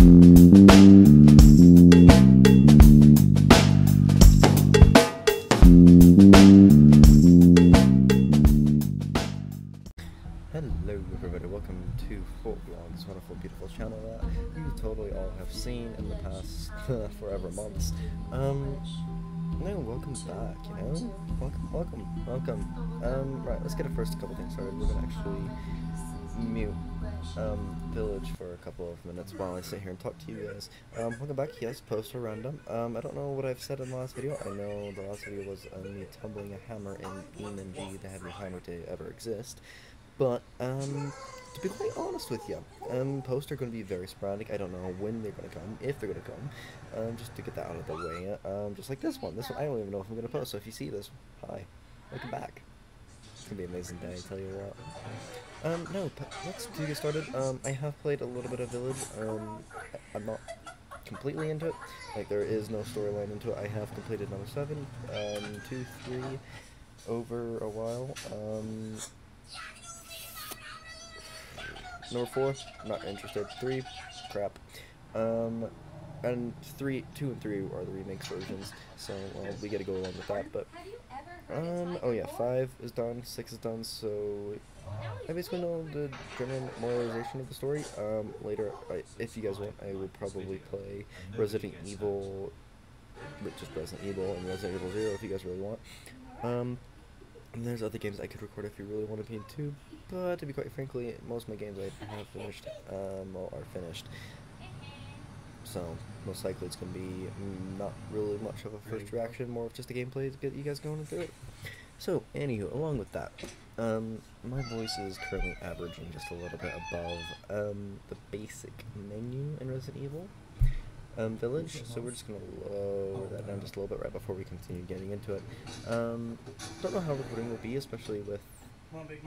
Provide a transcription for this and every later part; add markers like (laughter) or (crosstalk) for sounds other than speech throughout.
Hello everybody, welcome to Fort Vlog, this wonderful beautiful channel that you totally all have seen in the past (laughs) forever months. Um, no, welcome back, you know? Welcome, welcome, welcome. Um, right, let's get a first couple things started. We're gonna actually mute um, Village for a couple of minutes while I sit here and talk to you guys. Um, welcome back, yes, poster random. Um, I don't know what I've said in the last video. I know the last video was uh, me tumbling a hammer in BeamNG, the heaviest hammer to ever exist. But, um, to be quite honest with you, um, posts are going to be very sporadic. I don't know when they're going to come, if they're going to come. Um, just to get that out of the way. Um, just like this one. This one, I don't even know if I'm going to post. So if you see this, hi, welcome back. It's going to be an amazing day, I tell you what. Um, no, but let's do get started. Um, I have played a little bit of Village. Um, I'm not completely into it. Like, there is no storyline into it. I have completed number 7, um, 2, 3, over a while. Um, Number four, not interested. Three, crap. Um, and three, two and three are the remix versions, so well, we gotta go along with that. But um, oh yeah, five is done, six is done. So I basically know the general moralization of the story. Um, later, I, if you guys want, I will probably play Resident Evil, which just Resident Evil and Resident Evil Zero if you guys really want. Um, and there's other games I could record if you really wanted me to, but to be quite frankly, most of my games I have finished, um, are finished. So, most likely it's going to be not really much of a first reaction, more of just a gameplay to get you guys going through it. So, anywho, along with that, um, my voice is currently averaging just a little bit above um, the basic menu in Resident Evil um, village, so we're just going to lower that down just a little bit right before we continue getting into it. Um, don't know how recording will be, especially with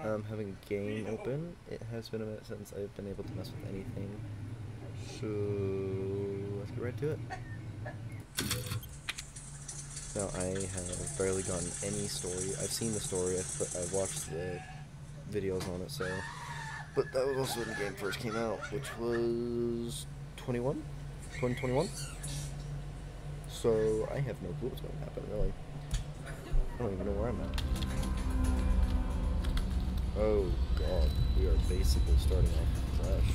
um, having game open. It has been a minute since I've been able to mess with anything, so let's get right to it. Now, I have barely gotten any story. I've seen the story, I've, I've watched the videos on it, so... But that was also when the game first came out, which was 21? 2021. So I have no clue what's going to happen, really. I don't even know where I'm at. Oh god, we are basically starting off fresh.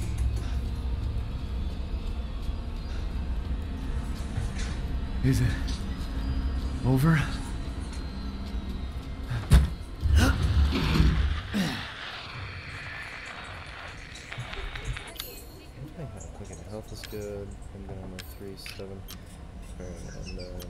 Is it over? Health is good. I'm going on my 3, 7. And then.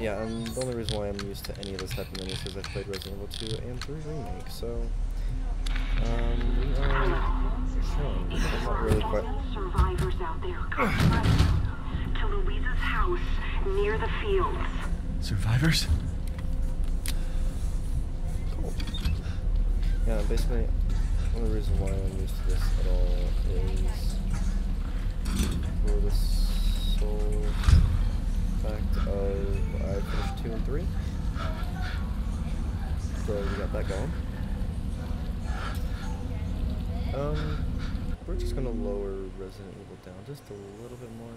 Yeah, um, the only reason why I'm used to any of this menus is I've played Resident Evil 2 and 3 Remake, so. Um, we are chilling. I'm not really quite. Survivors out there, come to Luiza's house near the fields. Survivors? Cool. Yeah, basically, the only reason why I'm used to this at all is for the sole fact of I finished 2 and 3. So we got that going. Um, we're just gonna lower Resident Evil down just a little bit more.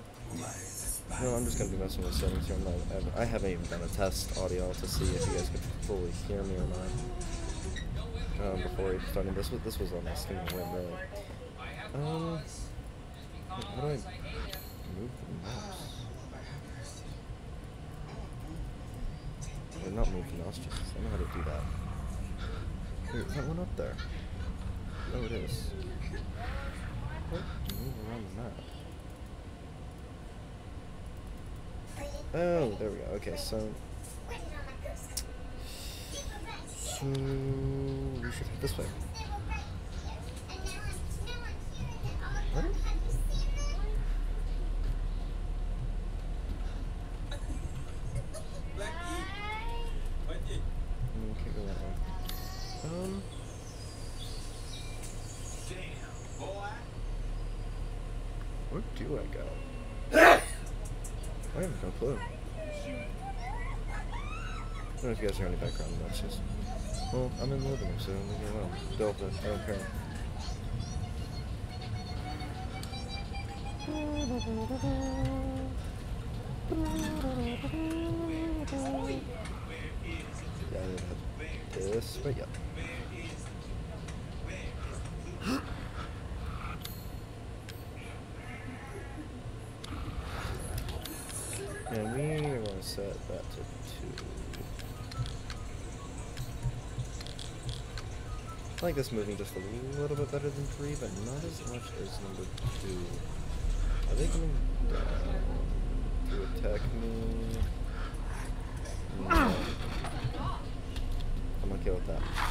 No, I'm just gonna be messing with settings here. I'm not, I haven't even done a test audio to see if you guys can fully hear me or not. Um, before starting this, this was on my Steam room, really. Um, how do I move the mouse? Or not move the mouse, just I know how to do that. Wait, that one up there? Oh, it is. Move around the map. Oh, there we go. Okay, so. So. We should head this way. What? Mm, can't go that way. Um. Where do I go? I have no clue. don't know if you guys hear any background noises. Well, I'm in the living room, so leave me alone. Delta, I don't care. Yeah, I didn't have this, but yeah. I like this moving just a little bit better than three, but not as much as number two. Are they coming down to attack ah! me? No. I'm okay with that.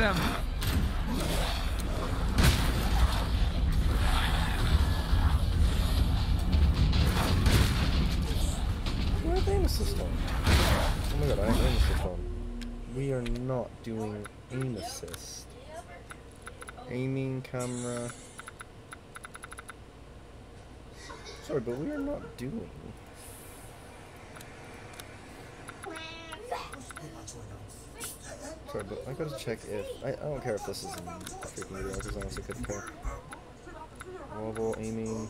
Them. Where are the aim assist on? Oh my god, I have aim assist on. We are not doing aim assist. Aiming camera. Sorry, but we are not doing. Sorry, but I gotta check if I, I don't care if this is in freaking video because I honestly couldn't care. Mobile aiming.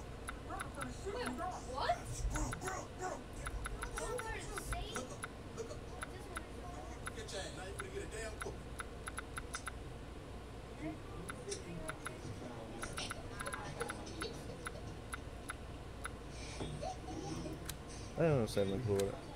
I don't understand like.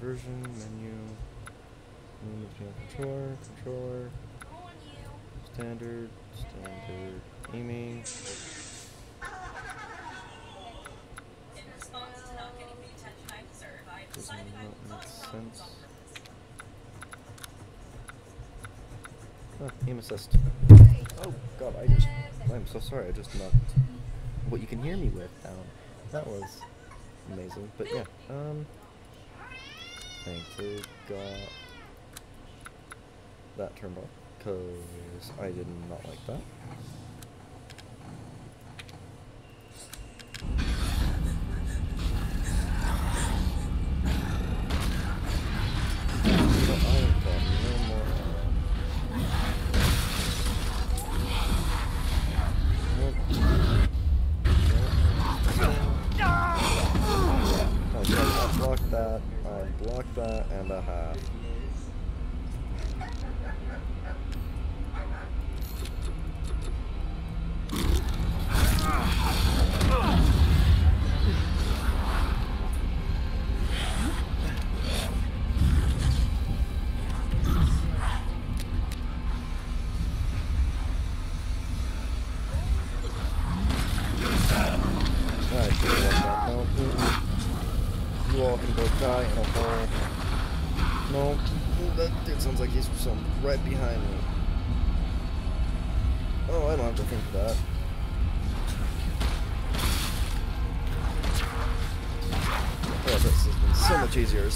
Version, menu, move to controller, controller, standard, standard, aiming. Does decided I not make sense. Oh, aim assist. Oh god, I just. I'm so sorry, I just knocked what you can hear me with down. That was amazing. But yeah, um. Thankfully got that turned because I did not like that.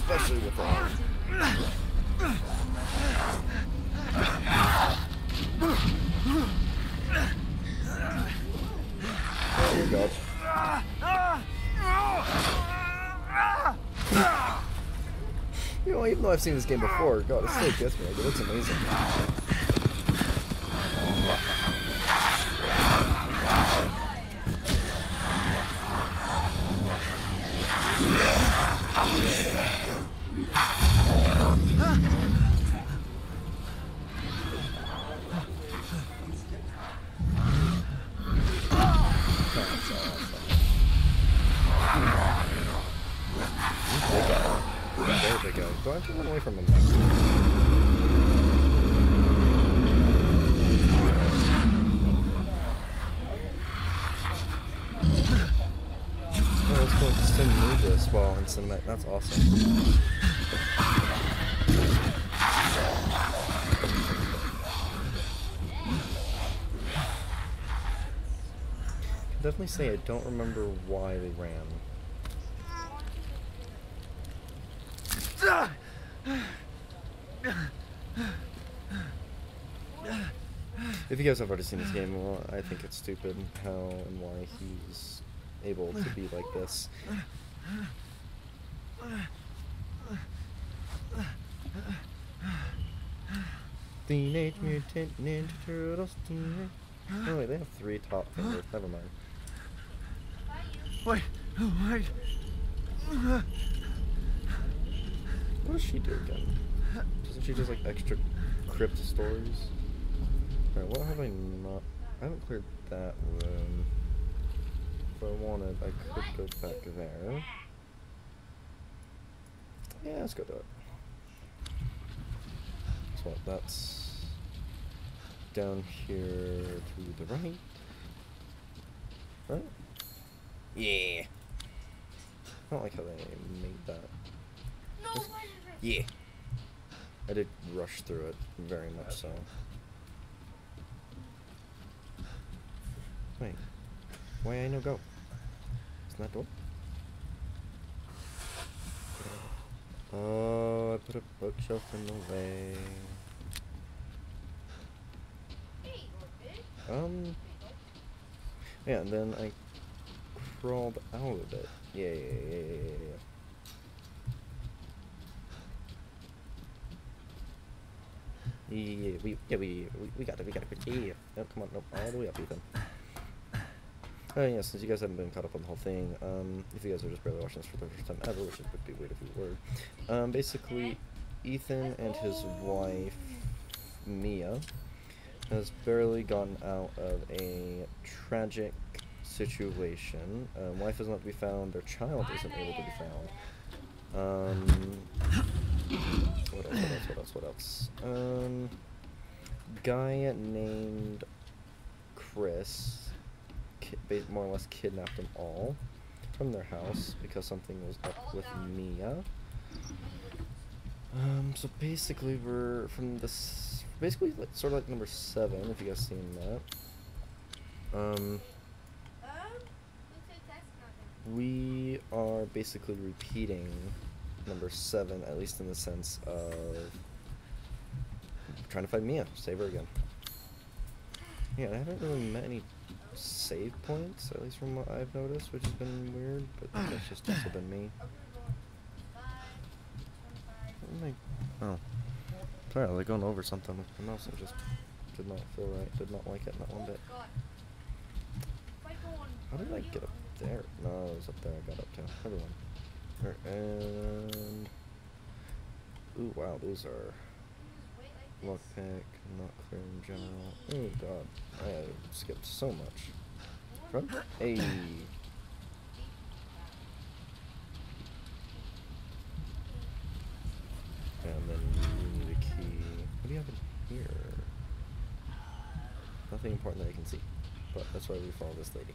Especially with that. Oh my god. You know, even though I've seen this game before, God, it still gets me. It looks amazing. Definitely say I don't remember why they ran. If you guys have already seen this game, well, I think it's stupid how and why he's able to be like this. Teenage Mutant Ninja Turtles. Teenage... Oh wait, they have three top fingers. Never mind. Wait, wait. What does she do again? Doesn't she just like extra crypt stories? Alright, what have I not? I haven't cleared that room. If I wanted, I could go back there. Yeah, let's go do it. So what, that's down here to the right. Right? Yeah. I don't like how they made that. Just- Yeah. I did rush through it, very much so. Wait. Why I no go? Isn't that door? Oh, I put a bookshelf in the way. Um. Yeah, and then I crawled out of it. Yeah, yeah, yeah, yeah, yeah, yeah. Yeah, we, yeah, we, we, we got it, we got it. Yeah, no, come on, no, all the way up, Ethan. Oh yeah, since you guys haven't been caught up on the whole thing, um, if you guys are just barely watching this for the first time ever, which would be weird if you were, um, basically, Ethan and his wife, Mia, has barely gotten out of a tragic situation. Um, wife is not to be found, their child isn't able to be found. Um, what else? What else? What else? What else? Um, guy named Chris, more or less kidnapped them all from their house because something was up with Mia. Um, so basically we're from this, basically like, sort of like number seven, if you guys seen that. Um, we are basically repeating number seven, at least in the sense of trying to find Mia, save her again. Yeah, I haven't really met any save points, at least from what I've noticed, which has been weird, but that's (sighs) just also been me. Oh my, oh. Sorry, I was like going over something with my mouse, I just did not feel right, did not like it, not one bit. How did I get up there? No, it was up there. I got up to. Never mind. And ooh, wow, those are lockpick, not clear in general. Oh god, I skipped so much. Front, hey. And then we need a key. What do you have in here? Nothing important that I can see, but that's why we follow this lady.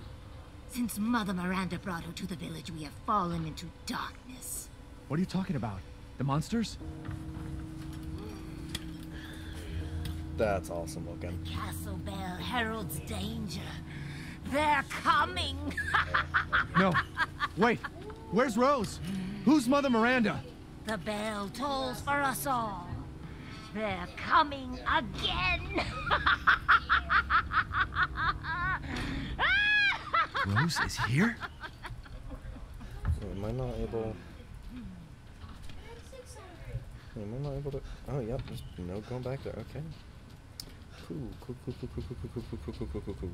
Since Mother Miranda brought her to the village, we have fallen into darkness. what are you talking about? The monsters? That's awesome looking. Castle Bell heralds danger. They're coming! (laughs) No. Wait. Where's Rose? Who's Mother Miranda? the bell tolls for us all. They're coming again! (laughs) Rose is here? Am I not able? Am I not able to? Oh, yep. There's no going back there. Okay. Cool. Cool. Cool. Cool. Cool. Cool. Cool. Cool. Cool. Cool. Cool. Cool. Cool.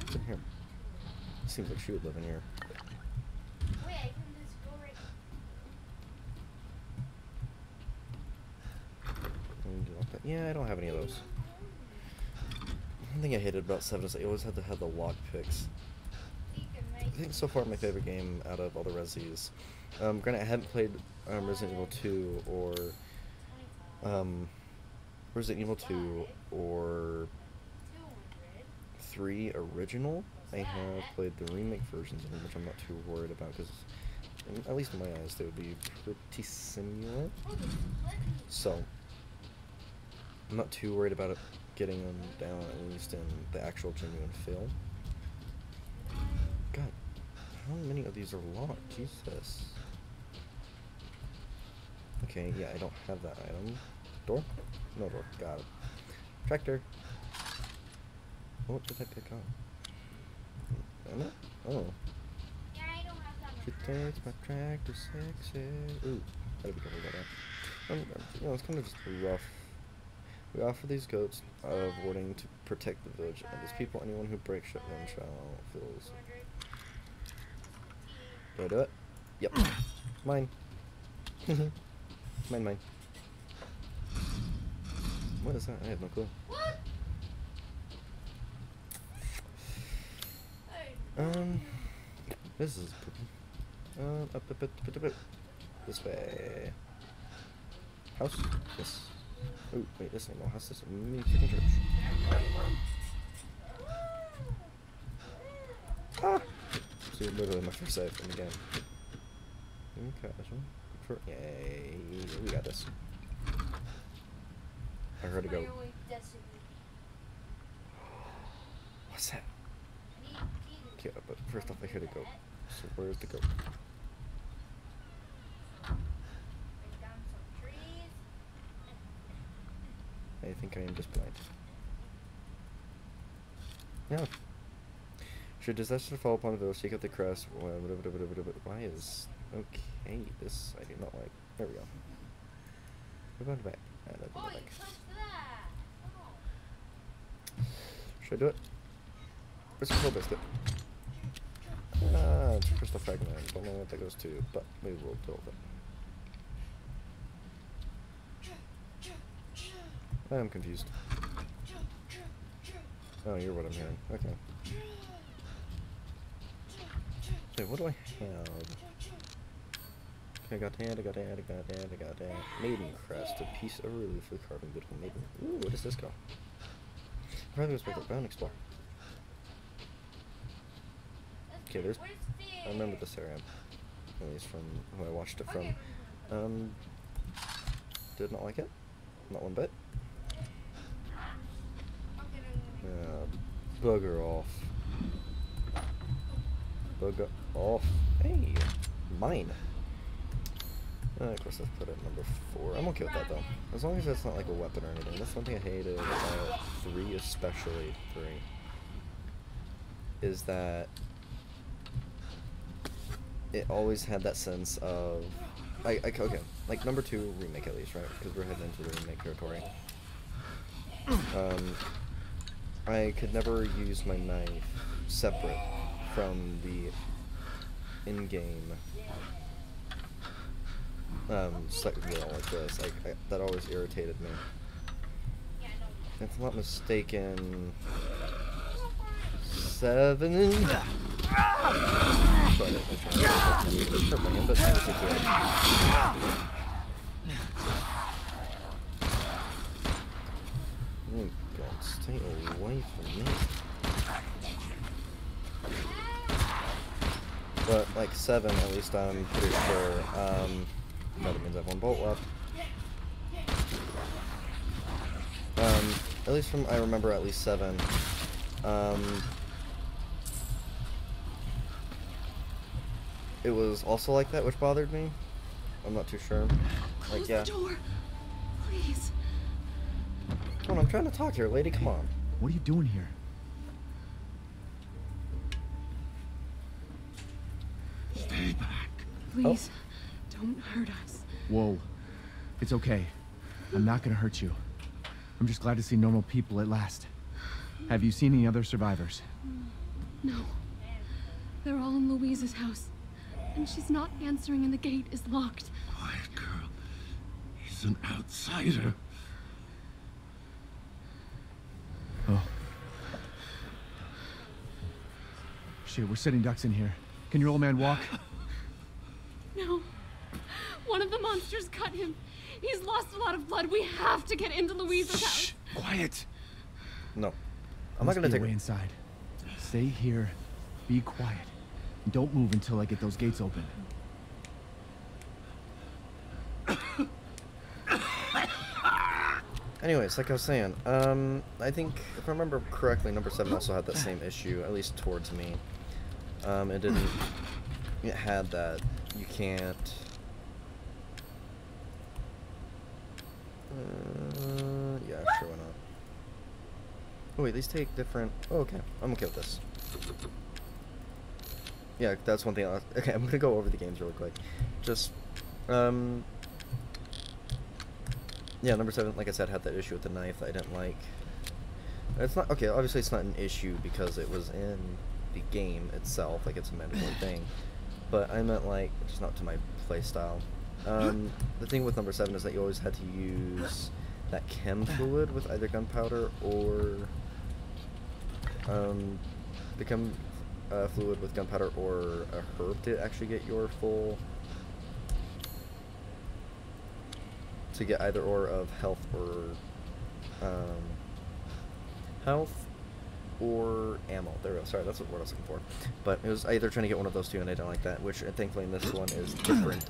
What's in here? Seems like she would live in here. Yeah, I don't have any of those. One thing I hated about Seven is I always had to have the lock picks. I think so far my favorite game out of all the Resis. Um, granted, I haven't played um, Resident Evil 2 or um, Resident Evil 2 or 3 original. I have played the remake versions of them, which I'm not too worried about because, at least in my eyes, they would be pretty similar. So, I'm not too worried about it getting them down, at least in the actual genuine film. How many of these are locked? Jesus. Okay, yeah, I don't have that item. Door? No door. Got it. Tractor. What did I pick up? It? Oh. She thinks my tractor sexy. Ooh, gotta be careful about that. Um, you know, it's kind of just rough. We offer these goats of warning to protect the village and its people. Anyone who breaks shut them shall feels. Do I do it? Yep. mine. (laughs) mine, mine. What is that? I have no clue. Um, this is um up, up, up, up, up, up. this way. House. Yes. Oh wait, this ain't no house. This is a mini freaking church. Ah. Literally my first save in the game. Okay, this one. For yay, we got this. I heard it go. What's that? Yeah, but first off, I heard it go. So where's the goat? I think I am just blind. Yeah. Should disaster fall upon the village, take out the crest. Why is Okay, this I do not like. There we go. We're going back. Ah, that didn't. Should I do it? Where's the biscuit? Ah, it's crystal fragment. Don't know what that goes to, but maybe we will deal with it. I am confused. Oh, you're what I'm hearing. Okay. Wait, what do I have? Okay, I got that, I got that, I got that, I got that. Maiden crest, a piece of relief for carving beautiful maiden. Ooh, what does this go? Probably goes back to Brown Explore. Okay, there's. I remember this area, at least from who I watched it from. Um, did not like it, not one bit. Uh, bugger off. Bugger off. Hey, mine. Uh, of course, let's put it number four. I'm okay with that though, as long as it's not like a weapon or anything. That's one thing I hated about three, especially three, is that it always had that sense of, I, I okay, like number two remake at least, right? Because we're heading into the remake territory. Um, I could never use my knife separate from the in-game um, second wheel like this. Like I, that always irritated me. If I'm not mistaken, seven. Oh God, stay away from me. But like seven, at least I'm pretty sure. Um, that means I have one bolt left. Um, at least from I remember at least seven. Um, it was also like that, which bothered me. I'm not too sure. Close Like yeah. the door. Please. Come on, I'm trying to talk here, lady. Come on. What are you doing here? Stay back. Please. Oh. Don't hurt us. Whoa. It's okay. I'm not gonna hurt you. I'm just glad to see normal people at last. Have you seen any other survivors? No. They're all in Louise's house. And she's not answering and the gate is locked. Quiet girl. He's an outsider. Oh. Shit, we're sitting ducks in here. Can your old man walk? (sighs) No. One of the monsters cut him. He's lost a lot of blood. We have to get into Louise's house. Shh, quiet. No, I'm not gonna be take. away inside. Stay here. Be quiet. And don't move until I get those gates open. (coughs) Anyways, like I was saying, um, I think if I remember correctly, number seven also had that same issue, at least towards me. Um, it didn't. It had that you can't. Uh, yeah, sure, why not? Oh wait, these take different. Oh, okay, I'm okay with this. Yeah, that's one thing. I, okay, I'm gonna go over the games really quick. Just, um, yeah, number seven, like I said, had that issue with the knife that I didn't like. It's not okay. Obviously, it's not an issue because it was in the game itself, like it's a mandatory (sighs) thing. But I meant like just not to my play style. Um, (gasps) the thing with number seven is that you always had to use (gasps) that chem fluid with either gunpowder or um, the chem uh, fluid with gunpowder or a herb to actually get your full to get either or of health or um, health or ammo. There we go. Sorry, that's what word I was looking for. But it was either trying to get one of those two, and I don't like that. Which uh, thankfully in this one is different.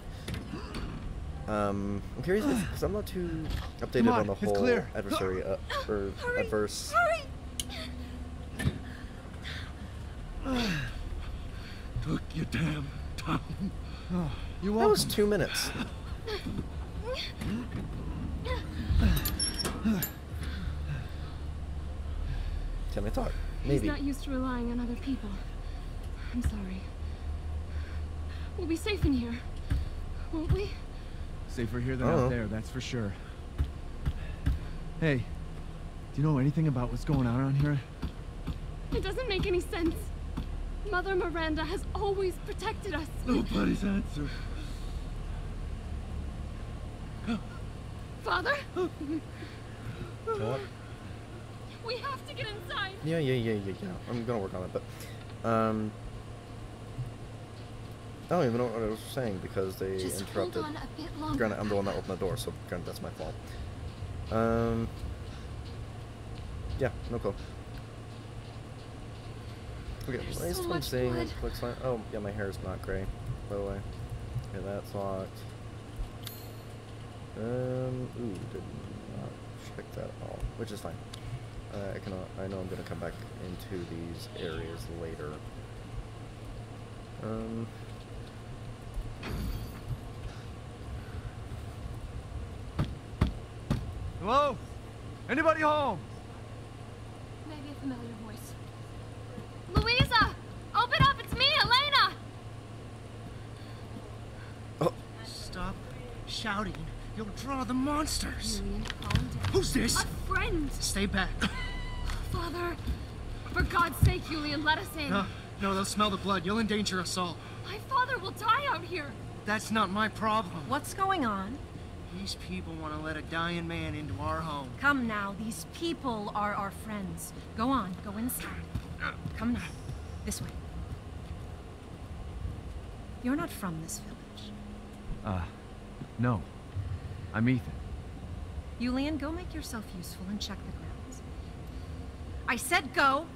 Um, I'm curious because I'm not too updated on, on, the whole clear. adversary uh, or Hurry, adverse. Hurry! Took your damn time. Oh, you That was two minutes. Can I talk? He's not used to relying on other people. I'm sorry. We'll be safe in here, won't we? Safer here than Uh-oh. out there, that's for sure. Hey, do you know anything about what's going on around here? It doesn't make any sense. Mother Miranda has always protected us. Nobody's answer. Father, What? We have to get inside. Yeah, yeah, yeah, yeah, yeah. I'm gonna work on it, but um, I don't even know what I was saying because they Just interrupted. hold on a bit longer. Granted, I'm the one that opened the door, so granted, that's my fault. Um, yeah, no cool. Okay, There's at least so I'm much seeing blood. it looks like. Oh, yeah, my hair is not gray, by the way. Okay, that's locked. Um, ooh, did not check that at all, which is fine. Uh, I cannot. I know I'm gonna come back into these areas later. Um. Hello? Anybody home? Maybe a familiar voice. Luiza! Open up! It's me, Elena! Oh, Stop shouting. You'll draw the monsters. Julian, calm down. Who's this? A friend! Stay back. (sighs) Father! For God's sake, Julian, let us in. No, no, they'll smell the blood. You'll endanger us all. My father will die out here. That's not my problem. What's going on? These people want to let a dying man into our home. Come now, these people are our friends. Go on, go inside. Come now, this way. You're not from this village. Uh, no. I'm Ethan. Yulian, go make yourself useful and check the grounds. I said go!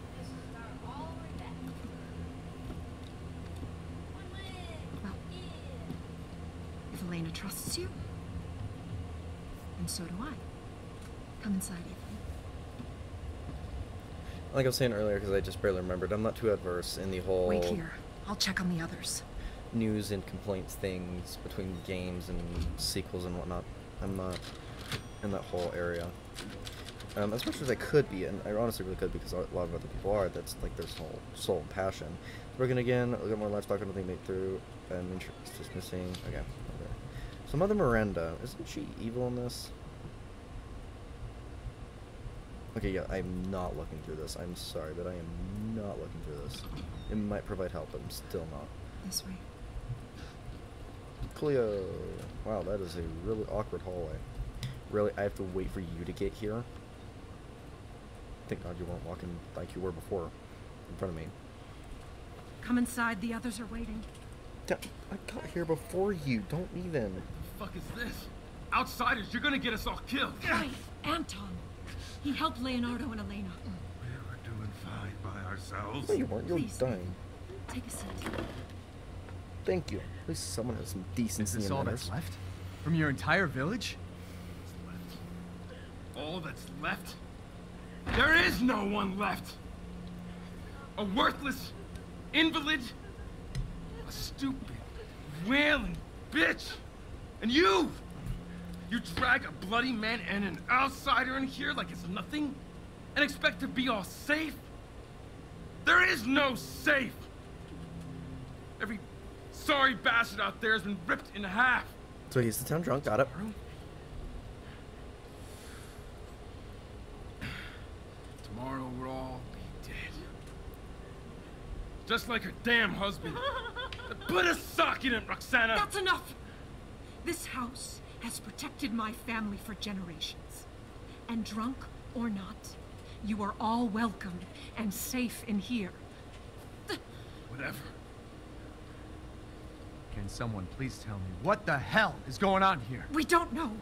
Well, if Elena trusts you, and so do I. Come inside, Ethan. like I was saying earlier, because I just barely remembered, I'm not too adverse in the whole Wait here. I'll check on the others. news and complaints things between games and sequels and whatnot. I'm not in that whole area. Um, as much as I could be, and I honestly really could because a lot of other people are, that's like their whole soul and passion. Working again, I'll get more livestock, and nothing made through, and interest just missing. Okay, okay. So Mother Miranda, isn't she evil in this? Okay, yeah, I'm not looking through this. I'm sorry, but I am not looking through this. It might provide help, but I'm still not. This way. Cleo. Wow, that is a really awkward hallway. Really, I have to wait for you to get here? Thank God you weren't walking like you were before in front of me. Come inside, the others are waiting. Da- I got here before you. Don't even. What the fuck is this? Outsiders, you're gonna get us all killed. Right, Anton. He helped Leonardo and Elena. We were doing fine by ourselves. No, you weren't. You were Please. dying. Take a seat. Thank you. At least someone has some Is decency this and all manners. that's left? From your entire village? All that's left? There is no one left! A worthless invalid? A stupid, wailing bitch! And you! You drag a bloody man and an outsider in here like it's nothing? And expect to be all safe? There is no safe! Every sorry bastard out there has been ripped in half. So he's the town drunk. Got it. Tomorrow we'll all be dead. Just like her damn husband. Put a sock in it, Roxana! That's enough! This house has protected my family for generations. And drunk or not, you are all welcome and safe in here. Whatever. Can someone please tell me what the hell is going on here? We don't know.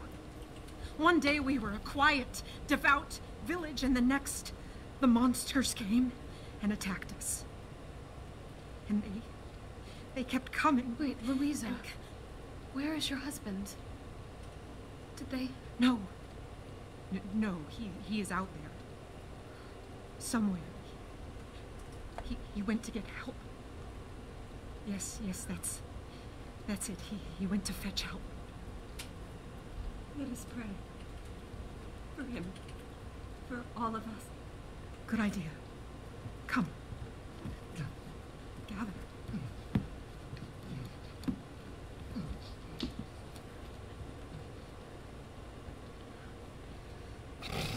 One day we were a quiet, devout village, and the next, the monsters came and attacked us. And they. they kept coming. Wait, Luiza. And- Where is your husband? Did they? No. N- no, he, he is out there. Somewhere. He, he went to get help. Yes, yes, that's. That's it. He, he went to fetch help. Let us pray. For him. For all of us. Good idea. Come. Gather.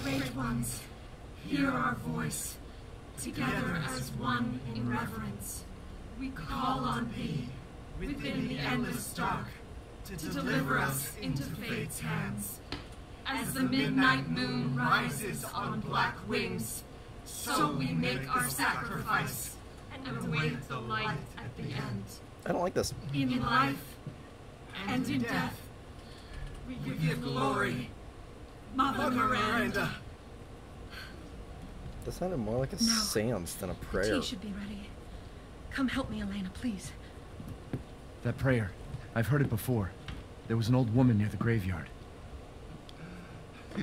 Great ones, hear our voice. Together as one in reverence, we call on thee within the endless dark to deliver us into fate's hands. As the midnight moon rises on black wings, so we make our sacrifice and await the light at the end. I don't like this. In life and in death, we give you glory, Mother Miranda. That sounded more like a Now, seance than a The prayer. tea should be ready. Come help me, Elena, please. That prayer. I've heard it before. There was an old woman near the graveyard. (laughs)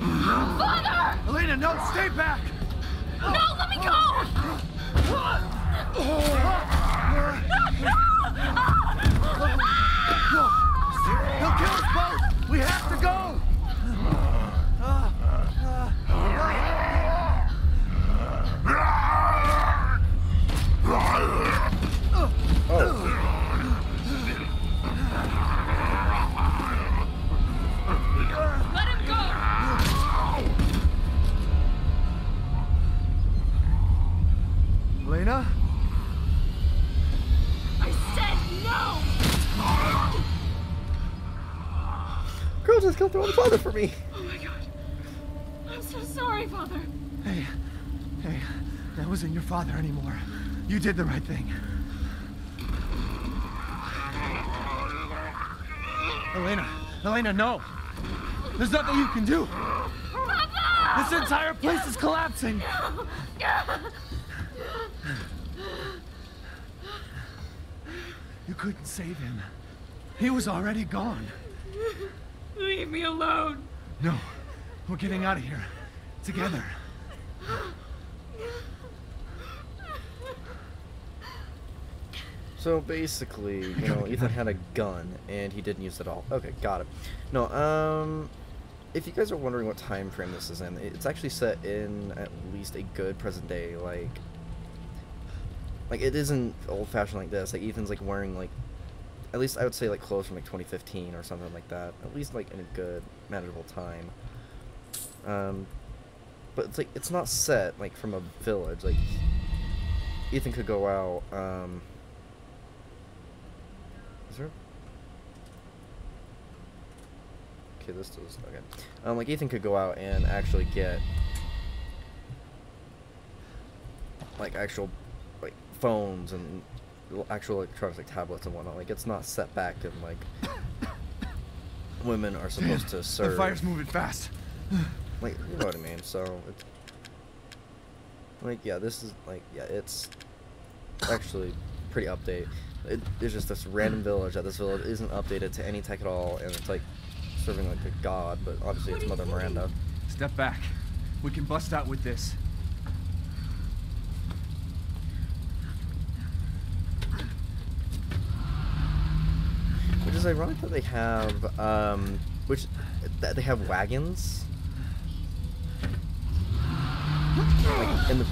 Father! Elena, no, stay back! No, let me go! He'll kill us both! We have to go! Killed the one father for me. Oh my god. I'm so sorry, Father. Hey, hey, that wasn't your father anymore. You did the right thing. Elena, Elena, no! There's nothing you can do! Papa! This entire place is collapsing! You couldn't save him. He was already gone. Leave me alone. No, we're getting out of here. Together. So basically, you know, Ethan had a gun and he didn't use it all. Okay, got it. No, um, if you guys are wondering what time frame this is in, it's actually set in at least a good present day. Like, like it isn't old fashioned like this. Like Ethan's like wearing like, at least I would say like clothes from like 2015 or something like that. At least like in a good manageable time. Um, but it's like it's not set like from a village. Like Ethan could go out. Um, is there? Okay, this does okay. Um, like Ethan could go out and actually get like actual like phones and actual electronics like tablets and whatnot. Like it's not set back and like (coughs) women are supposed to serve. The serve. fire's moving fast. Like you know what I mean. So it's like yeah, this is like yeah, it's actually pretty update. It, it's just this random village that this village isn't updated to any tech at all, and it's like serving like a god, but obviously it's Mother Miranda. Step back. We can bust out with this. Which is ironic that they have, um, which that they have wagons. Like in the,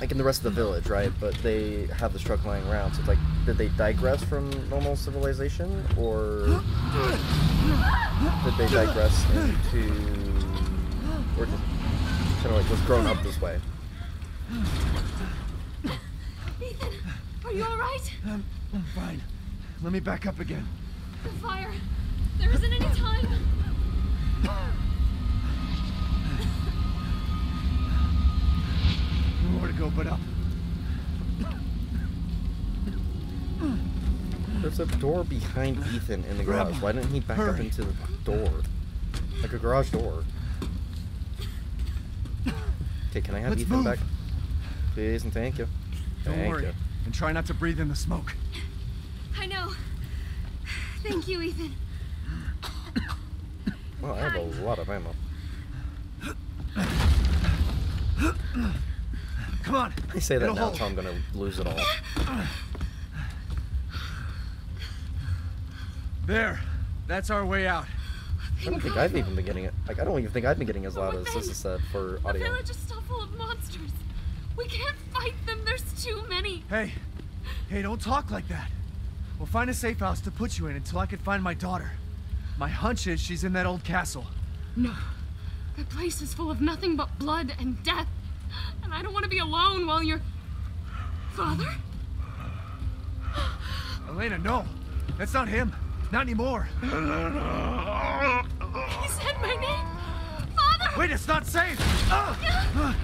like in the rest of the village, right? But they have this truck lying around. So it's like, did they digress from normal civilization, or did they digress into, or just kind of like was grown up this way? Ethan, are you alright? I'm, I'm fine. Let me back up again. The fire. There isn't any time. More to go, but up. There's a door behind Ethan in the garage. Why didn't he back up into the door? Like a garage door. Okay, can I have Let's Ethan move. back? Please and thank you. Don't thank worry. you. And try not to breathe in the smoke. I know. Thank you, Ethan. Oh, I have a lot of ammo. Come on. I say that It'll now, hold. so I'm gonna lose it all. There. That's our way out. I don't think I've even been getting it. Like, I don't even think I've been getting as loud as this is said for The audio. village is still full of monsters. We can't fight them. There's too many. Hey. Hey, don't talk like that. We'll find a safe house to put you in until I can find my daughter. My hunch is she's in that old castle. No. That place is full of nothing but blood and death. And I don't want to be alone while you're. Father? Elena, no. That's not him. Not anymore. He said my name. Father! Wait, it's not safe. Ah!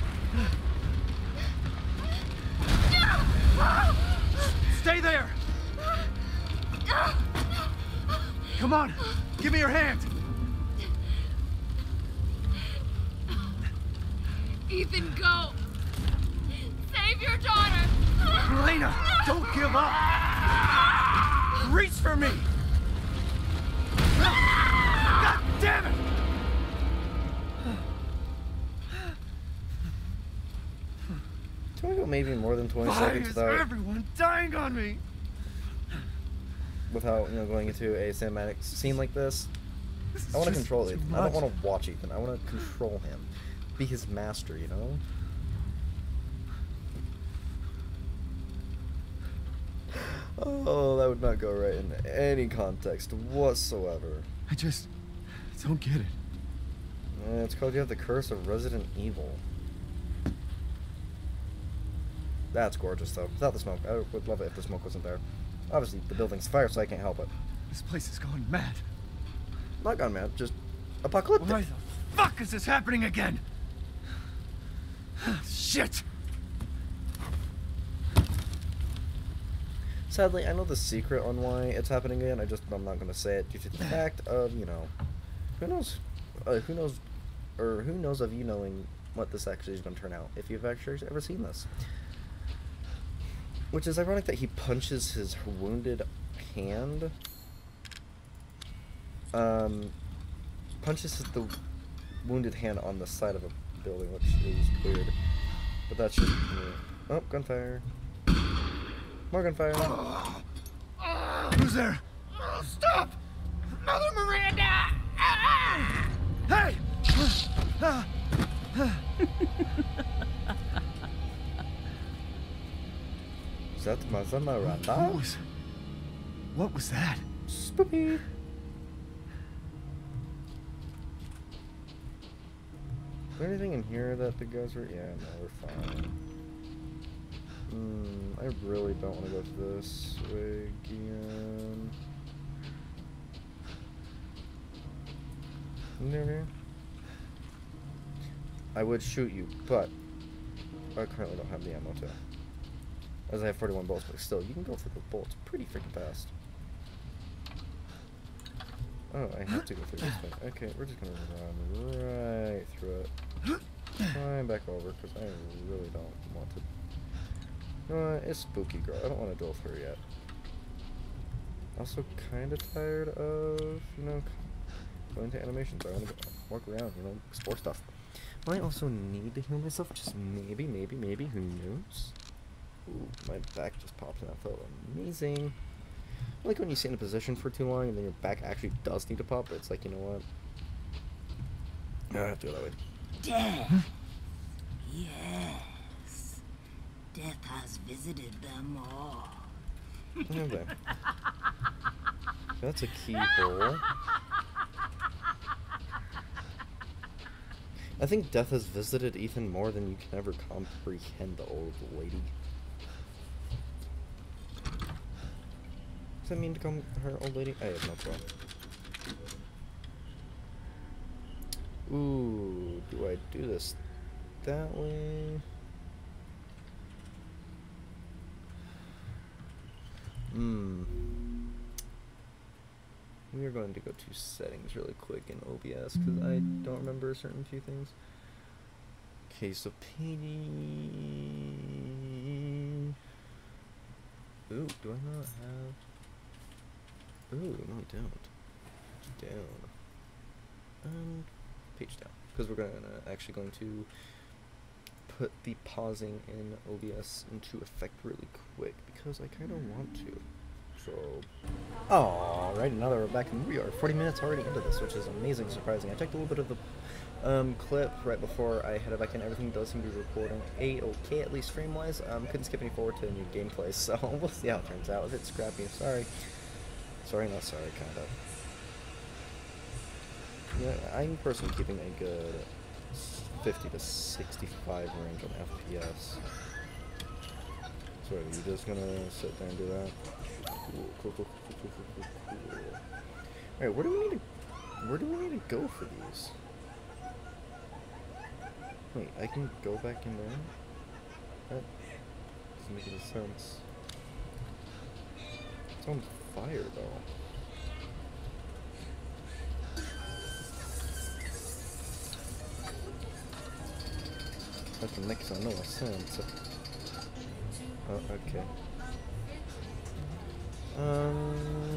Stay there. Come on. Give me your hand. Ethan, go. Save your daughter. Elena, don't give up. Reach for me. God damn it. Can we go maybe more than 20 Why seconds is without, everyone dying on me? Without you know going into a cinematic scene like this? This I want to control Ethan. I don't want to watch Ethan. I want to control him. Be his master, you know? Oh, that would not go right in any context whatsoever. I just don't get it. It's called you have the curse of Resident Evil. That's gorgeous, though. Without the smoke, I would love it if the smoke wasn't there. Obviously, the building's fire, so I can't help it. This place is going mad. Not gone mad, just apocalyptic. Why the fuck is this happening again? (sighs) Shit! Sadly, I know the secret on why it's happening again. I just I'm not gonna say it due to the fact of you know, who knows, uh, who knows, or who knows of you knowing what this actually is gonna turn out if you've actually ever seen this. Which is ironic that he punches his wounded hand. Um, punches the wounded hand on the side of a building, which is weird. But that's just me. Oh, gunfire. More gunfire. Who's there? Stop! Mother Miranda! Hey! (laughs) (laughs) What was, what was that? Spoopy. Is there anything in here that the guys were? Yeah, no, we're fine. Hmm, I really don't want to go this way again. Near here. I would shoot you, but I currently don't have the ammo to. As I have 41 bolts, but still, you can go for the bolts pretty freaking fast. Oh, I have to go through this thing. Okay, we're just gonna run right through it. Climb back over, because I really don't want to. What? It's spooky, girl. I don't want to duel through yet. Also, kind of tired of, you know, going to animations. I want to walk around, you know, explore stuff. I also need to heal myself, just maybe, maybe, maybe. Who knows? Ooh, my back just popped and that felt amazing. I like when you sit in a position for too long and then your back actually does need to pop, but it's like, you know what? No, I have to go that way. Death. Yes. Death has visited them all. Okay. That's a keyhole. (laughs) I think death has visited Ethan more than you can ever comprehend, the old lady. Does that mean to call her old lady? I have no clue. Ooh, do I do this that way? Hmm. We are going to go to settings really quick in OBS because I don't remember a certain few things. Okay, so PD. Ooh, do I not have? Ooh, no, I don't. Down. um, page down because we're gonna actually going to put the pausing in OBS into effect really quick because I kind of want to. So, alright, now that we're back, and we are 40 minutes already into this, which is amazing, surprising. I checked a little bit of the um, clip right before I headed back in. Everything does seem to be recording a-okay, at least frame-wise. Um, couldn't skip any forward to new gameplay, (laughs) so we'll see how it turns out. If it's scrappy, sorry. Sorry, not sorry, kind of. Yeah, I'm personally keeping a good 50 to 65 range on FPS. So are you just gonna sit there and do that? Cool, cool, cool, cool, cool, cool, cool. Alright, where do we need to where do we need to go for these? Wait, I can go back in there? That doesn't make any sense. It's fire though. That makes no sense. Oh, okay. Um,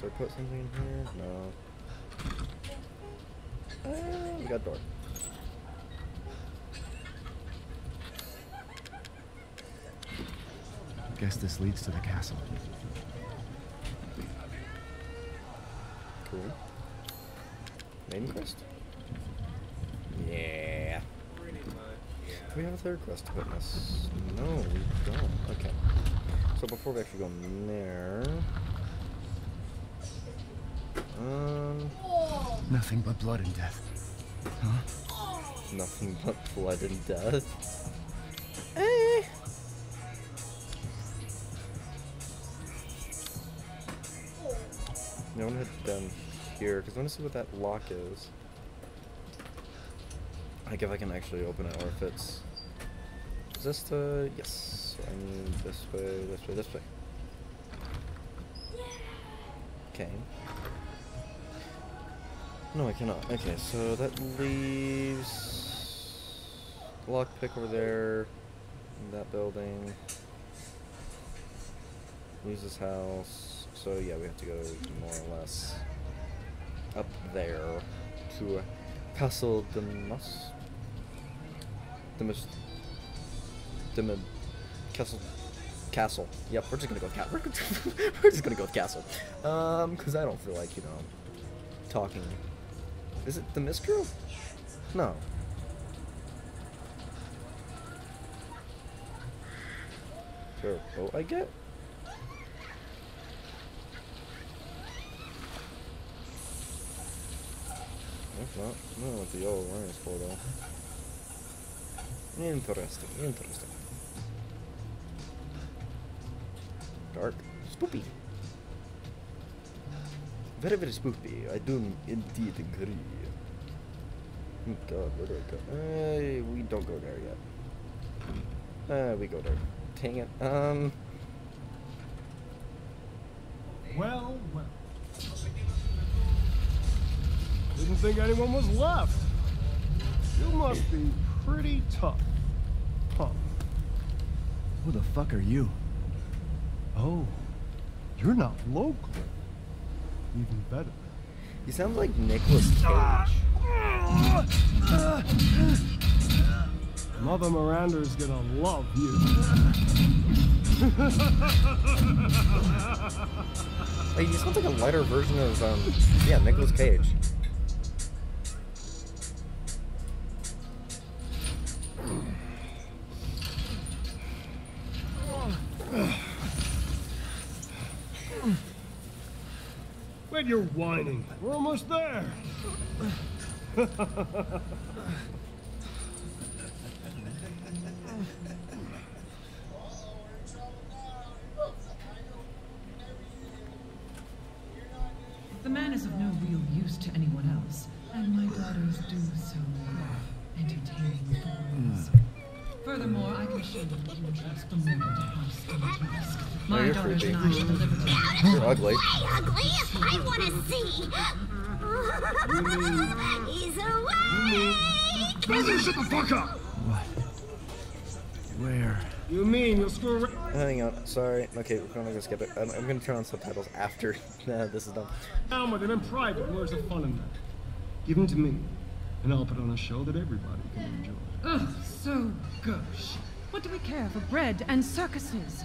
Do I put something in here? No. Uh, we got a door. Guess this leads to the castle. Cool. Main quest? Yeah. Do we have a third quest to witness? No, we don't. Okay. So before we actually go in there... Um... Nothing but blood and death. Huh? Nothing but blood and death. Eh. No one head down here because I want to see what that lock is. Like if I can actually open it or if it's. Is this the yes? So I need this way, this way, this way. No, I cannot. Okay, so that leaves lockpick over there in that building. Leaves this house. So yeah, we have to go more or less up there to Castle Demas. Demas. Demas. Castle. Castle. Yep, we're just gonna go with castle. We're, (laughs) we're just gonna go with castle. Um, because I don't feel like you know talking. Is it the Mistral? No. Is there a oh, boat I get? If not, I don't know what the yellow line is for though. Interesting, interesting. Dark. Spoopy. Very, very spoopy. I do indeed agree. Oh god, where do I go? Uh, we don't go there yet. Uh, we go there. Dang it. Um. Well, well. Didn't think anyone was left. You must be pretty tough. Huh. Who the fuck are you? Oh, you're not local. Even better. You sound like Nicolas Cage. Mother Miranda is gonna love you. Like, he sounds like a lighter version of, um, yeah, Nicolas Cage. When you're whining, we're almost there. The man is of no real use to anyone else, and my daughters do so entertaining entertain thorns. Furthermore, I can show you that you trust the moment to house in task. Oh, My daughters creepy. and I shall deliver to you. You're ugly. ugly? I want to see. He's away. Told you to shut the fuck up! What? Where? You mean you'll screw around? Hang on, sorry. Okay, we're gonna go skip it. I'm, I'm gonna turn on subtitles after (laughs) uh, this is done. down with him in private. Where's the fun in that? Give him to me, and I'll put on a show that everybody can enjoy. Ugh, so gauche. What do we care for bread and circuses?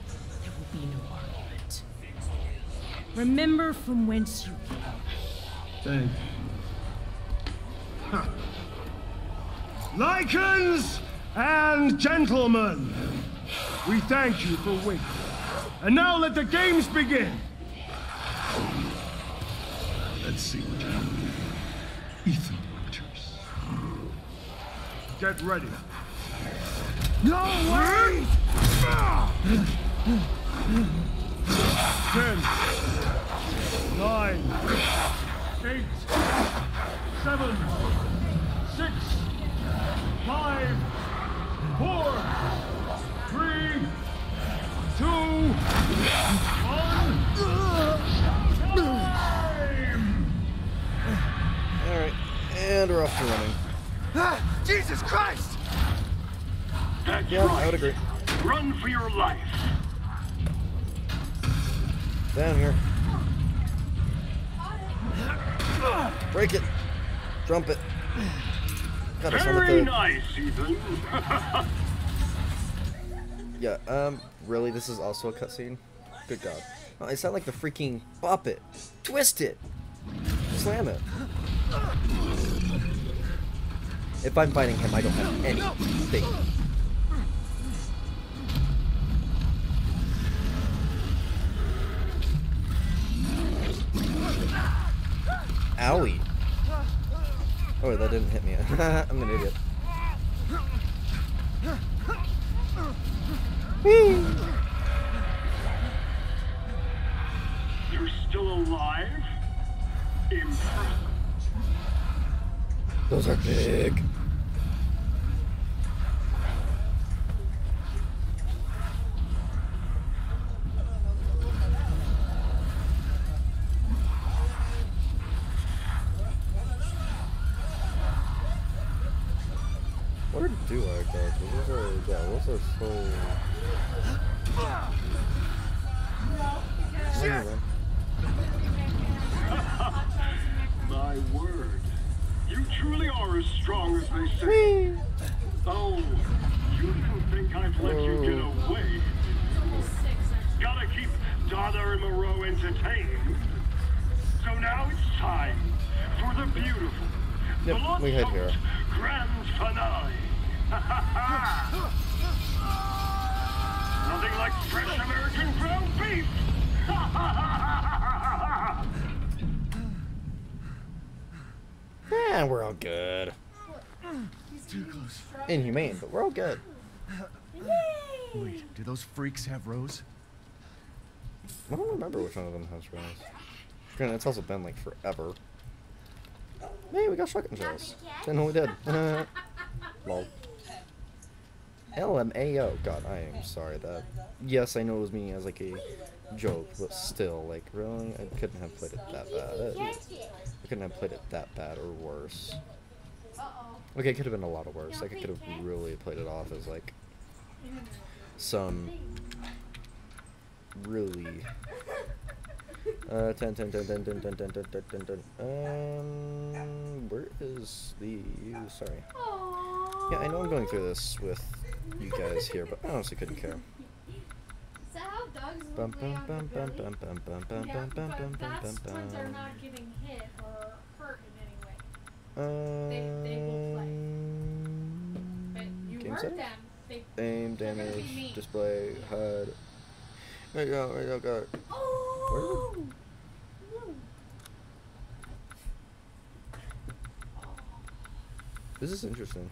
Remember from whence you came. Thank. Lycans and gentlemen, we thank you for waiting. And now let the games begin! Let's see what you Ethan Winters. Get ready. No way! Ten, nine, eight, seven, six, five, four, three, two, one. Time! Alright, and we're off to running. Ah, Jesus Christ! That's Yeah, right. I would agree. Run for your life. Down here. Break it. Jump it. God, I sound like Very the- nice, Ethan. (laughs) Yeah, um, really, this is also a cutscene? Good god. Oh, I sound like the freaking bop it. Twist it! Slam it. If I'm fighting him, I don't have anything. Owie. Oh, that didn't hit me. (laughs) I'm an idiot. You're still alive? Impressive. Those are big. Where do I go? those our, yeah, those are so... Anyway. My word. You truly are as strong as they say. Oh, you didn't think I'd let you get oh. away. Gotta keep Donna and Moreau entertained. So now it's time for the beautiful, Yep, we head here. grand finale. Nothing like fresh American ground beef. Yeah, we're all good. Too close. Inhumane, but we're all good. Wait, do those freaks have Rose? I don't remember which one of them has Rose. Granted, it's also been like forever. Hey, we got shotgun shells. Didn't know we did. (laughs) (laughs) Lol. LMAO. God, I am sorry that. Yes, I know it was me as like a joke, but still, like, really? I couldn't have played it that bad. I couldn't have played it that bad or worse. Okay, it could have been a lot of worse. Like, I could have really played it off as like some really uh 10 10 10 10 10 10 10 10 10 10 um where is the sorry Yeah, I know I'm going through this with you guys here, but I honestly couldn't care. Is that how dogs Bum, bum, bum, bum, bum, bum, bum, Yeah, bum, bum, but bum, bum, that's bum, when they're not getting hit or hurt in any way. Um, They, they will play. But you game hurt them, they Aim, they're gonna be damage, display, HUD. There you go, there you go, go. Oh! This is interesting.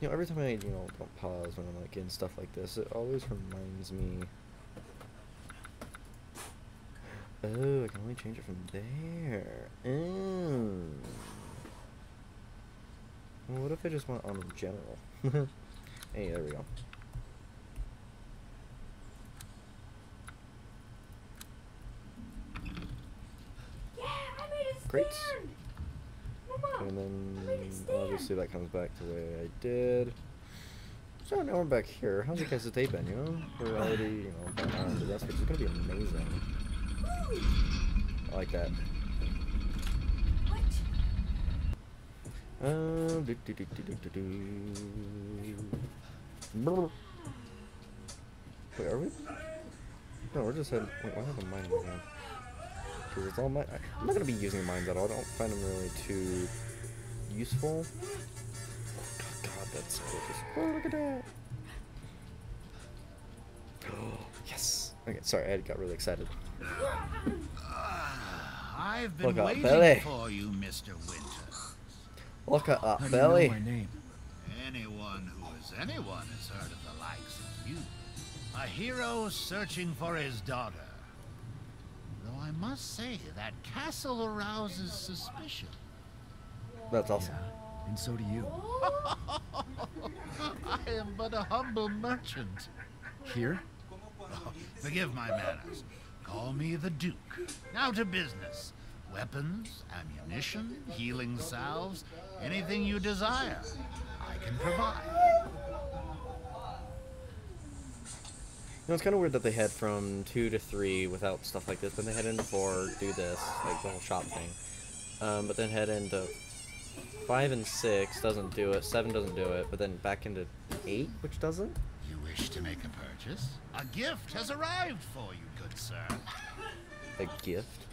You know, every time I, you know, don't pause when I'm, like, in stuff like this, it always reminds me... Oh, I can only change it from there. Oh. Well, what if I just went on general? (laughs) hey, there we go. Yeah, I made it Great. Mama, And then I made it stand! obviously that comes back to the way I did. So now we're back here. How's the guys the tape been, you know? We're already, you know, about an hour into this, which is gonna be amazing. I like that. Um, do, do, do, do, do, do, do. Wait, are we? No, we're just heading. Wait, why have a mine in my hand? Because it's all mine. I'm not gonna be using mines at all. I don't find them really too useful. Oh god, that's gorgeous. Oh, look at that. Oh, (gasps) yes. Okay, sorry, I got really excited. I've been Look waiting for you, Mr. Winter. Look at How that do you know belly. my name? Anyone who is anyone has heard of the likes of you. A hero searching for his daughter. Though I must say, that castle arouses suspicion. That's awesome. And so do you. (laughs) I am but a humble merchant. Here? Oh, forgive my manners. Call me the Duke. Now to business. Weapons, ammunition, healing salves, anything you desire, I can provide. You know, it's kind of weird that they head from two to three without stuff like this, but they head into four, do this, like the whole shop thing. Um, but then head into five and six, doesn't do it. Seven doesn't do it, but then back into eight, which doesn't. You wish to make a purchase? A gift has arrived for you, good sir. A gift.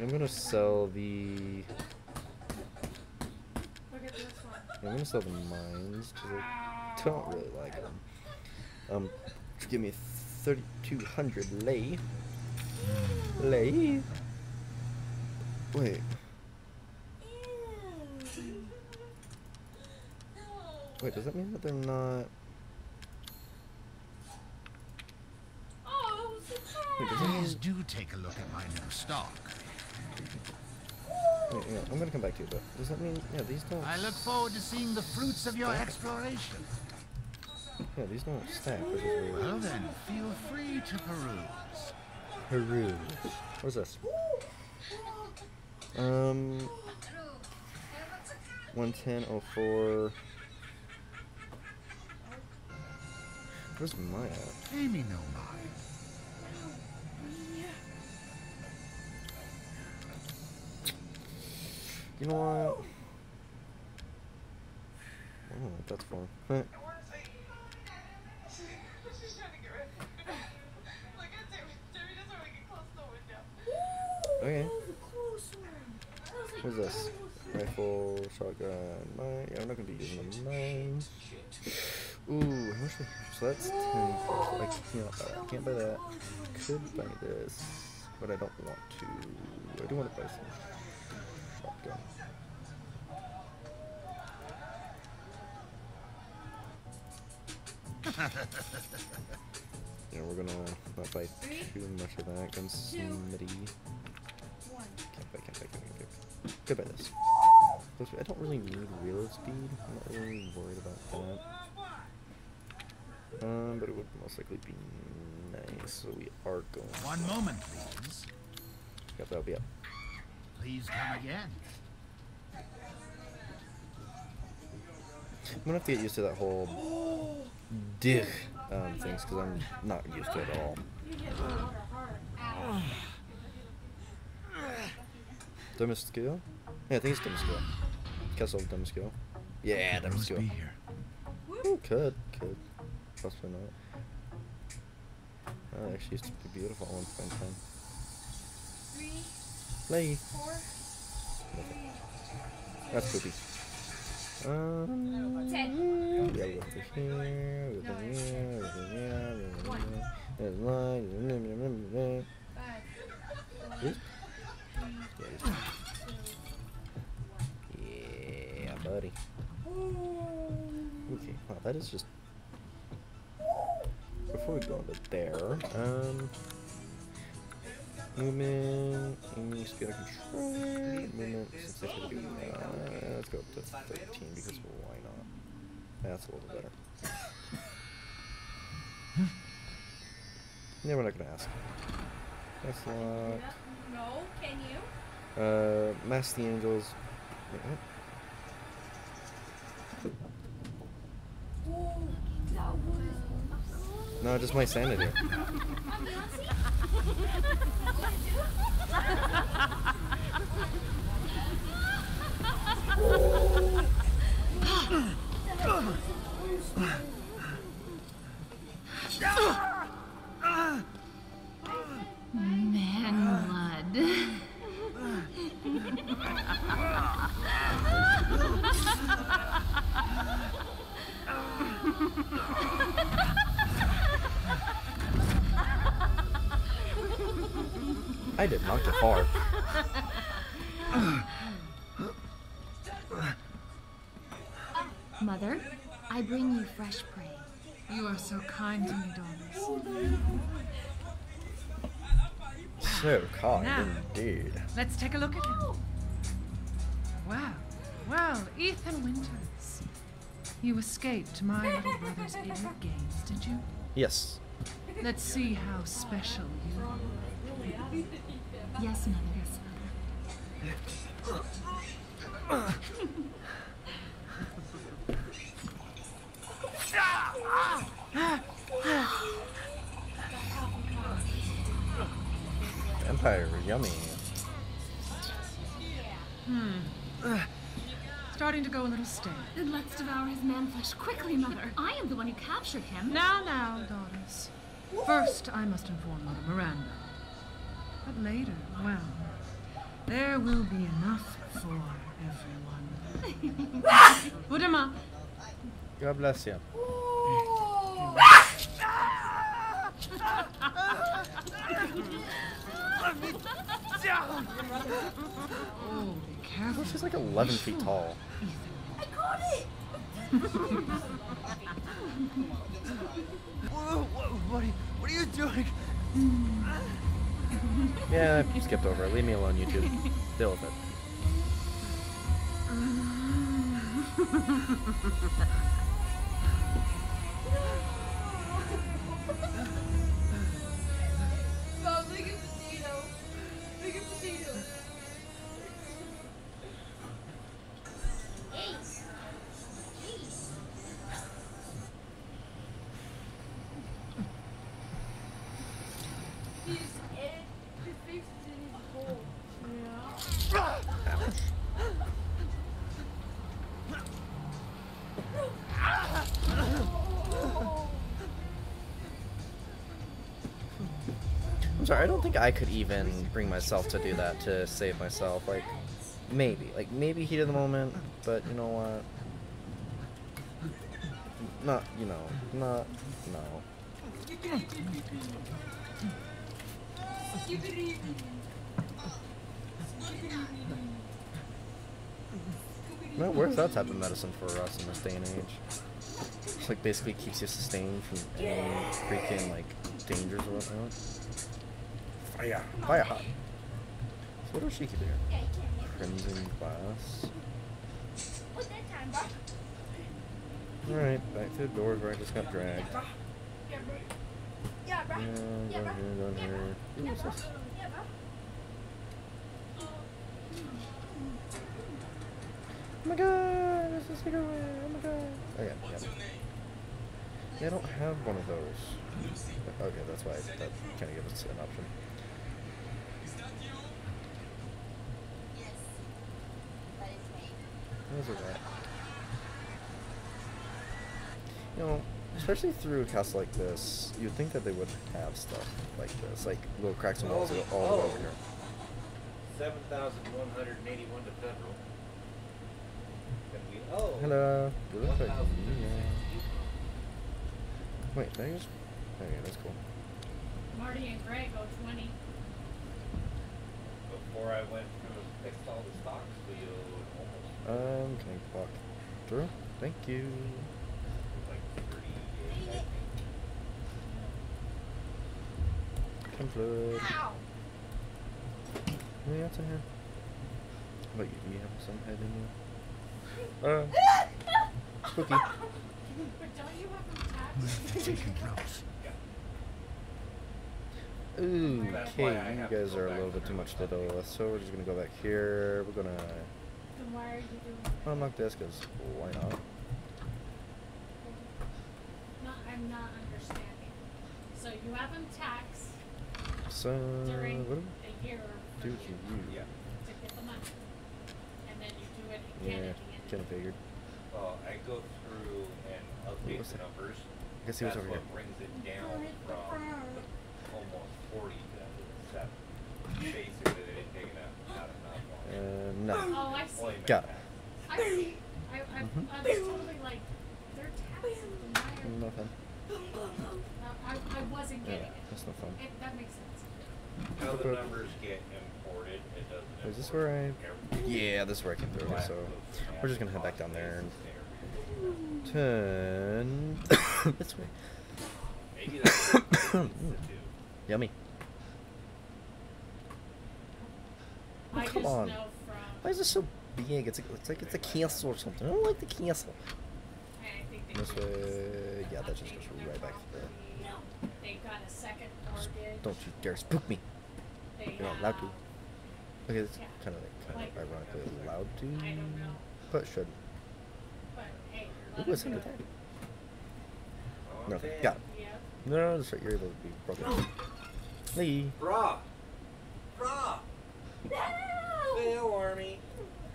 I'm gonna sell the. I'm gonna sell the mines because I don't really like them. Um, give me 3,200 lei. Lei. Wait. Wait, does that mean that they're not? Oh, Wait, does that mean? Please do take a look at my new stock. Wait, yeah, I'm gonna come back to you, but does that mean? Yeah, these don't. I look forward to seeing the fruits of your exploration. Yeah, these don't stack, which is weird. Well then, feel free to peruse. Peruse. What's this? Um. 110.04. Where's my at? Pay me You know what? I don't know (laughs) (laughs) what that's for. Huh. Okay. What's this? Rifle, shotgun, mine. Yeah, I'm not gonna be using the mines. Ooh, how much? So that's ten. I can't buy that. I can't buy that. Could buy this, but I don't want to. I do want to buy some shotgun. (laughs) Yeah, we're gonna not buy too much of that. Gun somebody. Can't buy, can't buy, can't buy, can't buy. Could buy this. I don't really need reload speed. I'm not really worried about that. Um, but it would most likely be nice. So we are going. One moment, please. Yep, that'll be up. Please come again. I'm gonna have to get used to that whole dig um, things because I'm not used to it at all. Demiskill? Yeah, I think it's Demiskill. Castle of Demiskill. Yeah, There must Demiskill. be here. Ooh, could, could. Possibly not. Oh, it actually used to be beautiful at one point in time. Three, Play. four. Nothing. That's poopy. Um, Ten. yeah, we'll go through here, we'll go through here, we'll go here, we'll go here. There's line. Five. These? Yeah, these. Yeah, buddy. Okay, wow, that is just. Before we go into there, um. Movement, aiming, speed of control, movement, sensitivity. Uh, let's go up to 13 because why not? That's a little better. Yeah, we're not gonna ask. That's a lot. No, can you? Uh, Mass the Angels. Wait, what? No, just my sanity. (laughs) Oh, my God. So kind to me, Doris. So kind Now. indeed. Let's take a look at him. Wow. Well, Ethan Winters. You escaped my little brother's idiot games, did you? Yes. Let's see how special you are. Yes, mother. Yes, (clears throat) Vampire, yummy. Hmm. Starting to go a little stale. Then let's devour his man flesh quickly, Mother. I am the one who captured him. Now, now, daughters. First, I must inform Mother Miranda. But later, well, there will be enough for everyone. Put him up. God bless you. Let me down! Oh, be careful. She's like 11 feet tall. I got it! Whoa, whoa, what, are you, what are you doing? Yeah, I skipped over it. Leave me alone, YouTube. Deal with it. (laughs) think I could even bring myself to do that to save myself. Like, maybe. Like, maybe heat of the moment, but you know what? Not, you know, not, no. No, where's that type of medicine for us in this day and age? It's like basically keeps you sustained from any freaking like dangers or whatnot. Fire, fire hot. So what does she keep here? Crimson glass. Alright, back to the doors where I just got dragged. Yeah, bro. Yeah, down here, down here. Ooh, what's this? Oh my god, it's a cigarette. Oh my god. Okay, yeah. They don't have one of those. Okay, that's why that kind of gives us an option. Those are that. You know, especially through a castle like this, you'd think that they would have stuff like this, like little cracks and walls Oh, all oh. over here. Seven thousand one hundred and eighty-one to federal. Gonna be- Oh. Hello. You look like 1,000. yeah. Wait, did I just? Oh, okay, that's cool. Marty and Greg go 20. Before I went through and fixed all the stocks, we owed almost Um, can I walk through? Thank you. like I think. Come flood. Anything else in here? What, you, you have some head in there? Uh, spooky. But don't you have them taxed? Ooh, okay, you guys are a little bit too much to deal with, so we're just gonna go back here. We're gonna Then why are you doing unlock this, because why not? No, I'm not understanding. So you have them taxed So, during what do the year for we do you to you? Yeah. to get the money. And then you do it again Yeah, at the end. kinda figured. Well, I go through and update was the that? numbers. I guess he was That's over what here. brings it down from almost forty to seven. Basically, they didn't take enough out of. Uh, no. Oh, I see. Got it. I see. I, I, Mhm. I was totally like, they're taxes. and why are- Nothing. I, I wasn't Yeah, it. that's no fun. it. That makes sense. How the numbers get imported, it doesn't. Is this where I? every- Yeah, this is where I came through. Black So we're just gonna head back down there and basis turn (coughs) this way. Maybe that's what it needs to do. Yummy. Oh, I come just on. know from. Why is this so big? It's like, it's like it's a castle or something. I don't like the castle. I think they This did way, yeah, that just goes their right back there. got a second mortgage. Don't you dare spook me. They You're not allowed to. Okay, it's Yeah. kind of like, kind Like- of ironically allowed to, I don't know. but should. But hey, Ooh, let what's them under do that? Nothing. Okay. Got it. Yep. No, that's right. You're able to be broken. Oh. Lee. Brah! Brah! Fail, Army.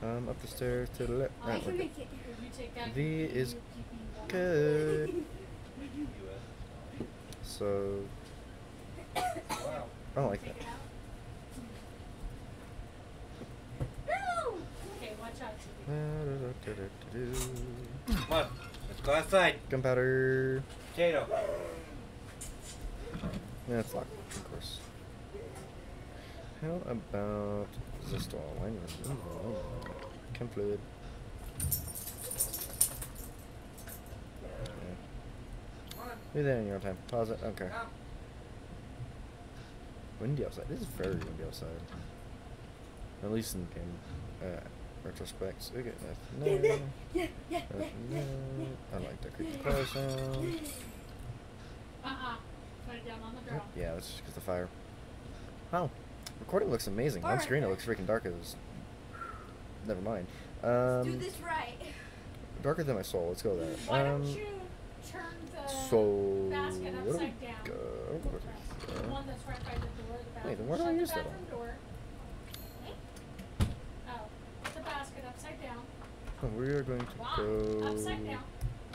Um, up the stairs to the left. I Right, can make it. You take that. V is keep me warm. good. So, Wow. I don't like that. Take it. Okay, watch out, Come on, let's go outside. Gunpowder. Potato. Yeah, it's locked, of course. How about this door? Why not? Oh, Chem fluid. Be there in your own time. Pause it. Okay. Windy outside. This is very windy outside. At least in game uh, retrospects. Okay, there. Nothing there. I like the creepy car sound. Uh-uh. Put it down on the Oh, drum. Yeah, that's just because the fire. Wow. Recording looks amazing. On screen it looks freaking dark as. Never mind. Um, Do this right. darker than my soul. Let's go there. Why um, don't you turn the so basket what do we upside down? go? The one that's right by the door, the. Wait, then where do I use that door. Oh, put the basket upside down. oh, we are going to Why? go. Upside down.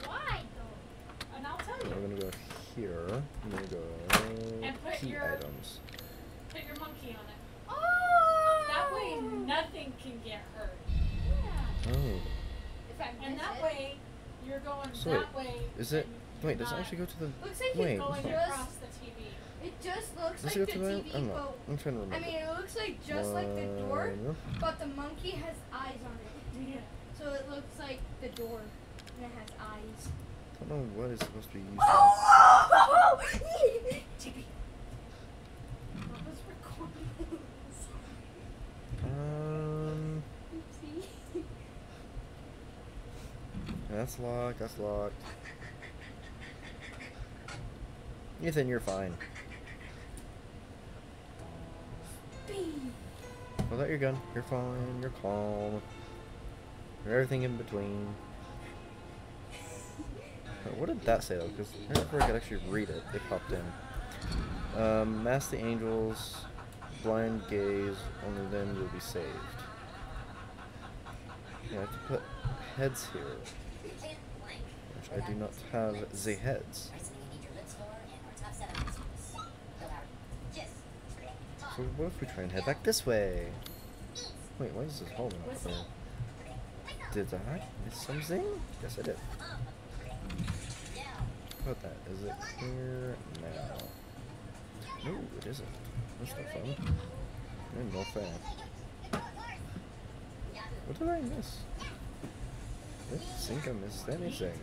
Why though? And I'll tell We're you. gonna go here. I'm gonna go And put your- items. Put your monkey on it. Oh! That way nothing can get hurt. Oh. If And that it. way, you're going So that wait, way. is it? Wait, does it actually go to the? Looks like wait. it's going just. across the TV. It just looks Does like it the to the? TV, I don't know. but I'm trying to remember. I mean, it looks like just like the door, uh, but the monkey has eyes on it. Yeah. So it looks like the door, and it has eyes. I don't know what is supposed to be used. (laughs) Oh! (laughs) Chippy. What was recording? Um, Oopsie. That's locked. That's locked. Ethan, you're fine. Pull out your gun. You're fine. You're calm. You're everything in between. what did that say though? Because I could actually read it, it popped in. Um, mask the angels, blind gaze, only then you'll be saved. Yeah, I have to put heads here. I do not have the heads. So what if we try and head back this way? Wait, why is this hole not clear? Did I miss something? Yes, I did. How about that? Is it clear now? No, it isn't. That's not fun. And no fair. What did I miss? I don't think I missed anything.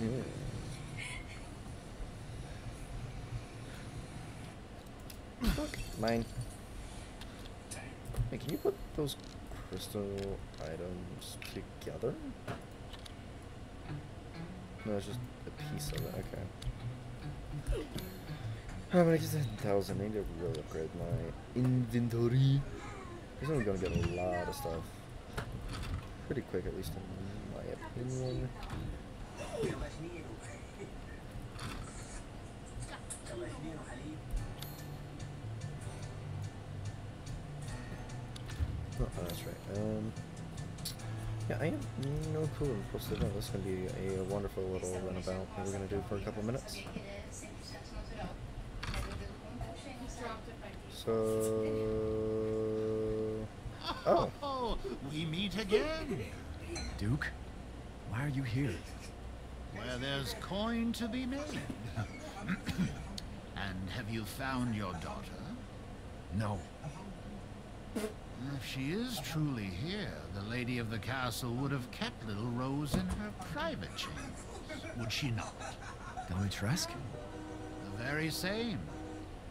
Hmm. Mine. Hey, can you put those crystal items together? No, it's just a piece of it. Okay. How many is a thousand? I need to really upgrade my inventory. Because I'm gonna get a lot of stuff. Pretty quick, at least in my opinion. I have no clue what I'm supposed to do. This is going to be a wonderful little runabout that we're going to do for a couple minutes. So... Oh. Oh, (laughs) we meet again. Duke, why are you here? Where there's coin to be made. (laughs) and have you found your daughter? No. If she is truly here, the lady of the castle would have kept little Rose in her private chambers, would she not? Dimitrescu? The very same.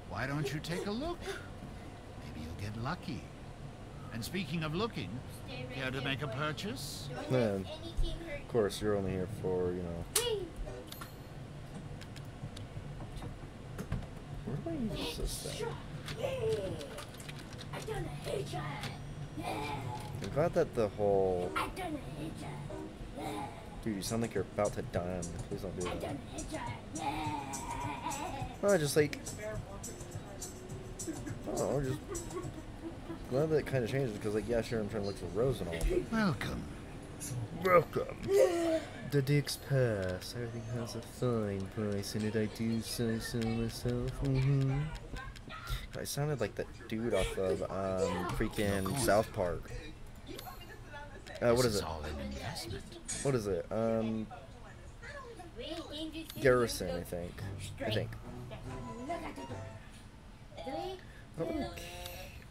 Why don't you take a look? Maybe you'll get lucky. And speaking of looking, care to make a purchase? Man, of course, you're only here for, you know... Where do I use this thing? I'm glad that the whole... Dude, you sound like you're about to die on me. Please don't do that. Oh, just like... Oh, just... Glad that it kind of changes because, like, yeah, sure, I'm trying to look for Rose and all, but... Welcome. Welcome. The Dick's Pass. Everything has a fine price, and it I do say so myself. Mm-hmm. I sounded like that dude off of um, freaking South Park. Uh, what is it? all an investment. What is it? Um, Garrison, I think. I think. Don't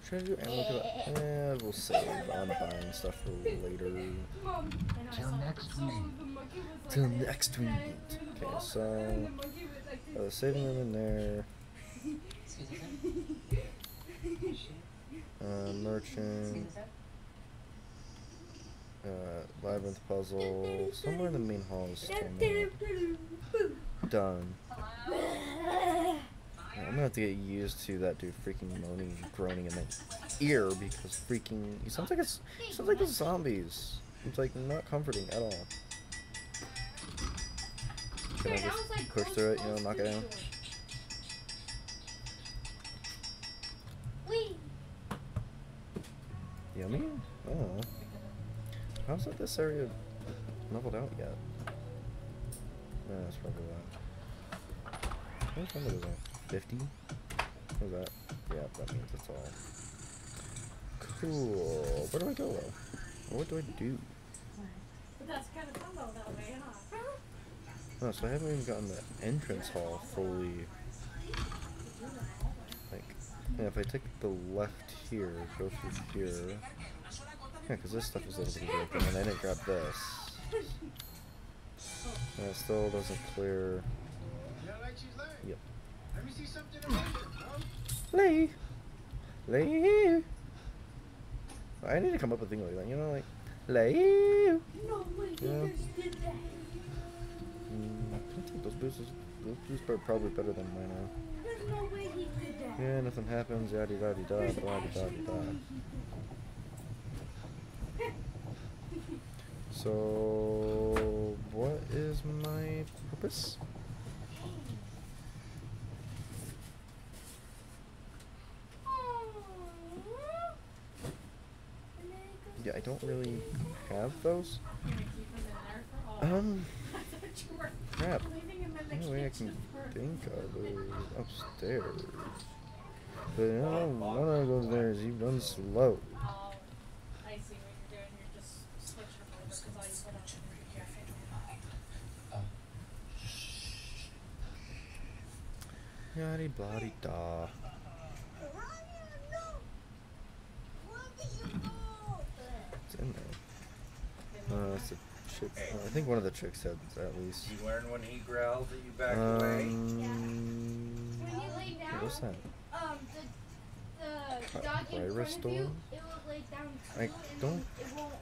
Try to do ammo Eh, we'll save on buying stuff for later. Till next week. Till next week. Okay, so uh, saving them in there. Uh, merchant. Uh, labyrinth puzzle. Somewhere in the main hall is done. I'm gonna have to get used to that dude freaking moaning and groaning in my ear because freaking he sounds like it's sounds like the zombies. It's like not comforting at all. Can I just push through it, you know, knock it Yummy? Oh. How's it this area leveled out yet? No, that's probably that. How much number is that? 50? What is that? Yeah, that means it's all. Cool. Where do I go though? What do I do? But that's kind of though that way, huh? Oh, so I haven't even gotten the entrance hall fully. Yeah, if I take the left here, go through here. Yeah, because this stuff is a little bit broken, and I didn't grab this. And it still doesn't clear. Yep. Lay! Lay! I need to come up with a thing like that, you know, like, lay! No. Mm, I think those boosts, those are probably better than mine are. Way he did that. Yeah, nothing happens, yada yada da, blah da da da. So, what is my purpose? Yeah, I don't really have those. Um, crap. The only way I can think of is upstairs. But I don't want to go there. You run slow. Oh, I see what you're doing. You're just switching over because all you put on Yaddy bloody da. It's in there. Uh, it's a chick. uh, I think one of the chicks said at least. You learn when he growls that you back away? Um, When you lay down, yeah, what's that? um, the, the Uh, dog in virus front of you, it will lay down too, I and don't- It won't.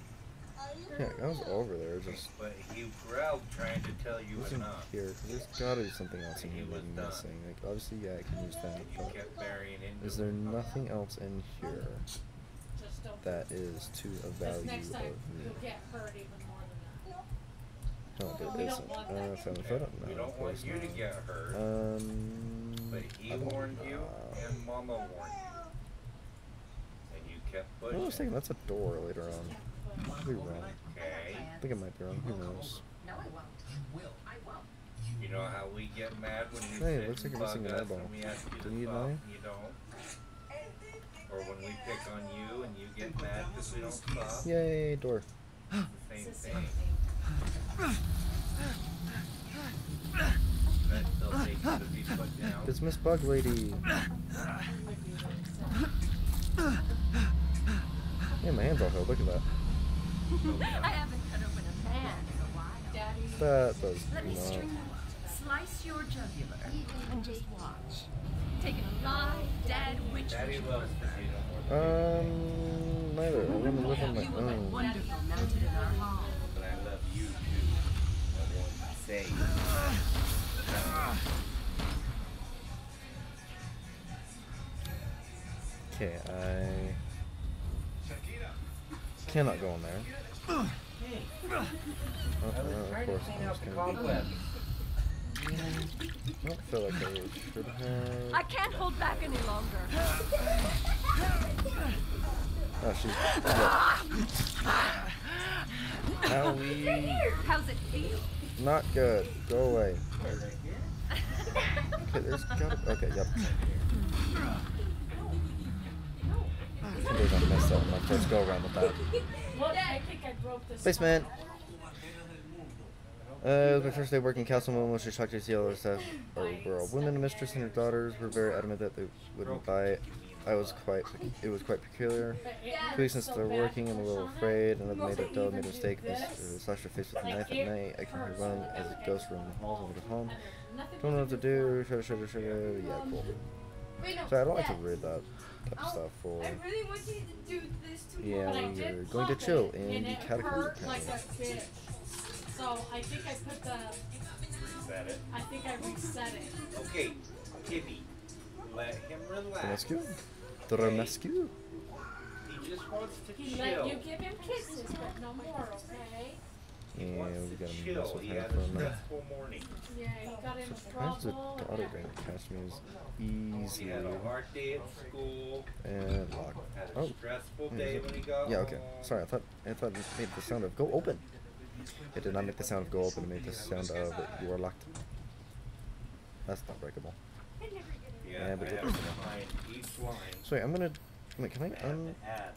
Yeah, I was over there. Just But he growled trying to tell you wasn't enough. here. 'cause There's gotta be something else in here he that I'm missing. Like obviously, yeah, I can use that. You But kept into is there it. nothing else in here that is to a value next time of you'll me? get hurt even more than that. No, We there don't isn't. want Uh, that. family photo? No, We don't want course you to get hurt. Um, But he I don't warned you, know. and Mama warned you. And you kept I was thinking that's a door later on. I could be wrong. Okay. I think I might be wrong. Who knows? No, I won't. You will. I won't. You know how we get mad when you Hey, sit looks like you're missing an eyeball. when we ask you Do you need stop mine? you don't? Or when we pick on you and you get mad because we don't stop? Yay, door. The same thing. It's Miss Bug Lady. Yeah, my hands all held. Look at that. I haven't cut open a man in a while. Daddy, That does let me not. string you up. Slice your jugular and just watch. Taking a live, dead witch. Daddy loves birth. potato Um, neither. I want to live on my You were my own. wonderful mounted in our hall. but I love you too. I won't say. Okay, I cannot go in there. I uh, was of trying to course, clean I was out the gonna. I don't feel like I should have. I can't hold back any longer. Oh, she's. (laughs) Owie. How's it feel? Not good. Go away. (laughs) Okay, there's gotta. Okay, yep. I can't believe I messed up my first go around with that. What? I think I broke this. Basement. Uh, it was my first day working councilwoman was shocked to see all the stuff were all women. The mistress and her daughters were very adamant that they wouldn't buy it. I was quite, it was quite peculiar. Please, since they're working, I'm a little afraid. Another maid of Dell made a mistake. Miss uh, slashed her face with a knife at night. I can hear run as it goes from the halls when I get home. Don't know what to do. Shudder, shudder, shudder. Yeah, cool. So I don't like to read that type of stuff for. I really want you to do this too. yeah, we're going to chill in the catacombs. hurt like a bitch. So I think I put the. Reset it. I think I reset it. Okay, Tippy, let him The relax. rescue? The rescue? He just wants to He chill. let you give him kisses, but no more, okay? He Yeah, wants we to gotta mess chill. with He had for a a stressful morning. Yeah, he got in Surprised the trouble. daughter didn't catch me as He had a hard day at school. And lock. Had a Oh. stressful day is it- when he got Yeah, okay. home. Sorry, I thought I thought it made the sound of go open. It did not make the sound of go open, it made the sound of you are locked. That's not breakable. Yeah, Yeah, I but have it- to find. Sorry, I'm gonna wait, can I um Add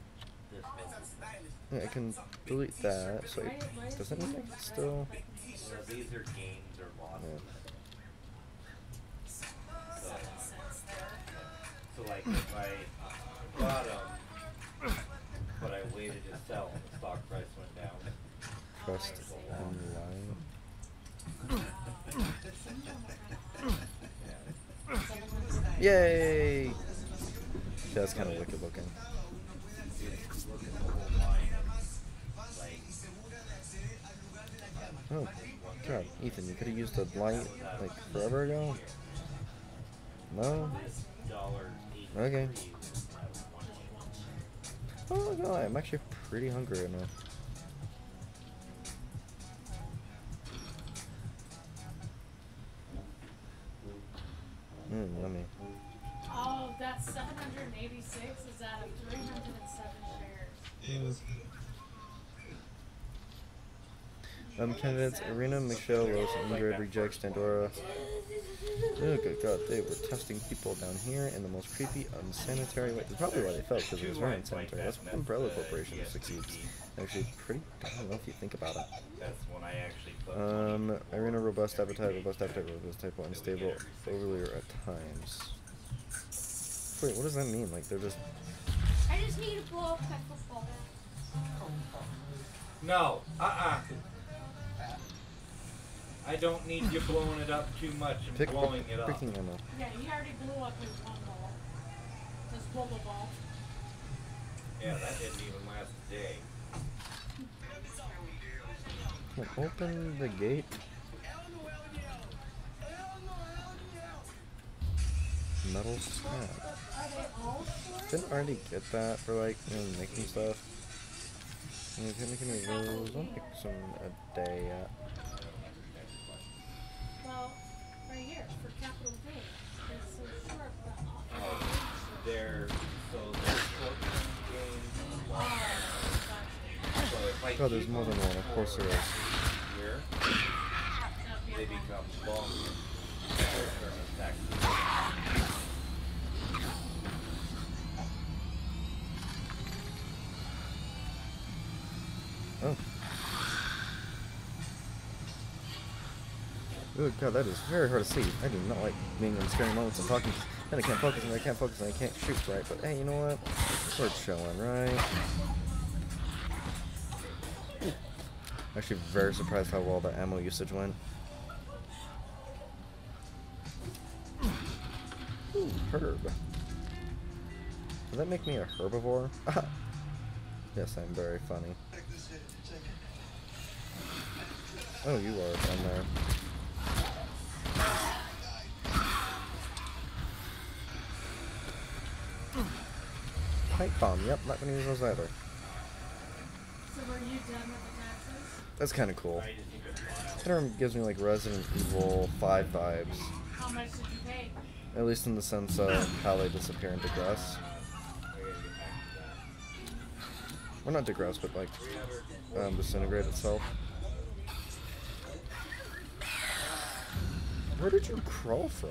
yeah, I can delete that. So it, does that mean I can still So these are gains or losses. So, so like if I bought them, but I waited to sell and the stock price went down. trust online? (laughs) Yay! Yeah, that's kind of wicked looking. Oh, God, Ethan, you could have used the light, like, forever ago? No? Okay. Oh, no, I'm actually pretty hungry right now. Mmm, yummy. Oh, that's 786 is out of 307 shares. Um, candidates Irina, Michelle, Rose, Ingrid rejects Pandora. Oh, good god, they were testing people down here in the most creepy, unsanitary way. That's probably why they felt, because it was very unsanitary. That's what Umbrella Corporation succeeds. Actually, pretty, I don't know if you think about it. That's when I actually put. Um, Irina, robust appetite, robust appetite, robust type 1, unstable, overly at times. Wait, what does that mean? Like, they're just. I just need to blow up my football. No, uh-uh. I don't need you blowing it up too much and Pick, blowing it up. picking ammo. Yeah, he already blew up his one ball. His bubble ball. Yeah, that didn't even last a day. Open the gate. Metal slab. Didn't I already get that for like you know, making stuff. You know, can making those. I'll make some a day yet. Well, right here for capital gains. Oh, they're so short, but Oh, they're so they're short-term games. long-term. So if I Oh, there's more than one. Of course there is. Oh god, that is very hard to see. I do not like being in scary moments and talking. Then I can't focus and I can't focus and I can't shoot right. But hey, you know what? We're chilling, right? Actually, very surprised how well the ammo usage went. Ooh, herb. Does that make me a herbivore? (laughs) yes, I'm very funny. Oh, you are down there. Pipe bomb, yep, not gonna use those either. So were you done with the taxes? That's kind of cool. Of gives me like Resident Evil 5 vibes. How much did you pay? At least in the sense of how they disappear and digress. Well, not digress, but like um, disintegrate itself. Where did you crawl from?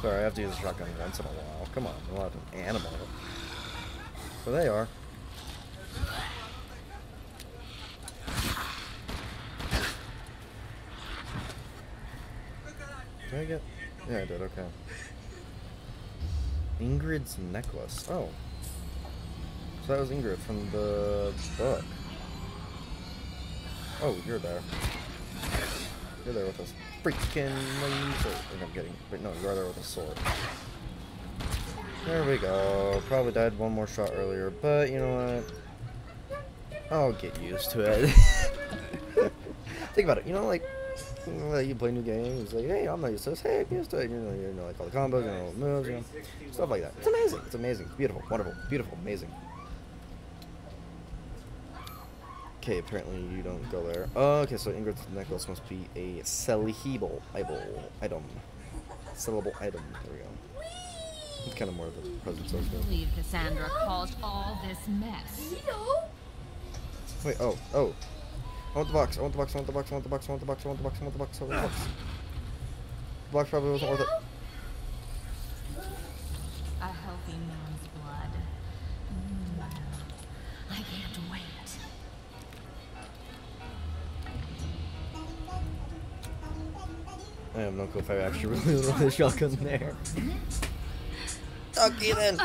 Sorry, I have to use a shotgun once in a while. Come on, I'm not an animal. So they are. Did I get? Yeah, I did. Okay. Ingrid's necklace. Oh. So that was Ingrid from the book. Oh, you're there. You're there with a freaking laser. Oh, I'm kidding. Wait, no, you're there with a sword. There we go. Probably died one more shot earlier, but you know what? I'll get used to it. (laughs) Think about it. You know, like you, you play new games. Like, hey, I'm not used to this. Hey, I'm used to it. You know, you know, like all the combos, you know, all the moves, you know, stuff like that. It's amazing. It's amazing. Beautiful. Wonderful. Beautiful. Amazing. Okay, apparently you don't go there. Oh, okay, so Ingrid's necklace must be a sellable item. Sellable item. There we go. It's kind of more of the present source. though. believe Cassandra caused all this mess. Wait, oh, oh. I want the box, I want the box, I want the box, I want the box, I want the box, I want the box, I want the box, I want the box. The box probably wasn't worth it. A healthy man's I have no clue if I actually (laughs) really want the shotgun there. Okay then.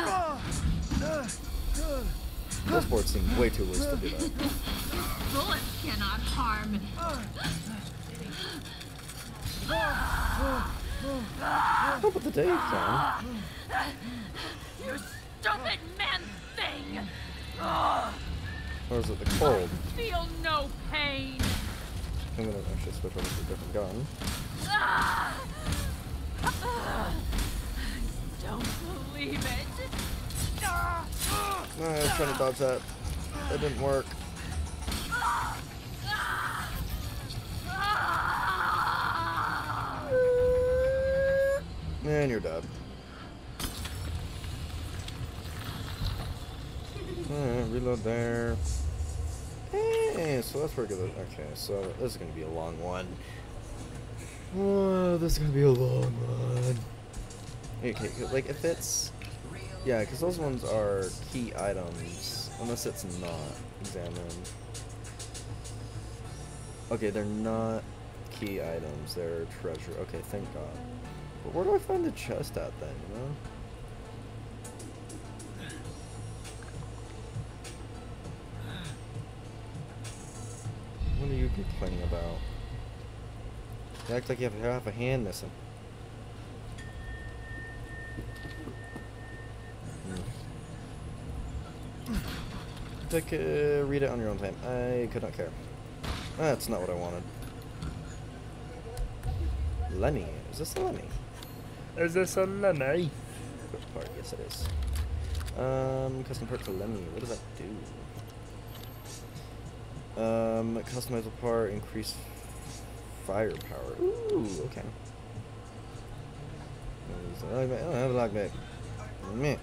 Those boards seem way too loose to do that. Bullets cannot harm me. Oh, but the day down. You stupid man thing! Or is it the cold? Feel no pain. I'm gonna actually switch over to a different gun. I was trying to dodge that. That didn't work. And you're dead. Alright, reload there. Hey, so that's pretty good. Okay, so this is going to be a long one. Oh, this is gonna be a long one. Okay, like if it's yeah, because those ones are key items, unless it's not examined. Okay, they're not key items. They're treasure. Okay, thank God. But where do I find the chest at then? You know. What are you complaining about? You act like you have half a hand missing. Hmm. Take, uh, read it on your own time. I could not care. That's not what I wanted. LEMI. Is this a LEMI? Is this a LEMI? Part. Yes, it is. Um, custom part to LEMI. What does that do? Um, customizable part, increase firepower. Ooh, okay. I don't have a lockpick. Meh.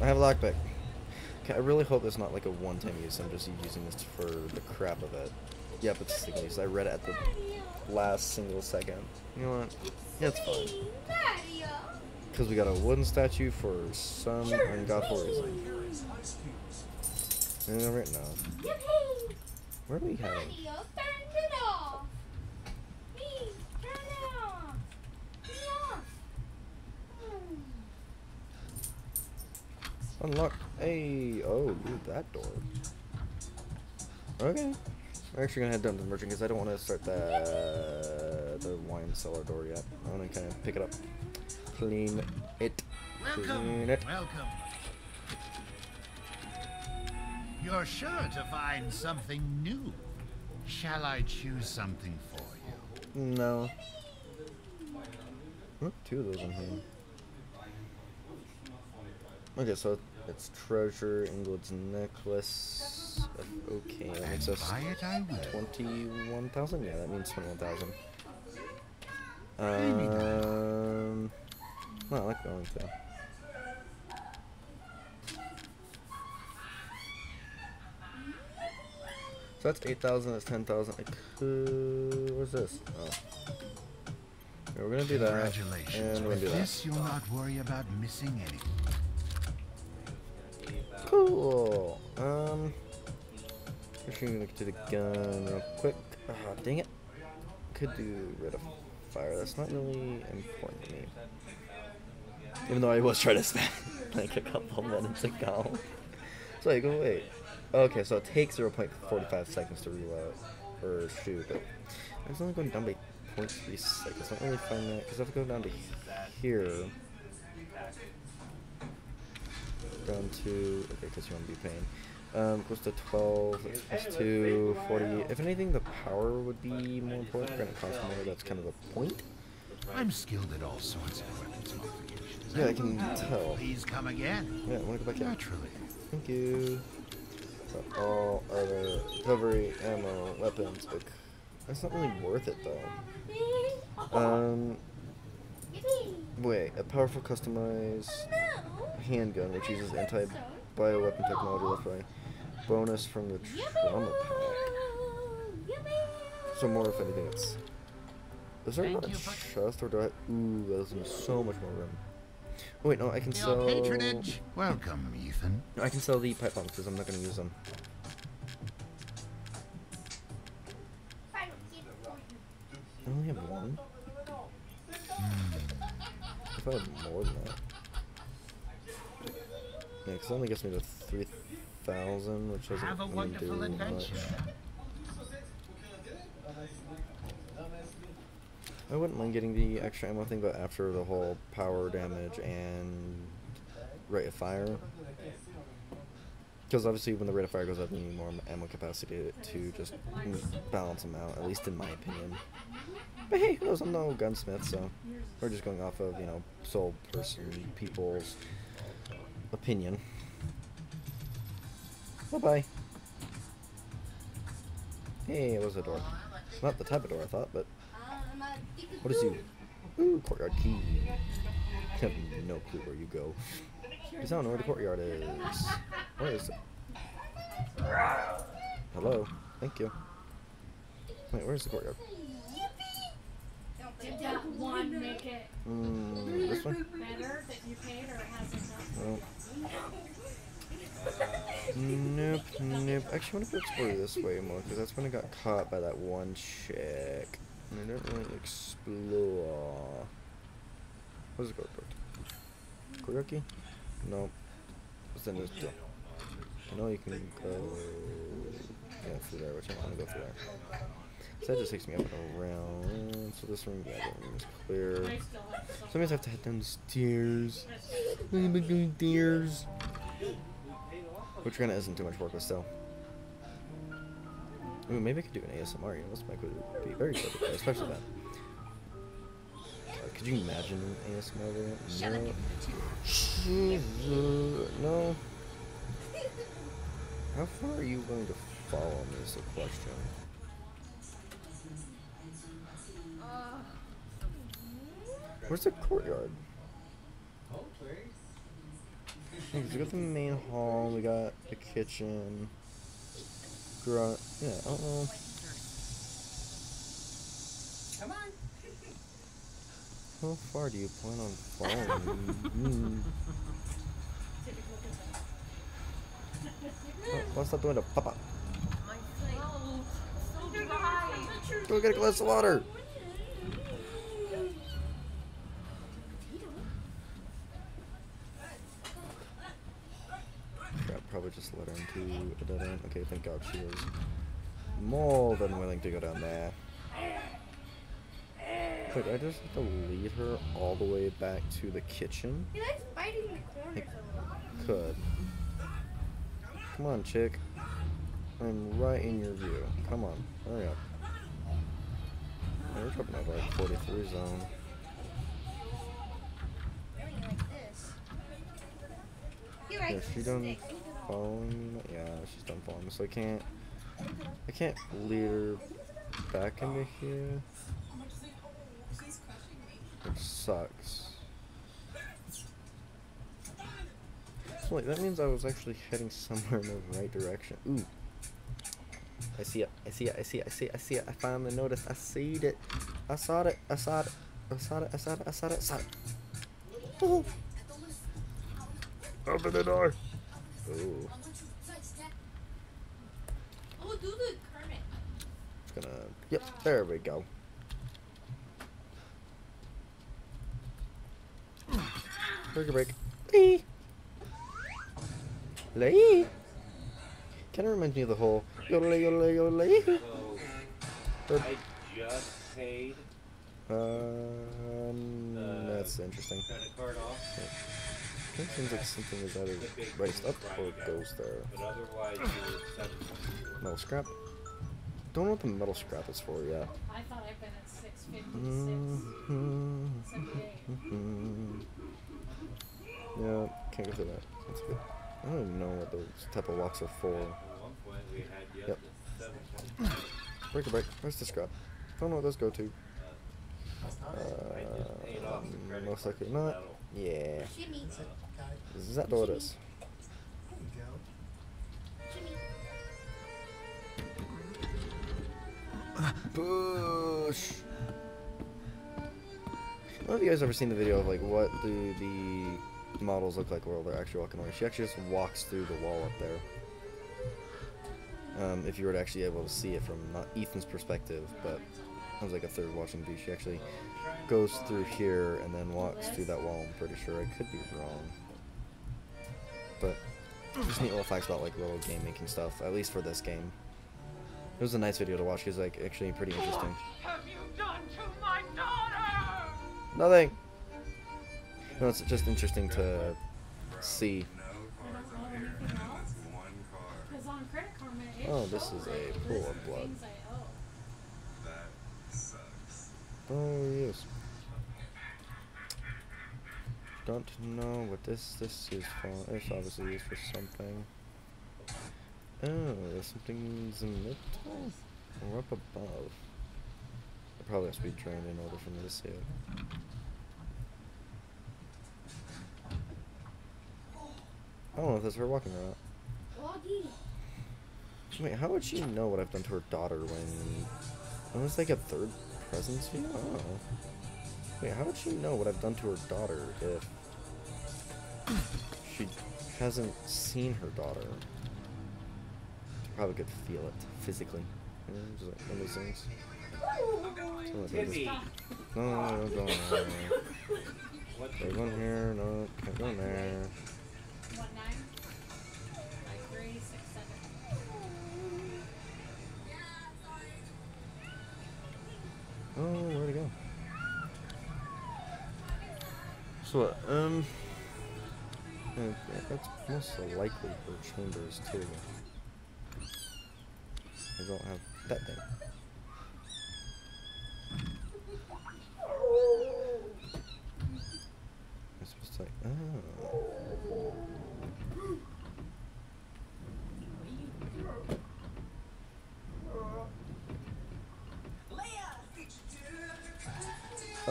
I have a lockpick. Okay, I really hope it's not like a one-time use. I'm just using this for the crap of it. Yep, it's single use. I read it at the last single second. You know what? Yeah, it's fine. Because we got a wooden statue for some ungodful reason. And right now. Where are we heading? Unlock. Hey, oh, dude, that door. Okay. I'm actually gonna head down to the merchant because I don't want to start the the wine cellar door yet. I want to kind of pick it up, clean it, Welcome, clean it. welcome. You're sure to find something new. Shall I choose something for you? No. Hmm, two of those in here. Okay, so it's treasure, Ingrid's necklace. Okay, that makes us buy it I will. twenty-one thousand. Yeah, that means twenty-one thousand. Um, well, I like going to. So that's eight thousand. That's ten thousand. I could. What's this? Oh. Yeah, we're gonna do that. Congratulations. And we're With gonna do that. this, you'll not worry about missing anything. Cool. Um, actually, gonna the gun real quick. Ah, dang it. Could do rid of fire. That's not really important to me. Even though I was trying to (laughs) spend like a couple minutes ago. so like, oh wait. Okay, so it takes 0.45 seconds to reload or shoot, but I was only going down by 0.3 seconds. I don't really find that because if I go down to here down to okay because you want to be paying. Um goes to 12 that's plus 2 40 if anything the power would be more important. gonna cost more. that's kind of the point. I'm skilled at all sorts of weapons modifications. yeah i can tell. Please come again. yeah i want to go back in Naturally. thank you. So all other recovery ammo weapons. Like that's not really worth it though. (laughs) Um wait a powerful customized handgun which uses anti-bioweapon technology left by bonus from the trauma pack. So more if anything it's is there not a chest or do I ooh that gives me so much more room. Oh, wait no I can Your sell patronage. Welcome, Ethan. I can sell the pipe bombs because I'm not gonna use them. I only have one? If I had more than that. Yeah, because it only gets me to 3,000, which doesn't Have a wonderful do adventure. much. I wouldn't mind getting the extra ammo thing, but after the whole power damage and rate of fire. Because obviously, when the rate of fire goes up, you need more ammo capacity to just balance them out, at least in my opinion. But hey, who knows? I'm no gunsmith, so we're just going off of, you know, soul person, people's opinion. Bye bye. Hey, it was a door. Not the type of door I thought, but. What is you? Ooh, courtyard key. have no clue where you go. I don't know where the courtyard is. Where is it? Hello? Thank you. Wait, where's the courtyard? One make it Mm, this one? better that you paid, or has No. Nope, nope. Actually, I want to explore this way more because that's when I got caught by that one chick. And I didn't really explore. What's it called? Koryaki? No. This door? I know you can go. Yeah, through there, which I want to go through there. So that just takes me up and around. So this room, yeah, that room is clear. So that means I have to head down the stairs. Look at the stairs. Which kind of isn't too much work, but still. Ooh, maybe I could do an ASMR, you know, this mic would be very good, especially that. Uh, could you imagine an ASMR video? No. no. How far are you going to follow me is the question. Where's the courtyard? Okay, so we got the main hall, we got the kitchen. Grunt. Yeah, I don't. Come on. How far do you plan on falling? (laughs) me? Hmm. Oh, what's up the window? Papa. Go get a glass of water. Crap, probably just let her into a dead end. Okay, thank God she was more than willing to go down there. Wait, I just have to lead her all the way back to the kitchen? He likes biting the corners a little. Could. Come on, chick. I'm right in your view. Come on, hurry up. Yeah, we're dropping out like 43 zone. Really like this. He Yeah, she done following? Yeah, she's done following me, so I can't... I can't lead her back into here. Which sucks. So wait, that means I was actually heading somewhere in the right direction. Ooh. I see it. I see it. I see it. I see it. I see it. I finally noticed. I seen it. I saw it. I saw it. I saw it. I saw it. I saw it. I saw it. Ooh. Open the door. Ooh. Oh. It's gonna. Yep. There we go. Burger break. Lee. Lee. Kind of reminds me of the whole yodel yodel yodel. So, I just paid Um, uh, that's interesting. credit card off, That seems like something is either raised up or goes there. but otherwise you were seven. Metal scrap. Don't know what the metal scrap is for yet. I thought I'd been at 656. Mm-hmm. 78. Yeah, can't go through that. That's good. I don't even know what those type of locks are for. Yep. Break a break. Where's the scrap? Don't know what those go to. Uh, most likely not. Yeah. Is that what it is? Push. If you guys ever seen the video of like what do the models look like while they're actually walking away. She actually just walks through the wall up there. Um, if you were to actually able to see it from not Ethan's perspective, but I was like a third watching view. She actually goes through here and then walks through that wall. I'm pretty sure. I could be wrong, but just neat little facts about like little game making stuff. At least for this game, it was a nice video to watch. It was like actually pretty interesting. have you done to my daughter? Nothing. No, it's just interesting to see. Because on Credit Karma, it Oh, this is a pool of blood. things I owe. Oh yes. Don't know what this this is for. It's obviously used for something. Oh, there's something in the middle or up above. It probably has to be drained in order for me to see it. Oh, I don't know if that's her walking or not. Wait, how would she know what I've done to her daughter when... When was like a third presence view? Oh. Wait, how would she know what I've done to her daughter if... She hasn't seen her daughter? Probably could feel it physically. You know, just like one of those things. Something like that. Timmy. No, no, no, don't go in there. Don't go in here, no, can't go in there. Oh, where'd it go? So um... that's most likely for chambers too. I don't have that thing. I'm supposed to like, oh.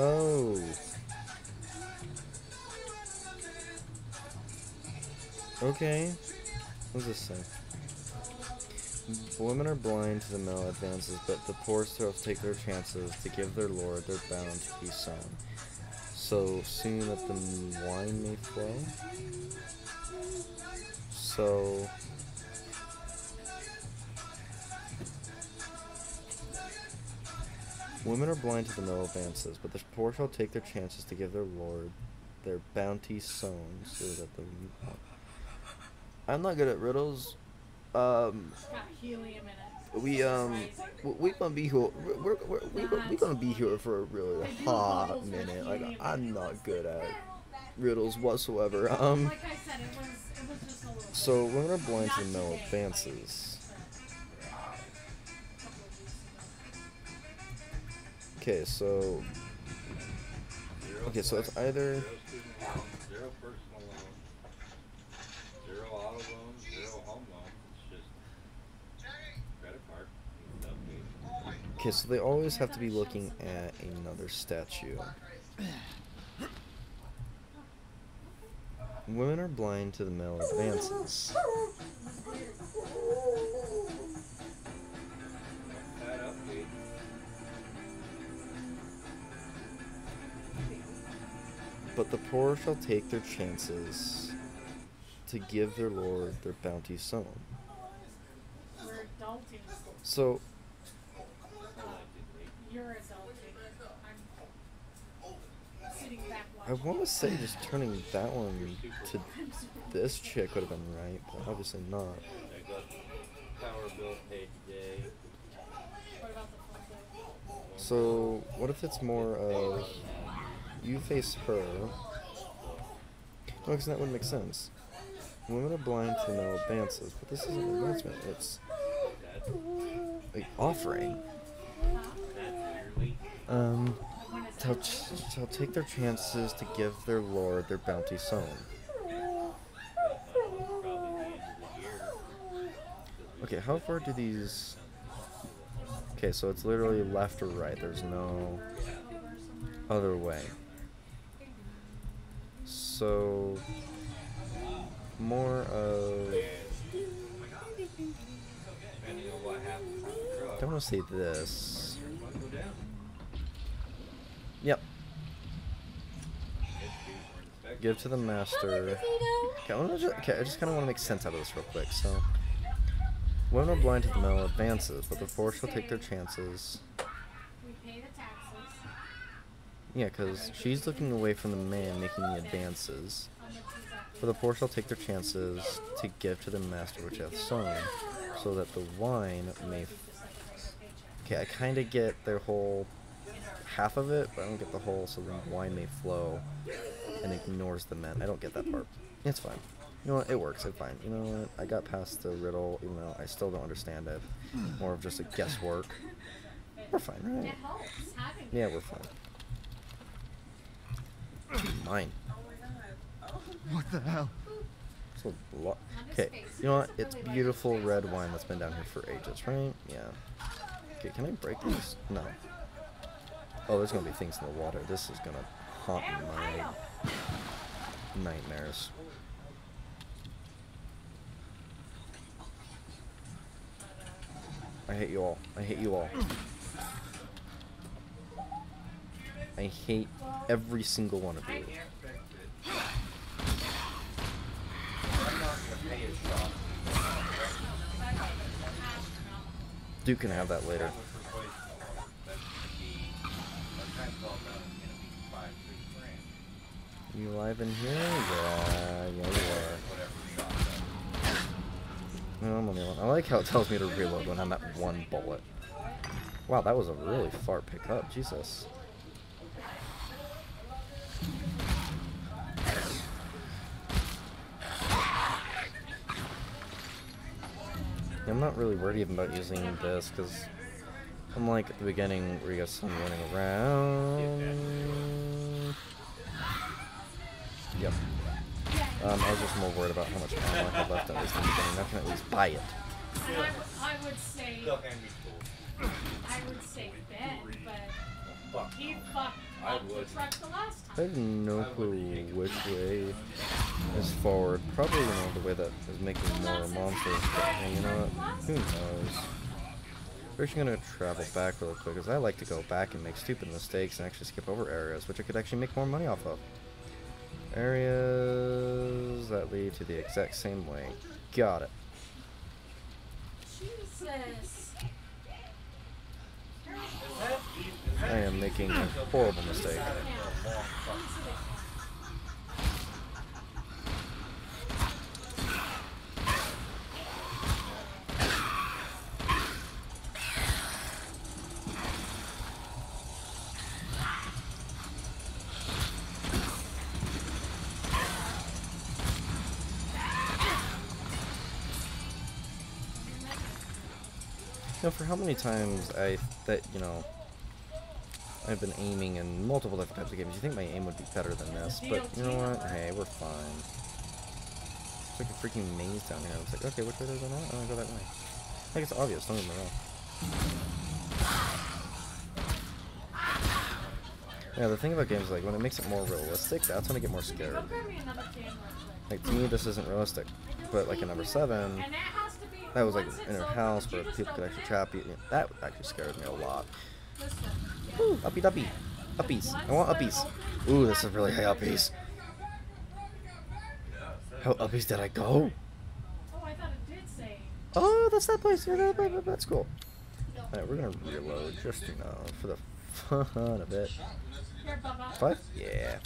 Oh. Okay. What does this say? Women are blind to the male advances, but the poor still take their chances to give their lord their bound be sown. So soon that the wine may flow. So Women are blind to the male advances, but the poor shall take their chances to give their lord their bounty sown, so that the. I'm not good at riddles. Um, Got helium in it. we um, we gonna be here. We're we're, we're, we gonna, be here for a really hot minute. Like I'm not good at riddles whatsoever. Um, Like I said, it was it was just a little. so women are blind to the male advances. Okay, so okay, so it's either okay, so they always have to be looking at another statue. Women are blind to the male advances. But the poor shall take their chances to give their lord their bounty sown. So I'm sitting back I watching. want to say just turning that one to this chick would have been right, but obviously not. I got power bill paid today. What about the phone bill? So what if it's more of you face her? No, because that wouldn't make sense. Women are blind to no advances, but this isn't an advancement. It's a offering. Um, shall, shall take their chances to give their lord their bounty sown. Okay, how far do these? Okay, so it's literally left or right. There's no other way. So more of. Depending on what happens with the I don't want to say this. Might go down. Yep. Give to the master. Okay, I, wanna ju- okay, I just kind of want to make sense out of this real quick. So, women are blind to the male advances, but the poor shall take their chances. Yeah, because she's looking away from the man making the advances. on the two For the poor shall take their chances to give to the master which hath sown, so that the wine may. Okay, I kind of get their whole half of it, but I don't get the whole. So the wine may flow, and ignores the men. I don't get that part. It's fine. You know what? It works. It's fine. You know what? I got past the riddle, even though I still don't understand it. More of just a guesswork. We're fine, right? It helps having. Yeah, we're fine. Mine. What the hell? Okay, you know what? It's beautiful red wine that's been down here for ages, right? Yeah. Okay, can I break this? No. Oh, there's gonna be things in the water. This is gonna haunt my nightmares. I hate you all. I hate you all. I hate every single one of you. Duke can have that later. You alive in here? Yeah, yeah, you are. I like how it tells me to reload when I'm at one bullet. Wow, that was a really far pickup. Jesus. I'm not really worried even about using this because I'm like at the beginning where you got someone running around. Yep. Um, I was just more worried about how much ammo I had left at least in the beginning. I can at least buy it. And I, w- I would say, I would say Ben, but he fucked I up the would. truck I have no clue which way is forward. Probably, you know, the way that is making more monsters. But hey, you know what? Who knows? We're actually gonna travel back real quick, because I like to go back and make stupid mistakes and actually skip over areas, which I could actually make more money off of. Areas that lead to the exact same way. Got it. Jesus. I am making a horrible mistake. You know, for how many times I that you know I've been aiming in multiple different types of games. You think my aim would be better than this, but you know what? Hey, we're fine. It's like a freaking maze down here. It's like, okay, which way do I go now? Oh, I go that way. I think it's obvious. Don't get me wrong. Yeah, the thing about games is like when it makes it more realistic, that's when I get more scared. Go grab me another can real quick. Like to me, this isn't realistic. But like in number seven, that has to be that was like in her house where people could actually trap you. That actually scared me a lot. Ooh, uppy duppy. Uppies. I want uppies. Ooh, this is really high uppies. How uppies did I go? Oh, I thought it did say. Oh, that's that place. Yeah, that- that- That's cool. Alright, we're gonna reload just, you know, for the fun of it. Five? Yeah.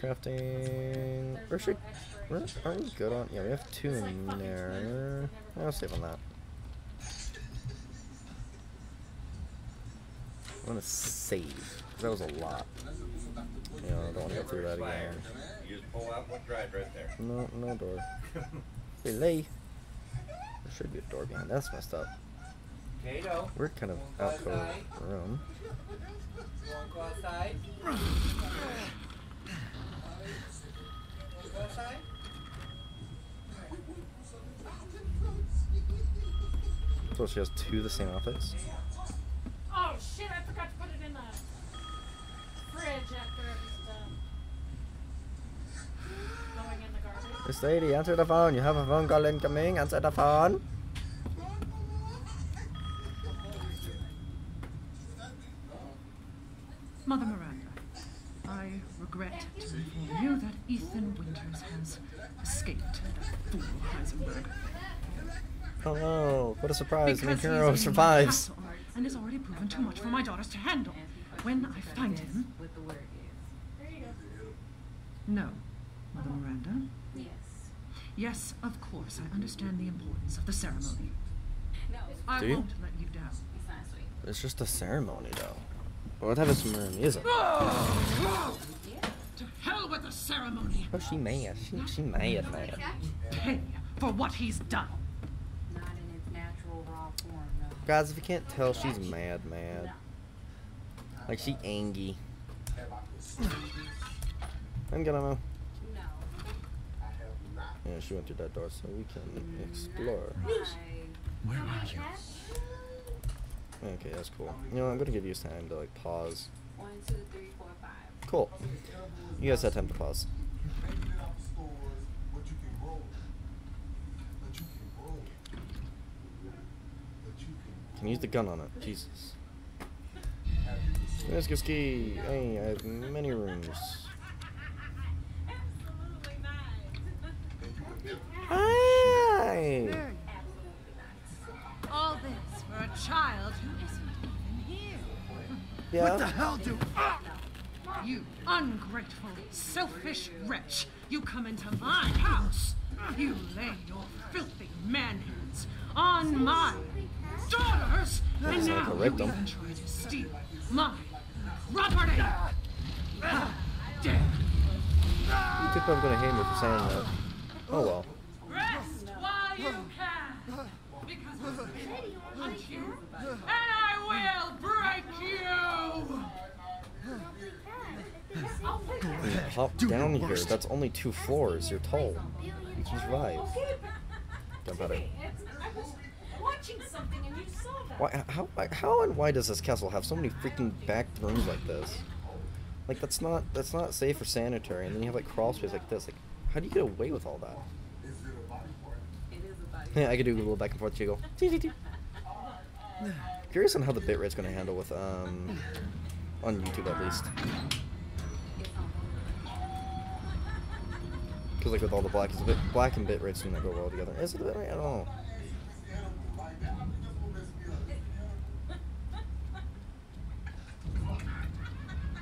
Crafting. Where should. Where, aren't we good on? Yeah, we have two in there. I'll save on that. I'm gonna save. that was a lot. You know, I don't want to go through that again. You just pull out what drive right there. No, no door. Relay. There should be a door behind. That's messed up. Kato. We're kind of alcove room. Want to go? Go outside? So she has two of the same outfits. Oh shit! I forgot to put it in the fridge after it was done. Going in the garbage. This lady, answer the phone. You have a phone call incoming. Answer the phone. Mother Miranda, I regret to inform you that Ethan Winters has escaped that fool Heisenberg. Oh what a surprise. Because My hero in survives. And has already proven too much for my daughters to handle. When I find him, There you go. no, Mother Miranda. Yes. Yes, of course, I understand the importance of the ceremony. No. I won't let you down. It's just a ceremony, though. What type of ceremony is it? To hell with the ceremony! Oh, she mad. She, she mad, mad. Pay for what he's done. Not in its natural raw form, no. Guys, if you can't tell, she's mad, mad. Like, she angry. I'm gonna know. Yeah, she went through that door, so we can explore. Where are you? Okay, that's cool. You know, I'm gonna give you time to like pause. One, two, three, four, five. Cool. You guys had time to pause. can use the gun on it. Jesus. yes go ski Hey, I have many rooms. Hi! All this for a child who isn't even here. Yeah. What the hell do... You ungrateful, selfish wretch! You come into my house! You lay your filthy man-hands on mine! dollars! And now correct them. to steal my property! Damn! You think I'm gonna hate me for saying that. Oh well. Rest while you can! Because I'm here, and I will break you! Hop down here. That's only two floors. You're tall. You can survive. (laughs) Don't bother watching something and you saw that. Why, how, how and why does this castle have so many freaking back rooms like this? Like, that's not, that's not safe or sanitary. And then you have, like, crawl space like this. Like, how do you get away with all that? Yeah, I could do a little back and forth jiggle. (laughs) Curious on how the bitrate's going to handle with, um, on YouTube at least. Because, (laughs) like, with all the black, is a bit, black and bitrate's going to go well together. Is it at bitrate?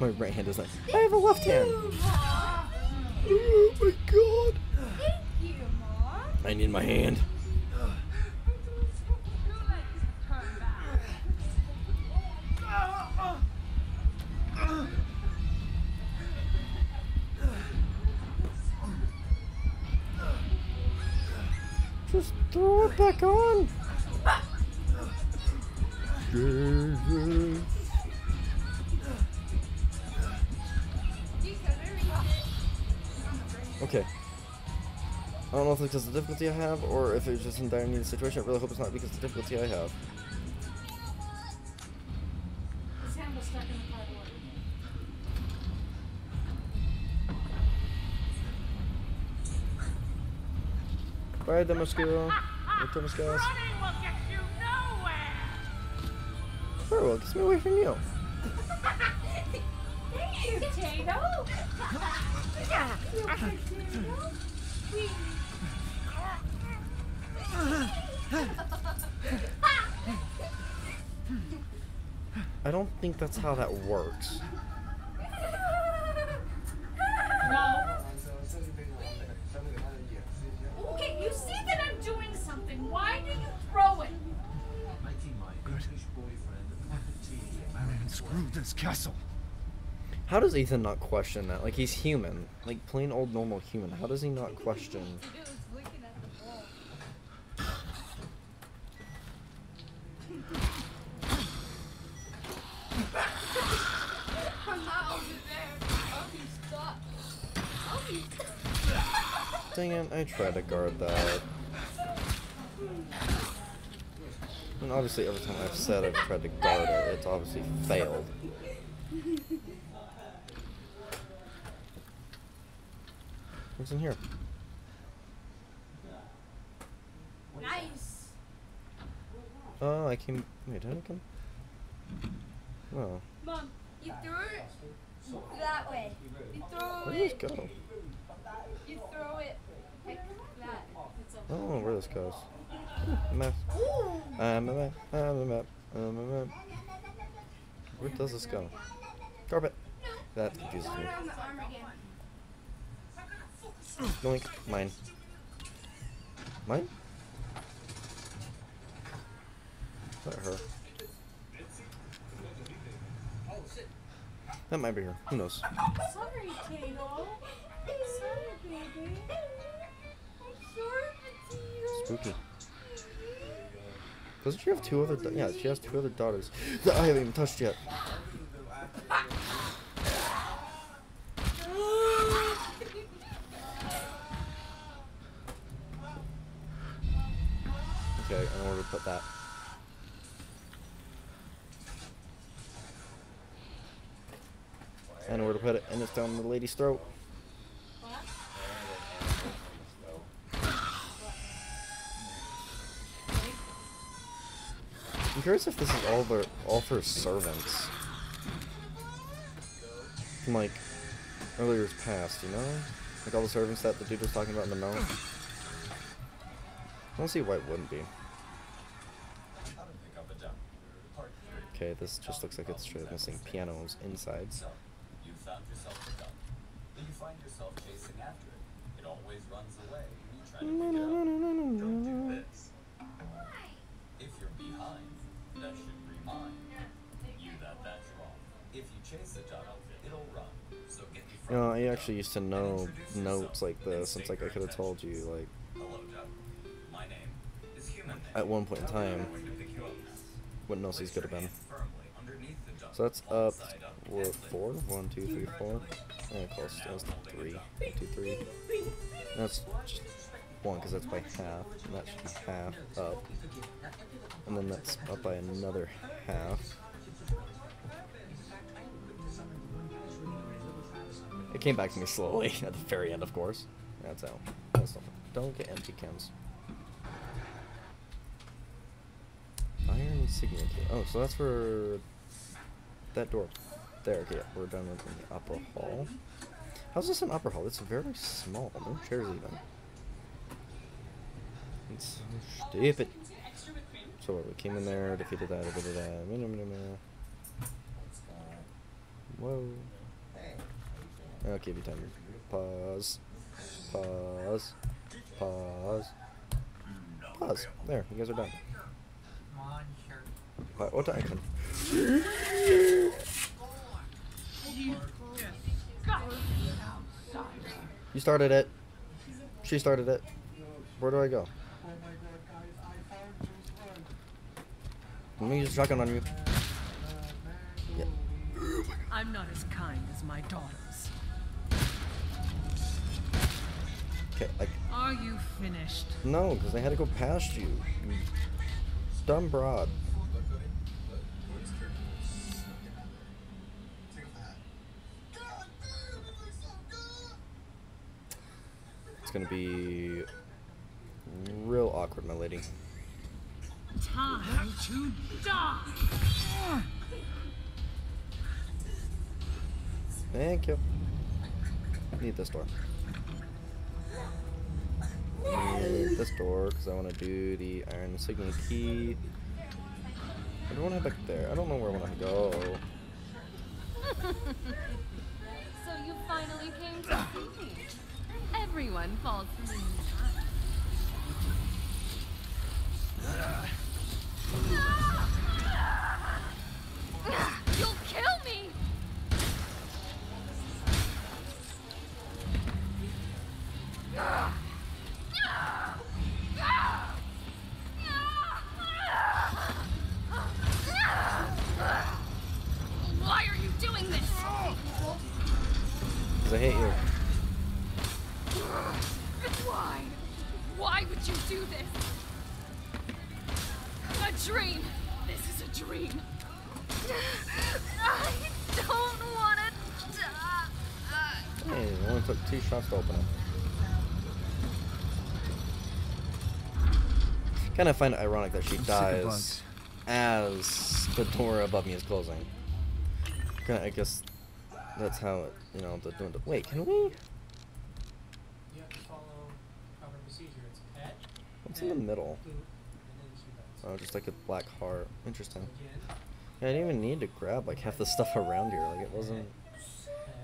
My right hand does not. I have a left hand. Oh my god. Thank you, Mom. I need my hand. Just throw it back on. (laughs) I don't know if it's because of the difficulty I have, or if it's just in dire need situation. I really hope it's not because of the difficulty I have. Bye, Demascuro. Return us, guys. Very well, gets me away from you. (laughs) Thank (laughs) you, Tato. Yeah, you Tato. (laughs) I don't think that's how that works. No. Okay, you see that I'm doing something. Why do you throw it? Good. I man screwed this castle. How does Ethan not question that? Like, he's human. Like, plain old normal human. How does he not question... Dang it, I try to guard that. And obviously every time I've said I've tried to guard it, it's obviously failed. What's in here? Nice! Oh, I came... Wait, did I come? No. Mom, you threw it that way. You threw Where did it go? I don't know where this goes. I'm a mess. I'm a map. I'm a map. I'm a mess. Where does this go? Carpet. That confuses me. Yoink. Mine. Mine? Is her? That might be her. Who knows? Sorry, Tangle. Sorry, baby spooky. Doesn't she have two other? Yeah, she has two other daughters (gasps) that I haven't even touched yet. Okay, I know where to put that. I know where to put it, and it's down the lady's throat. I'm curious if this is all the all for servants. From like earlier past, you know? Like all the servants that the dude was talking about in the note. I don't see why it wouldn't be. Okay, this just looks like it's straight missing pianos insides. You found yourself a gun. Then you find yourself chasing after it. It always runs away. You try to pick it up. (laughs) Don't do this. You know, I actually used to know notes like this. It's like I could have told you, like, at one point in time, what Nosey's could have been. So that's up, what, four? One, two, three, four? Yeah, close. That's three. One, two, three. That's one, because that's by half. And that should be half up. And then that's up by another half. It came back to me slowly (laughs) at the very end, of course. That's out. That's not, don't get empty chems. Iron key. Oh, so that's for that door. There, okay, we're done with the upper hall. How's this an upper hall? It's very small. No chairs even. It's so stupid. So what, we came in there, defeated that, meh, meh, meh, meh. Whoa. I'll give you time. Pause. Pause. Pause. Pause. There, you guys are done. What, what icon? You started it. She started it. Where do I go? Let me use shotgun on you. Yeah. I'm not as kind as my daughters. Like Are you finished? no, because I had to go past you. you dumb broad. It's gonna be real awkward, my lady. Time to die. Thank you. Need this door. This door because I want to do the iron insignia key. I don't want to head back there. I don't know where I want to go. (laughs) so you finally came to see me. Everyone falls for me. (laughs) You'll kill Why are you doing this? Because I hate you. Why? Why would you do this? A dream. This is a dream. I don't want to die. Hey, it only took two shots to open it. Kind of find it ironic that she I'm dies as the door above me is closing. Kinda, I guess that's how it, you know, the doing. Wait, can we? You have to follow proper procedure. It's pet. What's in the middle? boot, and then she bites. Oh, just like a black heart. Interesting. Yeah, I didn't even need to grab like half the stuff around here. Like it wasn't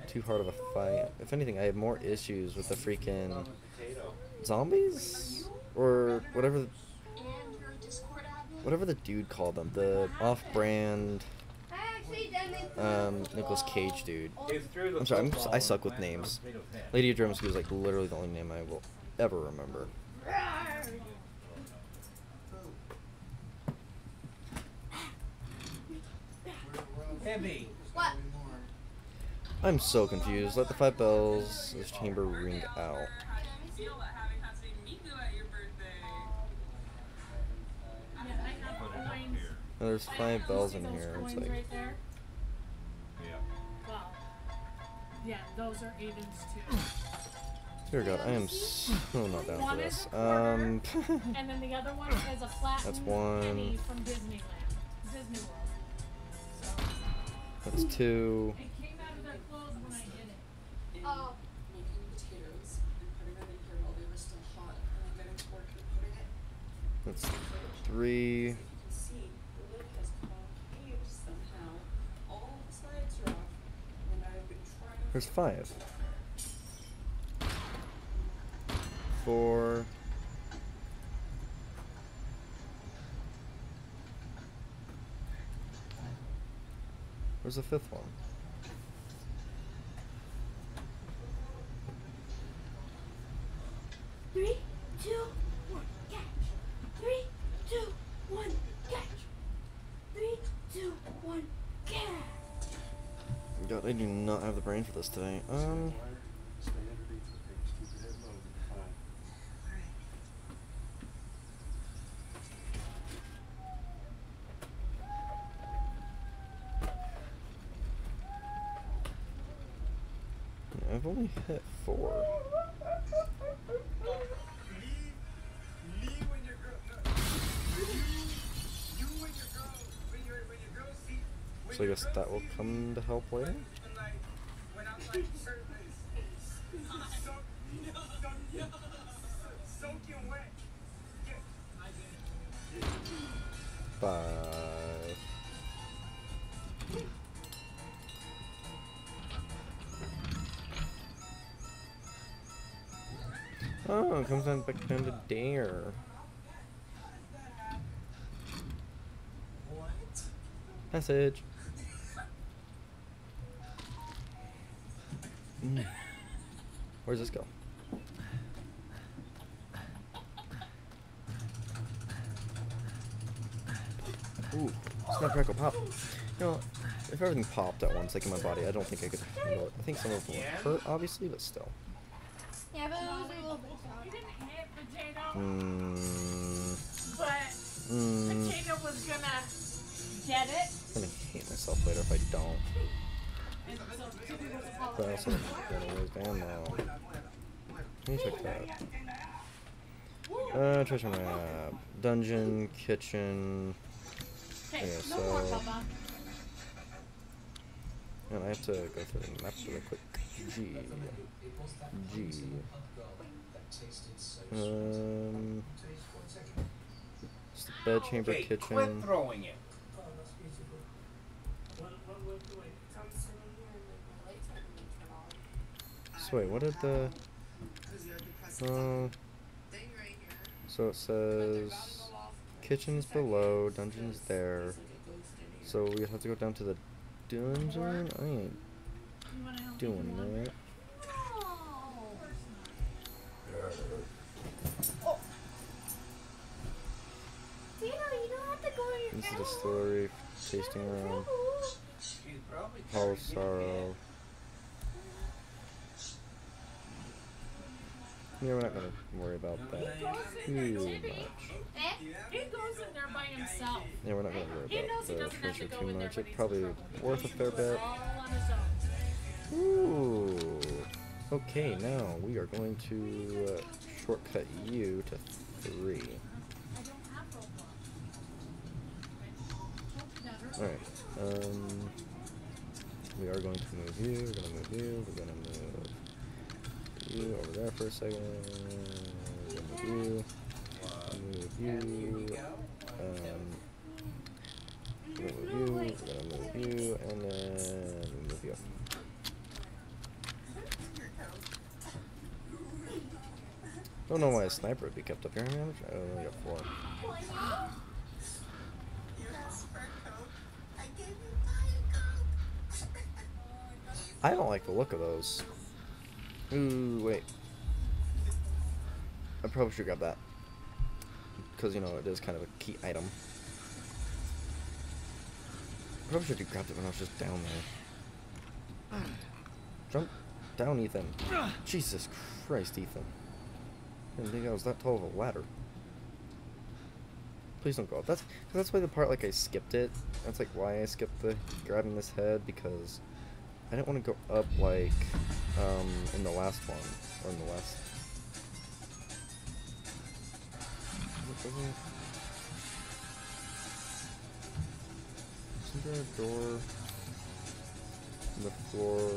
too hard of a fight. If anything, I have more issues with the freaking zombies or whatever whatever the dude called them, the off-brand um, Nicolas Cage dude. I'm sorry, I'm, i suck with names. Lady of Drumsky was like literally the only name I will ever remember. I'm so confused. Let the five bells of chamber ring out. Now, there's five bells in here. It's like right there. Wow. Yeah, those are Aiden's too. Dear God, I am so (laughs) not down for this. is a quarter, Um, and then the other one is a flat That's one. penny from Disneyland, Disney World. So that's two. it came out of their clothes when I did it. Oh. Making potatoes and putting them in here while they were still hot, and then getting to work and putting it. That's three. You can see the lid has concaved somehow. All the sides are off, and I've been trying to. There's five. Four. Where's the fifth one? Three, two, one, catch. Three, two, one, catch. Three, two, one, catch. God, I do not have the brain for this today. Um. I've only hit four. So I guess that will come to help later. Five. Oh, it comes down back down to dare. What? Passage. Mm. (laughs) Where's this go? Ooh, snap crackle pop. You know, if everything popped at once, like in my body, I don't think I could handle it. I think some of them would hurt, obviously, but still. Yeah, but it was a little bit You didn't hit potato, Mm, but mm, potato was gonna get it. I'm gonna hate myself later if I don't. But I also don't want to waste ammo. Let me check that. Uh, treasure map. Dungeon, kitchen. Okay, Yeah, no more, so. Bubba. And I have to go through the map really quick. G. G. Um. It's the bed chamber, Okay, kitchen. quit throwing it. So wait, what did the? Uh, so it says kitchen's below, dungeon's there. So we have to go down to the dungeon. I ain't doing that. This is the story, tasting room, Hall of Sorrow. Yeah, we're not gonna worry about that too much. He goes in there by himself. Yeah, we're not gonna worry He about the doesn't have to treasure too much. It's probably worth a fair bit. All on his own. Ooh. Okay, now we are going to uh, shortcut you to three. Alright. Um, we are going to move you. We're gonna move you. We're gonna move you over there for a second. Move you. Move you. Um, move you. We're gonna move you, and then move you. Don't know why a sniper would be kept up here. Much? I only got four. I don't like the look of those. Ooh, wait. I probably should grab that. Because, you know, it is kind of a key item. Probably should have grabbed it when I was just down there. Jump down, Ethan. Jesus Christ, Ethan. I didn't think I was that tall of a ladder. Please don't go up. That's that's why the part like I skipped it. That's like why I skipped the grabbing this head because I didn't want to go up like um, in the last one or in the last. Isn't there a door in the floor?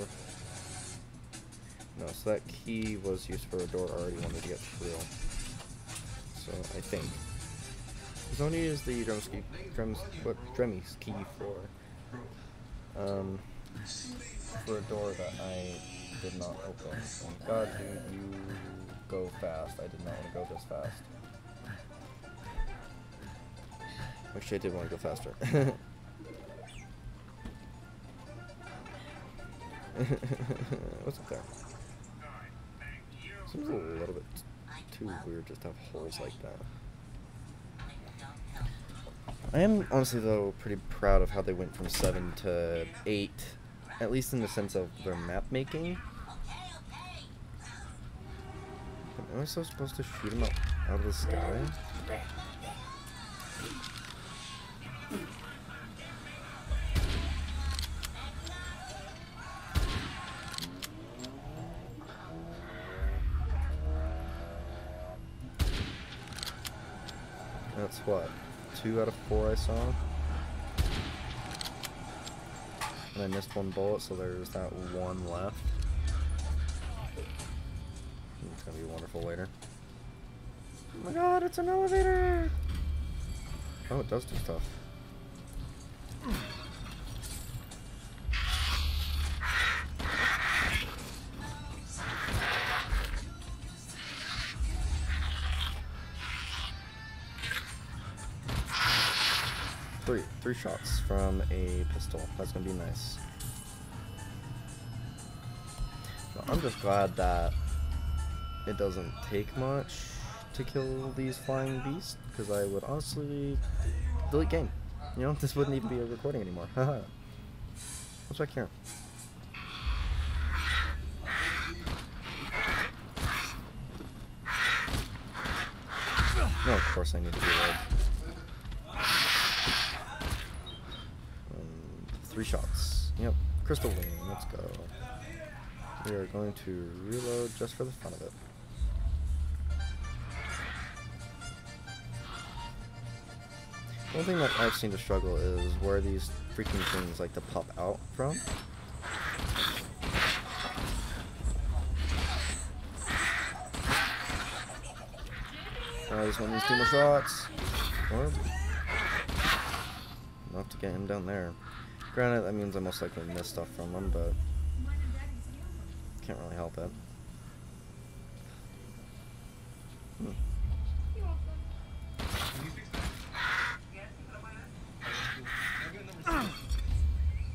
No, so that key was used for a door I already wanted to get through. So I think. Only is the drums key, drums, what key for, um, for a door that I did not open. And God, dude, you go fast. I did not want to go this fast. Actually, I did want to go faster. (laughs) What's up there? Seems a little bit too weird just to have holes like that. I am honestly though pretty proud of how they went from seven to eight, at least in the sense of their map making. Am I so supposed to shoot him out, out of the sky? That's what? Two out of four I saw? And I missed one bullet, so there's that one left. It's gonna be wonderful later. Oh my god, it's an elevator! Oh, it does do stuff. Three, three shots from a pistol. That's gonna be nice. Well, I'm just glad that it doesn't take much to kill these flying beasts, because I would honestly delete game. You know, (laughs) this wouldn't even be a recording anymore. Haha. What's back here? No, of course I need to reload. Um, three shots. Yep. Crystal Wing, let's go. We are going to reload just for the fun of it. One thing that I've seen to struggle is where these freaking things like to pop out from. Uh, this one needs two more shots. Or enough to get him down there. Granted, that means I most likely missed stuff from him, but can't really help it.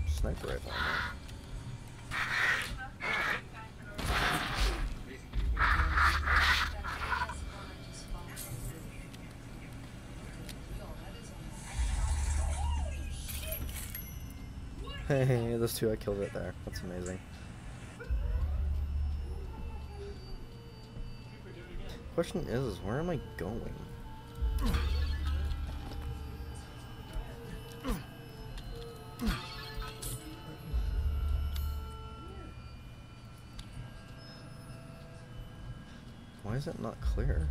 Sniper rifle. Hey, those two I killed right there. That's amazing. Question is, where am I going? Why is it not clear?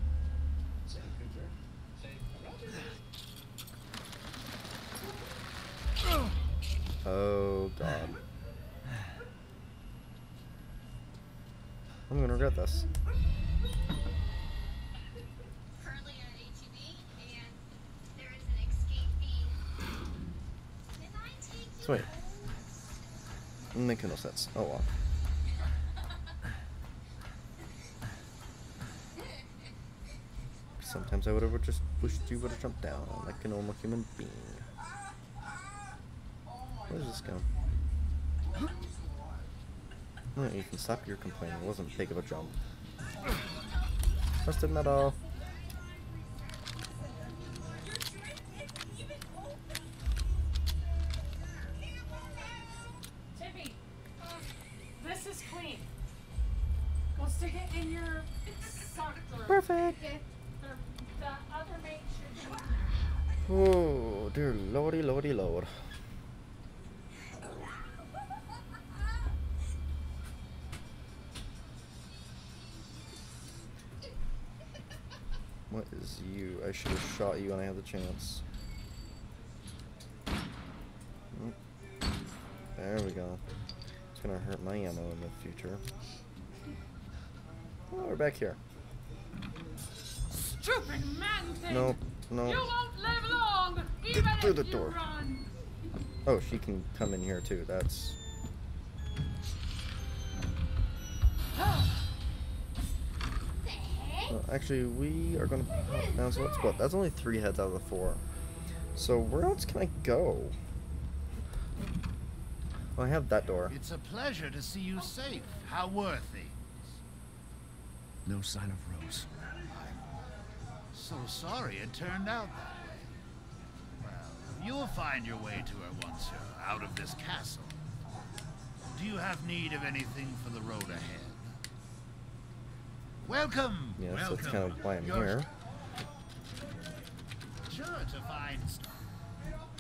Making no sense. Oh well. Sometimes I would have just wished you would have jumped down like a normal human being. Where's this go? No, you can stop your complaining. It wasn't big of a jump. Rusted metal. Chance. There we go. It's gonna hurt my ammo in the future. Oh, we're back here. Stupid man thing! Nope, nope. You won't live long, Get through the door. run. Oh, she can come in here too. That's actually, we are gonna pop down. So let's what? That's only three heads out of the four. So where else can I go? Oh, I have that door. It's a pleasure to see you safe. How were things? No sign of Rose. So sorry it turned out that way. Well, you'll find your way to her once you're out of this castle. Do you have need of anything for the road ahead? Welcome! Yes, Welcome. that's kind of why I'm You're here. Sure to find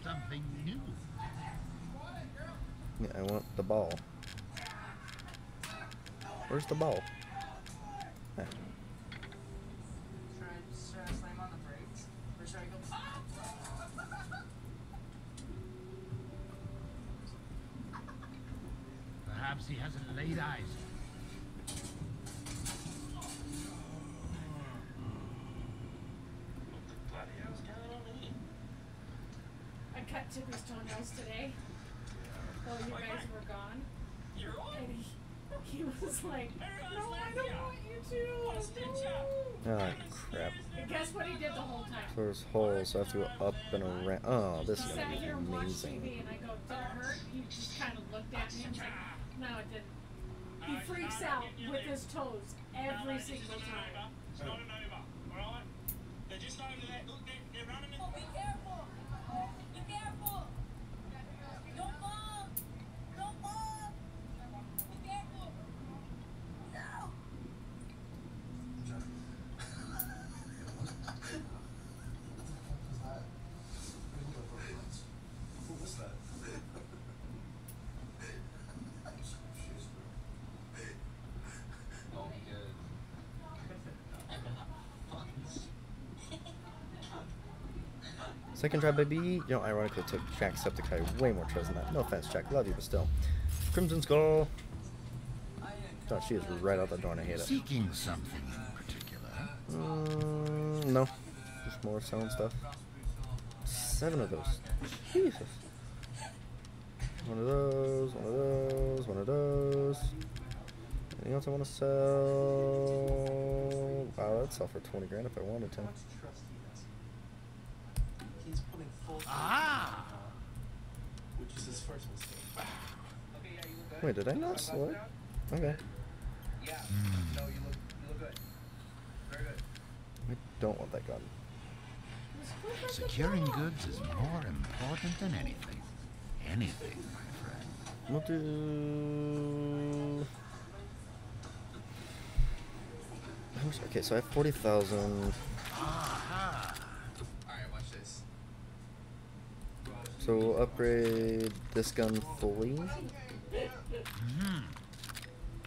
something new. Yeah, I want the ball. Where's the ball? Eh. Should I, should I slam on the brakes? Or should I go? Perhaps he hasn't laid eyes. I cut Tippy's toenails today while you guys were gone. And he, he was like, No, I don't want you to. No. Oh, crap. And guess what he did the whole time? So there's so I have to go up and around. Oh, this is gonna be here and watched amazing. TV, and I go, Did it hurt? He just kind of looked at me and was like, No, it didn't. He freaks out with his toes every single time. Second try, baby. You know, ironically, took Jacksepticeye way more tries than that. No offense, Jack. Love you, but still. Crimson Skull. Oh, she is right out the door, and I hate it. Seeking something in particular. Mm, no. Just more selling stuff. Seven of those. Jesus. One of those, one of those, one of those. Anything else I want to sell? Wow, that'd sell for 20 grand if I wanted to. He's putting full. Ah! Which is his first mistake. Okay, yeah, you look good. Wait, did I not sell it? Okay. Yeah. No, you look, you look good. Very good. I don't want that gun. Securing goods is more important than anything. Anything, my friend. We'll do. Okay, so I have 40,000. Aha! Alright, watch this. So we'll upgrade this gun fully. Mhm.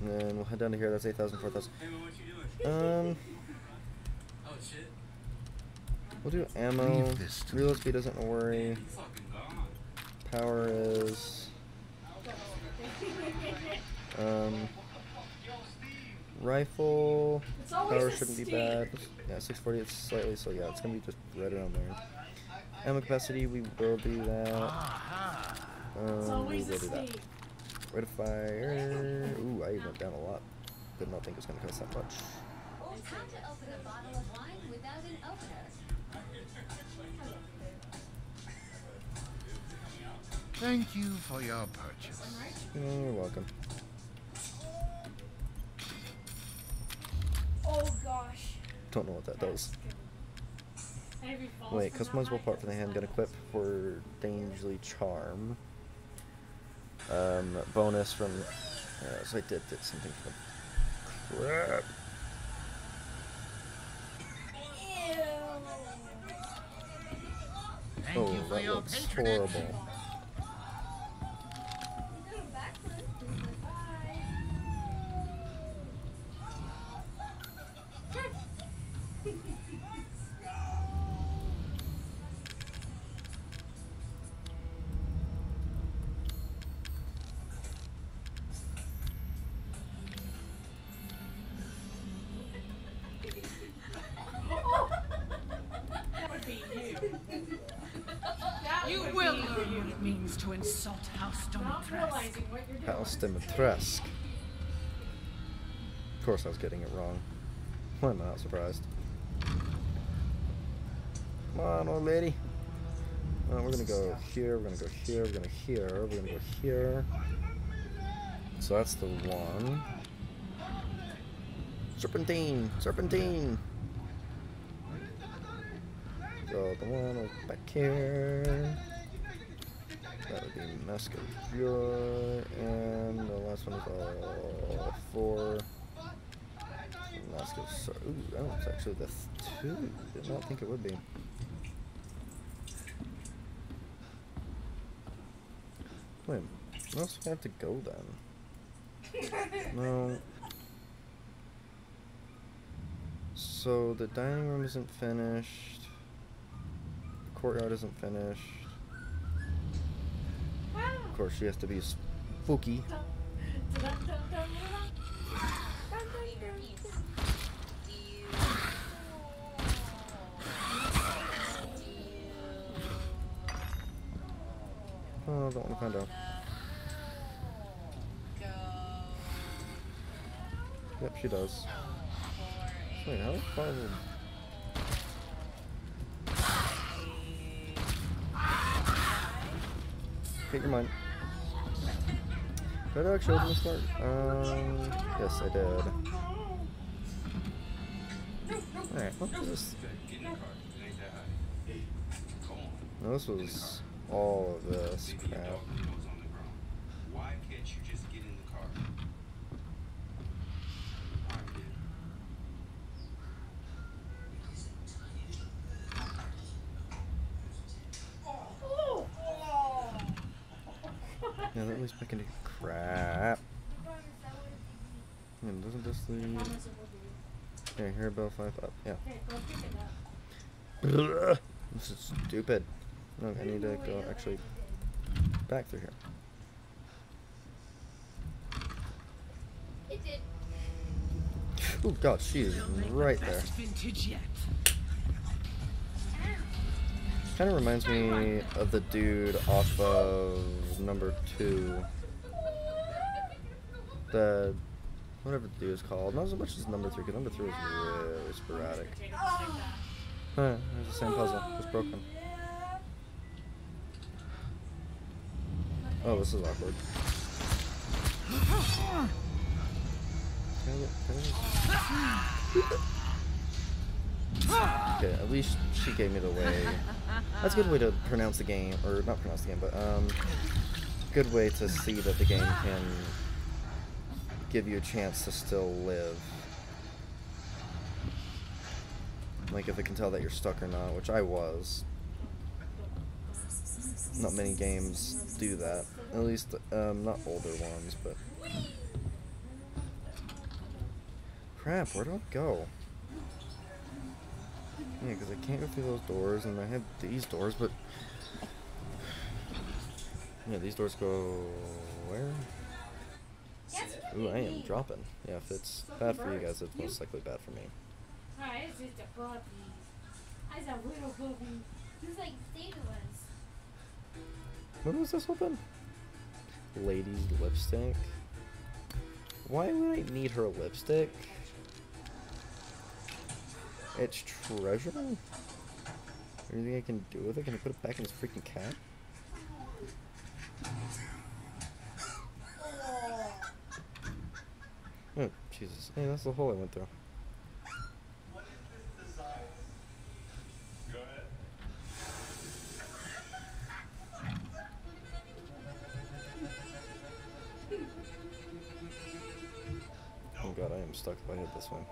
And then we'll head down to here. That's 8,000, 4,000. Hey, man, what you doing? Um, Oh, shit. we'll do ammo. Leave this to Reload speed doesn't worry. You fucking gone. Power is. Um, rifle. Power shouldn't be bad. Yeah, 640. It's slightly so. Yeah, it's gonna be just right around there. Ammo capacity. We will do that. Aha! Um, we always will do that. Steve. Rate of fire. Ooh, I went down a lot. Did not think it was gonna cost that much. How to open a bottle of wine without an opener. Thank you for your purchase. Mm, You're welcome. Oh gosh. Don't know what that does. Wait, from customizable part for the handgun equip for Dangerly Charm. Um, bonus from Uh, so I did, did something for crap. Thank oh, you that looks horrible. You're doing. Of course I was getting it wrong. Why am I not surprised? Come on, old lady. Uh, we're gonna go here, we're gonna go here, we're gonna here, we're gonna go here. So that's the one. Serpentine! Serpentine! So the one back here. That would be Muscovure, and the last one is all four. Muscov. Ooh, that one's actually the th two. Did not think it would be. Wait, where else do I have to go then? (laughs) No. So the dining room isn't finished. The courtyard isn't finished. Of course, she has to be spooky. Oh, don't want to find out. Yep, she does. Wait, how far would... Get your mind. Did I actually open this part? Um, yes, I did. Alright, what was this? No, this was all of this crap. Why can't you just get in the car? Yeah, that leads back into crap. Yeah, doesn't this. Yeah, here, Bell 5 up. Yeah. This is stupid. No, I need to go actually back through here. Oh god, she is right there. Kind of reminds me of the dude off of number two. The whatever the dude is called. Not as much as number three, because number three is really sporadic. Huh, it's the same puzzle. It's broken. Oh, this is awkward. Okay, at least she gave me the way. That's a good way to pronounce the game, or not pronounce the game, but um, good way to see that the game can give you a chance to still live. Like if it can tell that you're stuck or not, which I was. Not many games do that. At least, um, not older ones, but. Crap, where do I go? Yeah, because I can't go through those doors, and I have these doors, but... Yeah, these doors go... where? Ooh, I am dropping. Yeah, if it's bad for you guys, it's most likely bad for me. Hi, it's just a puppy. It's a little puppy. It's like Data was. When was this open? Lady's lipstick? Why would I need her lipstick? It's treasure? Anything I can do with it? Can I put it back in this freaking cat? (laughs) Oh, Jesus. Hey, that's the hole I went through. Oh god, I am stuck if I hit this one.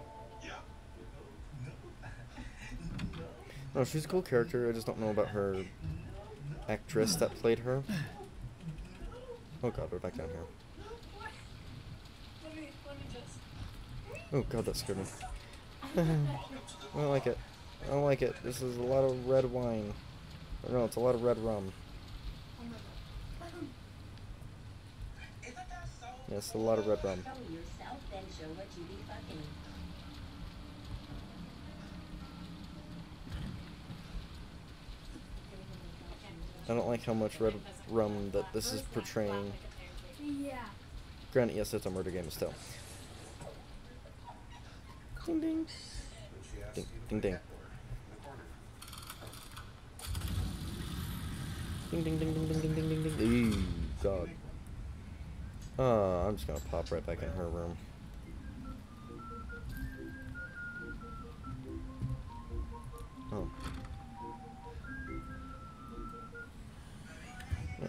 No, she's a cool character. I just don't know about her actress that played her. Oh god, we're back down here. Oh god, that scared me. (laughs) I don't like it. I don't like it. This is a lot of red wine. Or no, it's a lot of red rum. Yes, a lot of red rum. I don't like how much red rum that this is portraying. Yeah. Granted, yes, it's a murder game still. Ding ding. Ding ding ding. Ding ding ding ding ding ding ding ding ding. Eee, God. Uh, I'm just gonna pop right back in her room. Oh.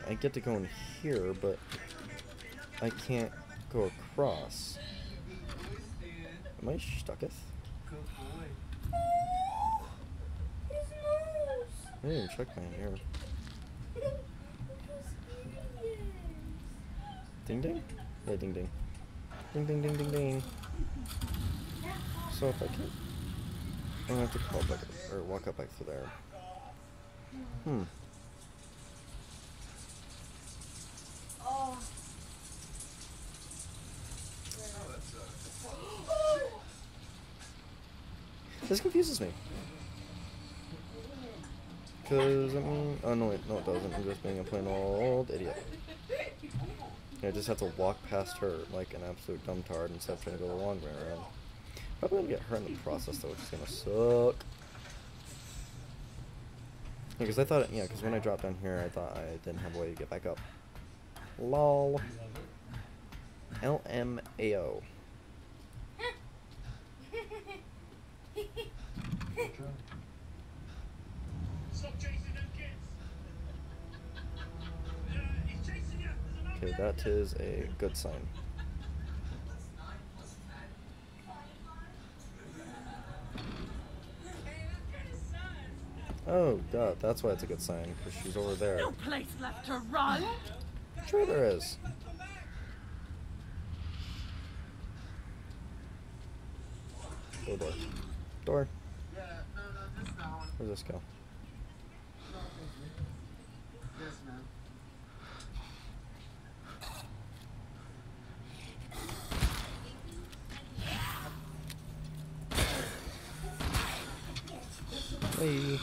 I get to go in here, but I can't go across. Am I stucketh? I didn't check my hair. Ding ding? Yeah, ding ding. Ding ding ding ding ding. So if I can I'm gonna have to call back or walk up back to there. Hmm. Oh. This confuses me. Cause I mean, oh no, wait, no it doesn't. I'm just being a plain old idiot. I just have to walk past her like an absolute dumb tard instead of trying to go the long way around. Probably gonna get her in the process though, which is gonna suck. Because I thought, yeah, because when I dropped down here, I thought I didn't have a way to get back up. Lol. LMAO. Okay, that is a good sign. Oh god, that's why it's a good sign, because she's over there. No place left to run. Sure there is. Oh, door, door. This go? Hey.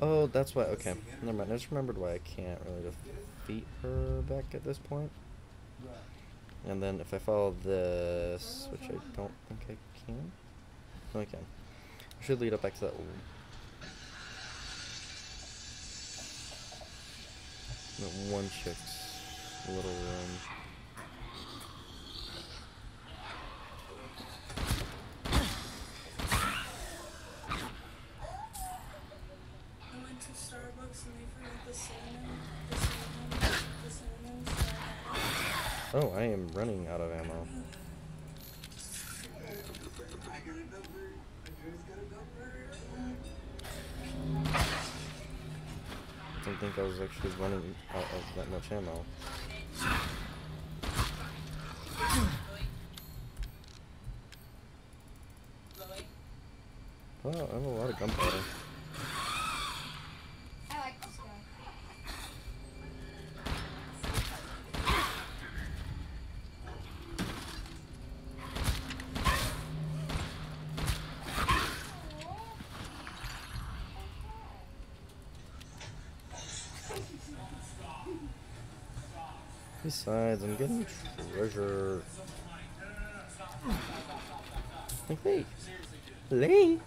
Oh, that's why. Okay, never mind. I just remembered why I can't really defeat her back at this point. And then if I follow this, which I don't think I can. No, I can. Should lead up back to that. That one chick's little room. Was actually running out of that much ammo. Oh, I have a lot of gunpowder. Besides, I'm getting treasure. Like me. Lee.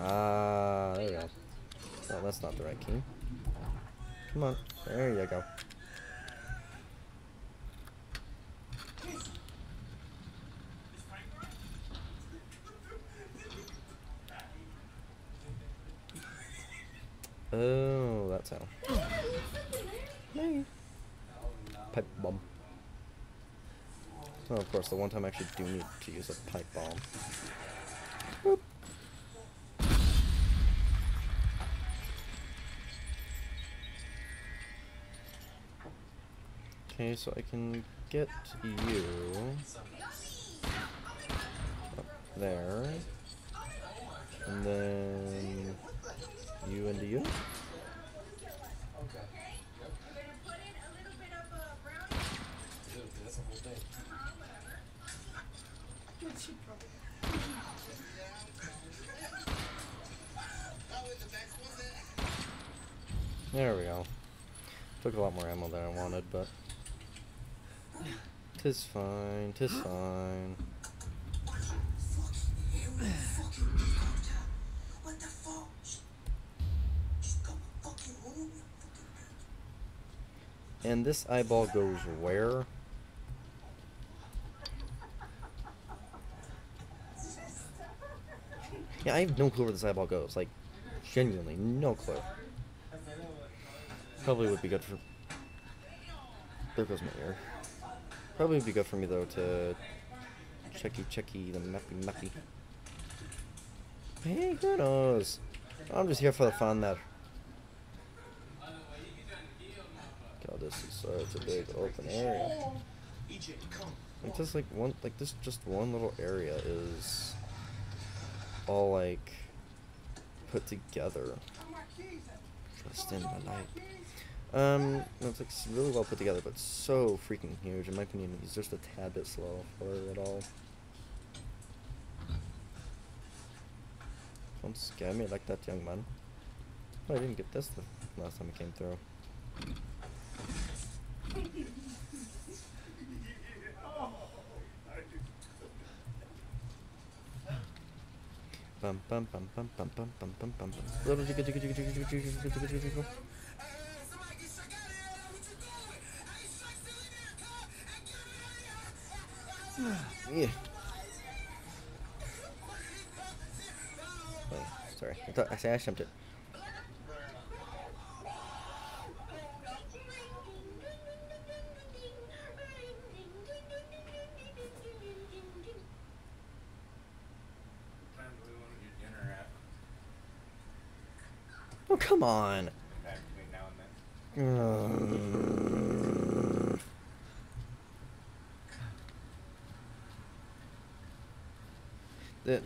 Ah, there we go. No, that's not the right key. Come on. There you go. Oh, that's how. Hey. Pipe bomb. Oh, of course, the one time I actually do need to use a pipe bomb. Boop. Okay, so I can get you up there, and then you into you. There we go. Took a lot more ammo than I wanted, but tis fine, tis fine. And this eyeball goes where? Yeah, I have no clue where this eyeball goes. Like, genuinely, no clue. Probably would be good for... There goes my ear. Probably would be good for me, though, to... Checky, checky, the mappy, mappy. Hey, who knows? I'm just here for the fun there. God, this is such a big open area. Like, just like one, like this, just one little area is all like put together. Just in the life. Um, it's like really well put together, but so freaking huge. In my opinion, he's just a tad bit slow for it all. Don't scare me like that, young man. I didn't get this the last time I came through. Yeah. Oh, sorry. I thought I I jumped it. Come on. Uh,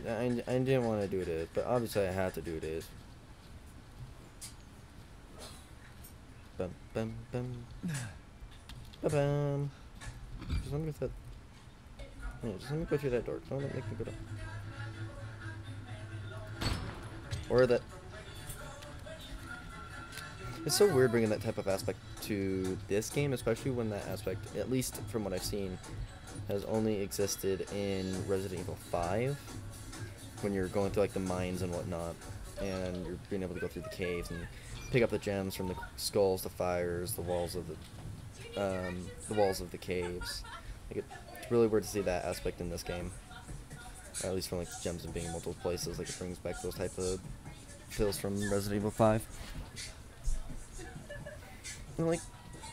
I, I didn't want to do this, but obviously I had to do this. Bum bum bum. Ba bum. Just let me through that. Yeah, just let me go through that door. Don't make me go down. Or that. It's so weird bringing that type of aspect to this game, especially when that aspect, at least from what I've seen, has only existed in Resident Evil 5 when you're going through like the mines and whatnot, and you're being able to go through the caves and pick up the gems from the skulls, the fires, the walls of the um, the walls of the caves. Like it's really weird to see that aspect in this game, or at least from like gems and being in multiple places. Like it brings back those type of feels from Resident Evil 5. And like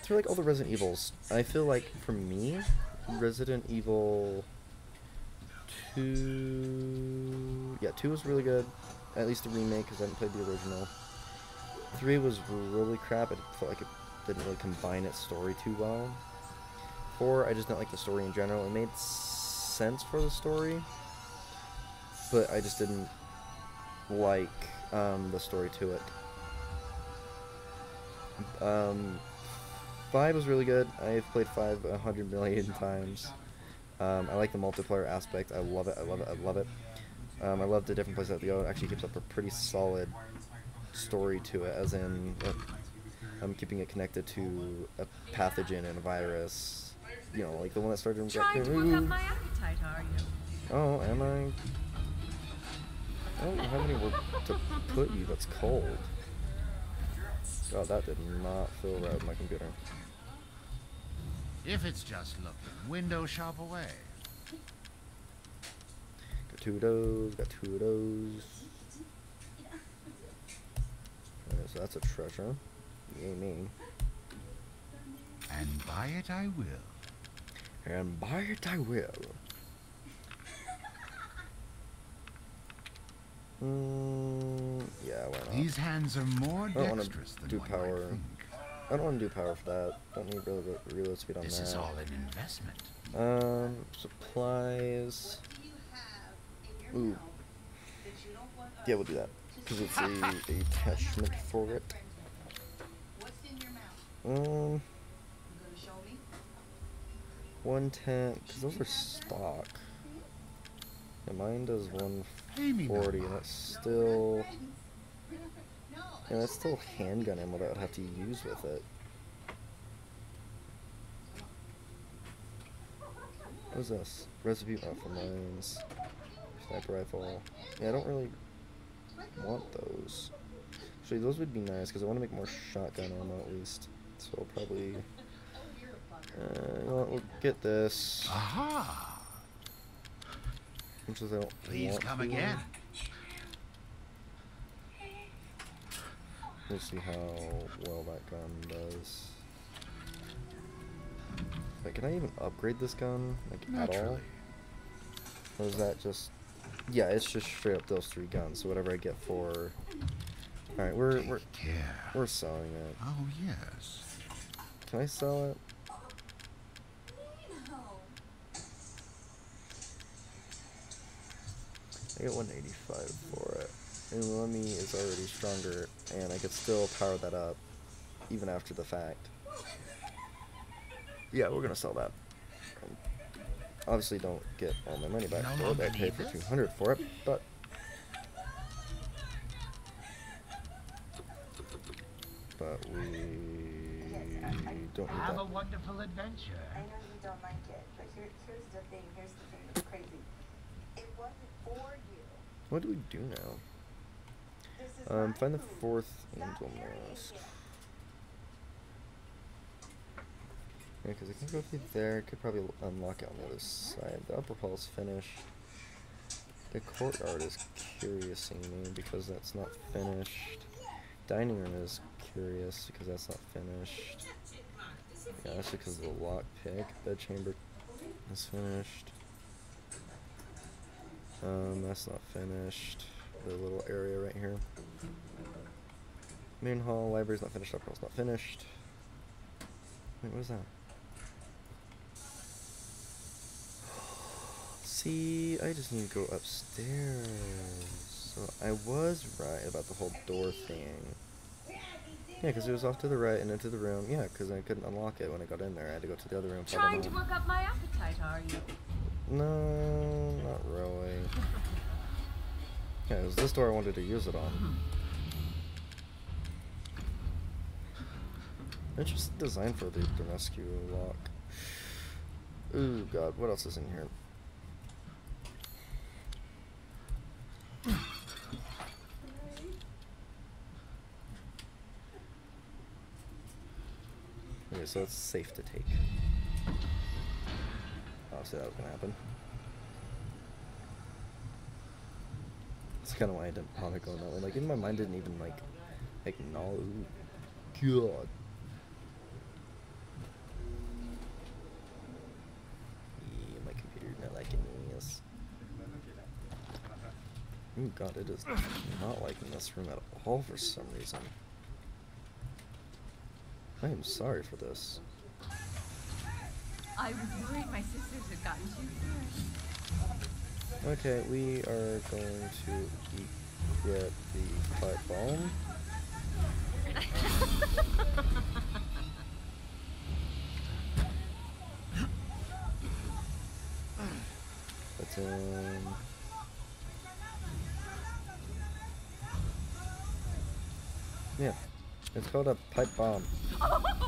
through like all the Resident Evils, I feel like for me, Resident Evil two, yeah, two was really good. At least the remake, because I haven't played the original. Three was really crap. It felt like it didn't really combine its story too well. Four, I just didn't like the story in general. It made sense for the story, but I just didn't like um, the story to it. Um, five was really good. I've played five a hundred million times. Um, I like the multiplayer aspect. I love it. I love it. I love it. Um, I love the different places that they go. It actually keeps up a pretty solid story to it, as in uh, I'm keeping it connected to a pathogen and a virus. You know, like the one that started in Trying to work up my appetite, are you? Oh, am I? I don't have anywhere to put you that's cold. God, that did not feel right with my computer. If it's just looking, window shop away. Got two of those, got two of those. Okay, so that's a treasure. Yay me. And buy it I will. And buy it I will. Mm, yeah, why not? These hands are more I don't want dexterous to than do power. I don't want to do power for that. Don't need reload, reload speed on that. This that. is all an investment. Um, supplies. Ooh. Yeah, we'll do that. Because it's a, a attachment for it. Um. 110, because those are stock. Yeah, mine does 140, and that's still. Yeah, that's still handgun ammo that I'd have to use with it. What is this? Recipe oh, for mines. Sniper rifle. Yeah, I don't really want those. Actually, those would be nice because I want to make more shotgun ammo at least. So I'll probably. Uh, you know what, we'll get this. Aha! Which is Please come again. Let's see how well that gun does. Wait, can I even upgrade this gun? Like, at all? Naturally. Or is that just... Yeah, it's just straight up those three guns, so whatever I get for... Alright, we're, we're, care. we're selling it. Oh, yes. Can I sell it? I get 185 for it. And LEMI is already stronger, and I could still power that up, even after the fact. Yeah, we're gonna sell that. Um, obviously, don't get all my money back No for it. longer I paid for 200 for it, but but we don't need Have that. a wonderful adventure. I know you don't like it, but here, here's the thing. Here's the thing that's crazy. It wasn't for you. What do we do now? Um, find the fourth angel mask. Yeah, because I can go through there. Could probably unlock it on the other side. The upper hall's finished. The courtyard is curiousing me because that's not finished. Dining room is curious because that's not finished. Yeah, that's because of the lock pick. Bed chamber is finished. Um, that's not finished. The little area right here. Main hall, library's not finished. Upper hall's not finished. Wait, what is that? (gasps) See, I just need to go upstairs. So I was right about the whole door thing. Yeah, because it was off to the right and into the room. Yeah, because I couldn't unlock it when I got in there. I had to go to the other room. Trying to work up my appetite, are you? No, not really. Yeah, it was this door I wanted to use it on. Interesting design for the, the rescue lock. Ooh, God, what else is in here? Okay, so it's safe to take. Obviously that was gonna happen. That's kind of why I didn't bother going that way. Like, in my mind didn't even, like, acknowledge. God. My computer's not liking this. Oh god, it is not liking this room at all for some reason. I am sorry for this. I was worried my sisters had gotten too serious. Okay, we are going to get the pipe bomb. That's in. Yeah, it's called a pipe bomb. (laughs)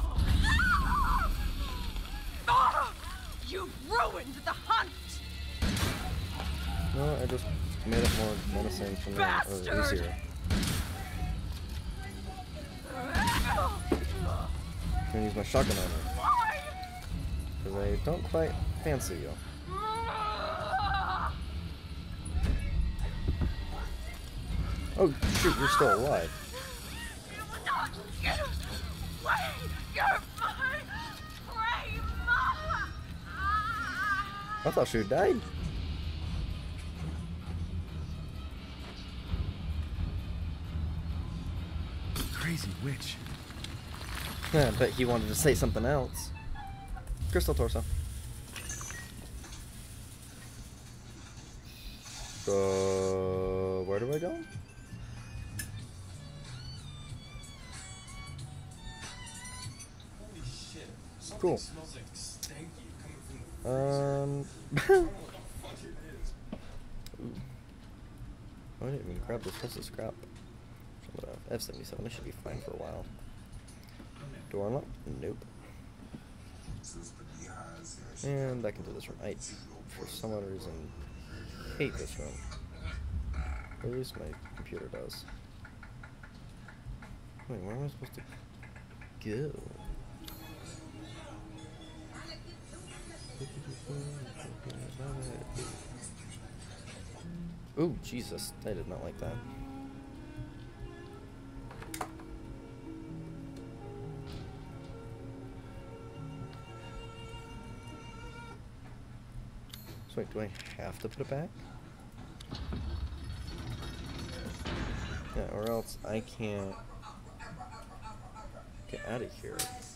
You've ruined the hunt! No, I just made it more menacing for me or easier. I'm gonna use my shotgun on her. Because I don't quite fancy you. Oh shoot, you're still alive. I thought she had died. Crazy witch. Yeah, but he wanted to say something else. Crystal torso. Uh, where do I go? Holy shit. Cool. smells like stanky coming from the Um. fuck it is. Ooh. I didn't even grab this. What's the scrap? F seventy seven. I should be fine for a while. Door unlocked? Nope. And back into this room. I, for some odd reason, hate this room. Or at least my computer does. Wait, where am I supposed to go? Ooh, Jesus. I did not like that. So wait, do I have to put it back? Yeah, or else I can't get out of here. Will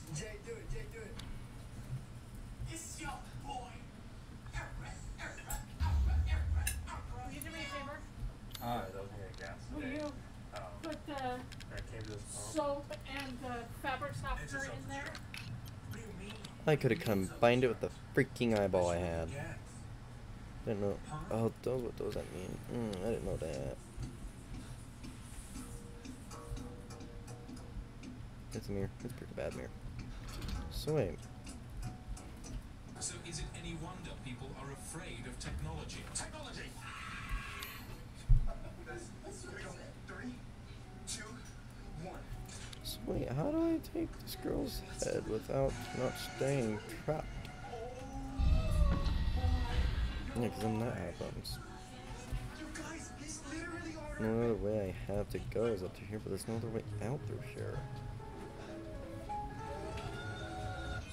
do me a favor? That was getting Will you um, put the I came to this pump. soap and the fabric softener in there? I could have combined it with the freaking eyeball I had. I didn't know. Oh, those what does that mean? Mm, I didn't know that. It's a mirror. It's a pretty bad mirror. So wait. So is it any wonder people are afraid of technology? Technology! (laughs) So wait, how do I take this girl's head without not staying trapped? Yeah, because then that happens. No other way I have to go is up to here, but there's no other way out through here.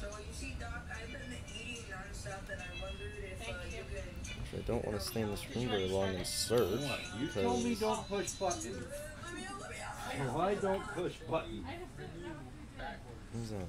So you see, Doc, I've been eating nonstop, and I wondered if uh, you could. Actually, I don't want to stay in this room very long and search. You told me because- don't push buttons. Why don't push buttons? Who's that?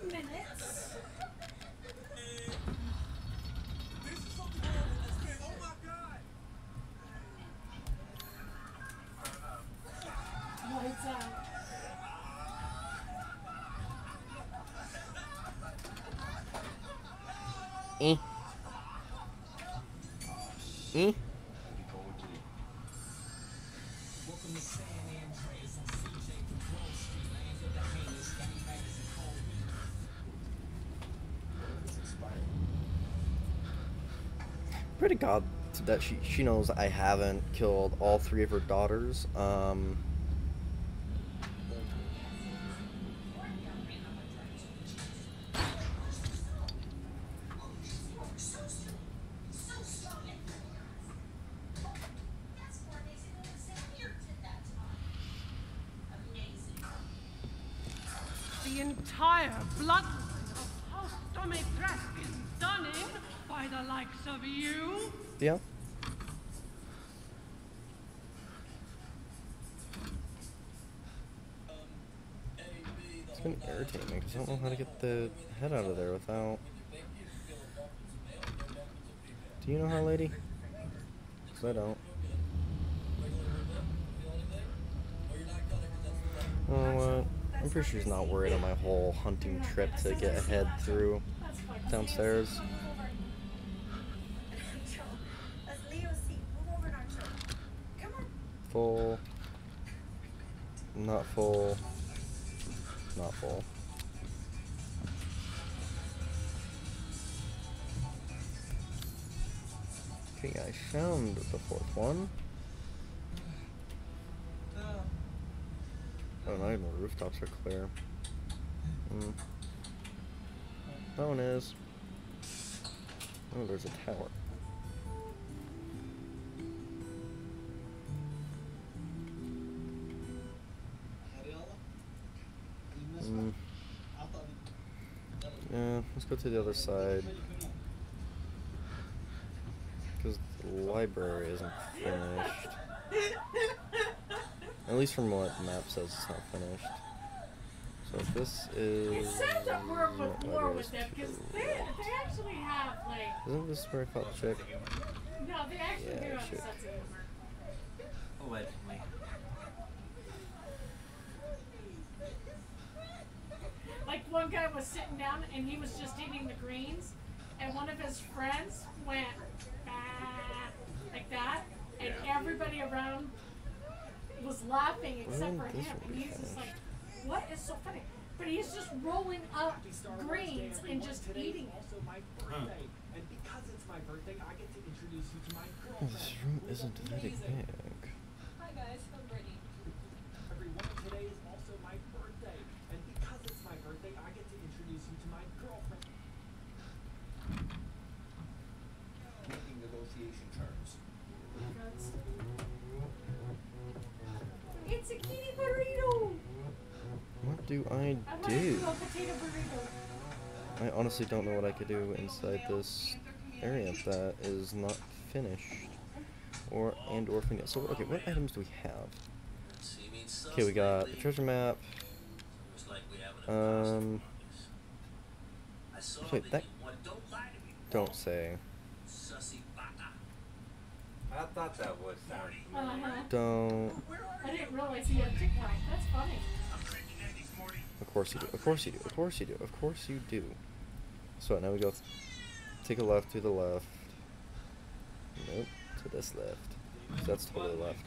that she she knows I haven't killed all three of her daughters. Um. Because I don't know how to get the head out of there without. Do you know how, lady? 'Cause I don't. Oh, what? I'm pretty sure she's not worried on my whole hunting trip to get a head through downstairs. Full. Not full. Not full. Okay, I found the fourth one. Oh, not even the rooftops are clear. Hmm. That one is. Oh, there's a tower. Mm. Yeah, let's go to the other side. Because the library isn't finished. At least from what the map says it's not finished. So this is... It's sad to work with what war with is them because to- they, they actually have like Isn't this where I fought the chick? no, they actually Yeah, do have a sense of humor. Allegedly. Like one guy was sitting down and he was just eating the greens, and one of his friends went like that, and everybody around was laughing except for him, this and one he's just like, "What is so funny?" But he's just rolling up greens and just eating it. also my birthday. And because it's a potato burrito. I honestly don't know what I could do inside this area that is not finished. Or and or finished. So okay, what items do we have? Okay, we got the treasure map. Um Wait, that don't say. I thought that was Uh-huh. Don't I didn't realize he had TikTok. That's funny. Of course you do. Of course you do. Of course you do. Of course you do. So now we go. Take a left to the left. Nope. To this left. That's totally left.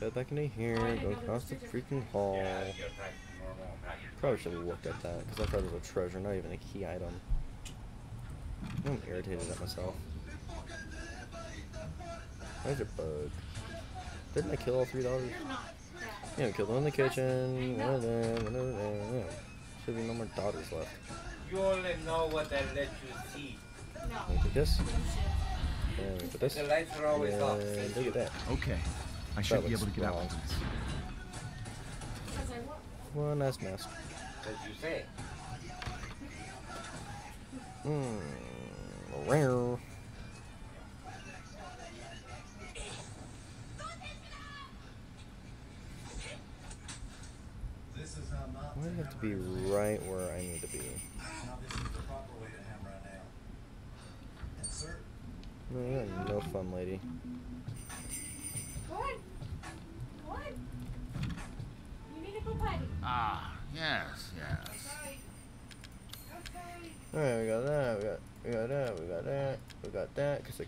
Head back into here. Go across the freaking hall. Probably should have looked at that because I thought it was a treasure, not even a key item. I'm irritated at myself. Where's your bug? Didn't I kill all three daughters? Yeah, I killed one in the kitchen, one of them, one of them. Yeah. Should be no more daughters left. You only know what I let you see. Let me put this. And let me put this. The lights are always off. And look at that. Okay. I That should be able to get out of this. One nice mask. As you say. Mmm.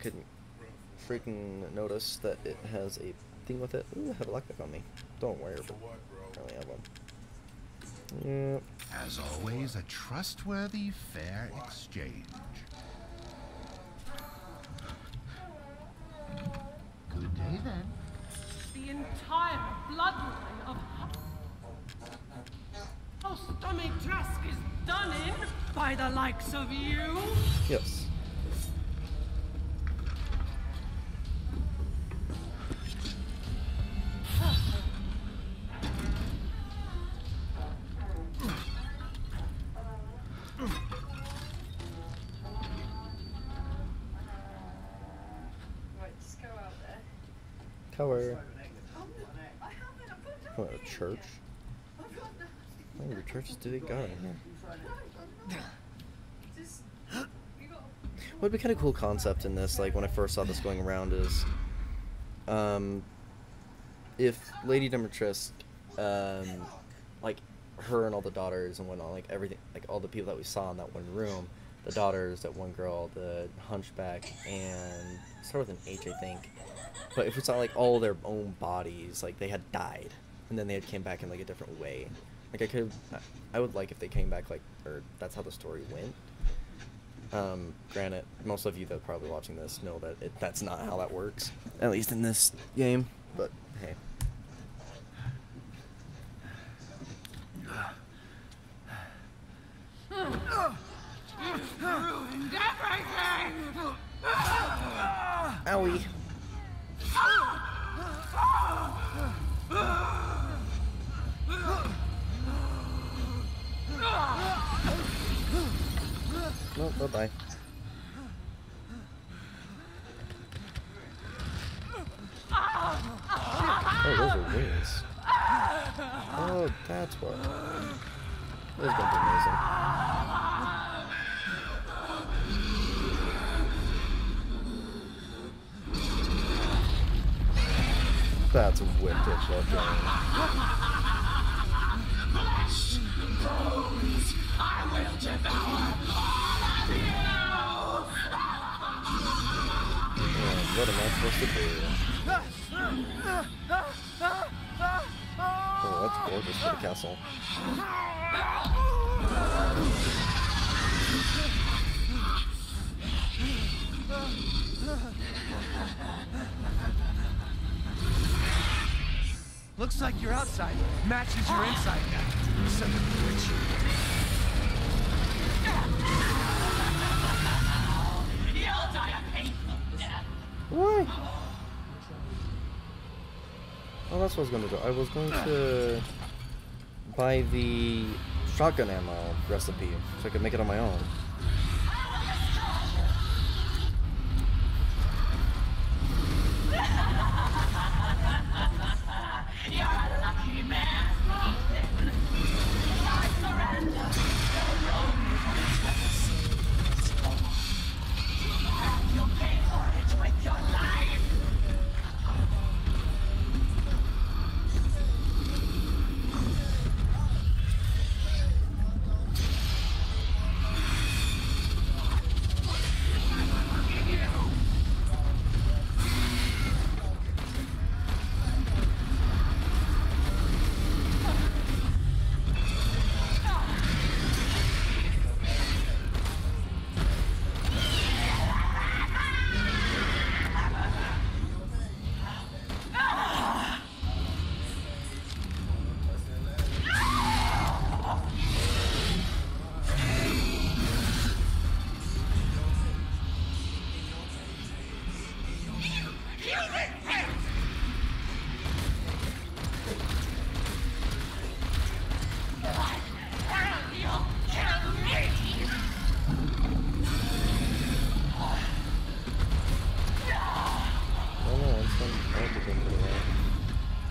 Couldn't freaking notice that it has a thing with it. Ooh, I have a lockpick on me. Don't worry, but I only have one. Yep. As always, a trustworthy, fair exchange. Good day then. The entire bloodline of Ostomitresk is done in by the likes of you. Yes. Do in? What'd be kind of cool concept in this, like when I first saw this going around, is um, if Lady Dimitrescu, um, like her and all the daughters and whatnot, like everything, like all the people that we saw in that one room, the daughters, that one girl, the hunchback, and start with an H, I think. But if we saw like all their own bodies, like they had died, and then they had came back in like a different way. Like I could, I would like if they came back like, or that's how the story went. Um, granted, most of you that are probably watching this know that it, that's not how that works, at least in this game. But hey, You've ruined everything! Owie. No, bye bye. Oh, those are wings. Oh, that's what. This is gonna be amazing. That's wicked looking. Man, what am I supposed to do? Oh, that's gorgeous for the castle. Looks like your outside matches your inside now. Son of a bitch. Why? Oh, that's what I was gonna do. I was going to buy the shotgun ammo recipe so I could make it on my own. Oh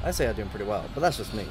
I say I'm doing pretty well, but that's just me.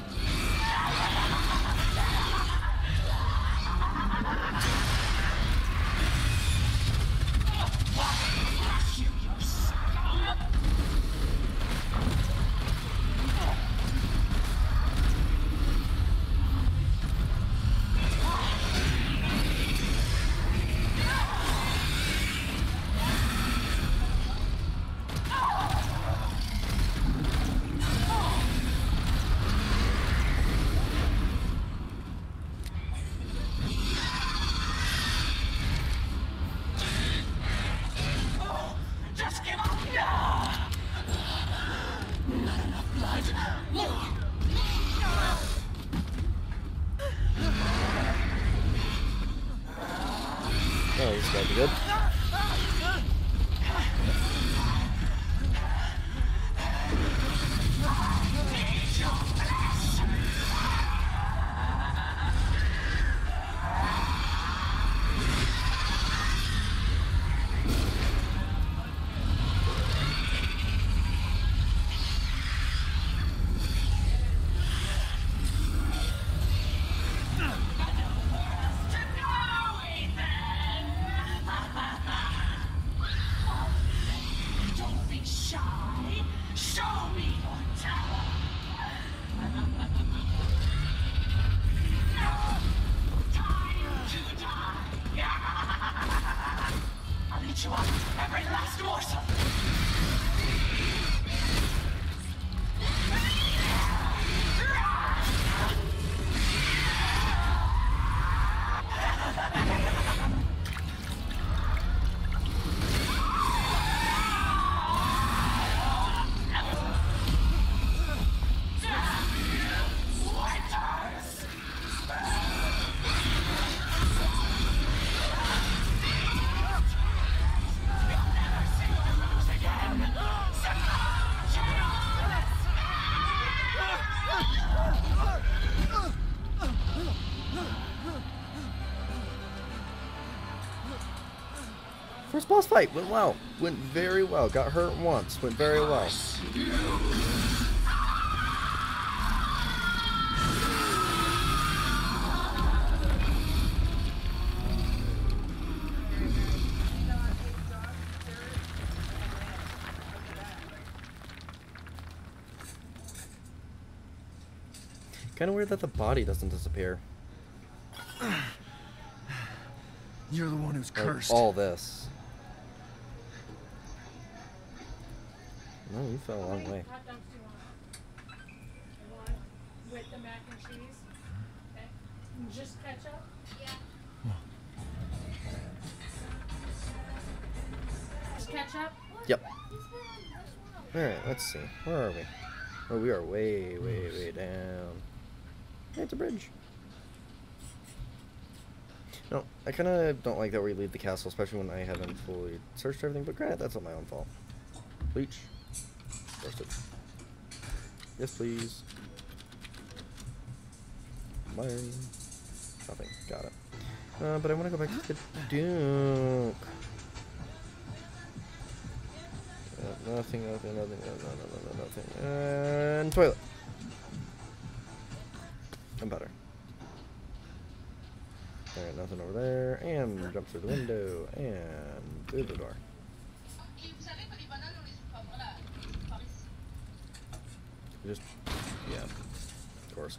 Fight went well. Went very well. Got hurt once. Went very well. Kind of weird that the body doesn't disappear. (sighs) You're the one who's Like, cursed. all this. Fell a long way. Hot dogs do you want? You with the mac and cheese? Okay. And just ketchup? Yeah. Just ketchup? Yep. Alright, let's see. Where are we? Oh, we are way, way, way down. Hey, it's a bridge. No, I kind of don't like that we leave the castle, especially when I haven't fully searched everything, but granted, that's not my own fault. Bleach. Yes, please. Iron. Nothing. Got it. Uh, but I want to go back to the Duke. Uh, nothing, nothing, nothing, no, no, no, no, no, nothing. And toilet. I'm better. Alright, nothing over there. And jump through the window. And through the door. Just, yeah, of course.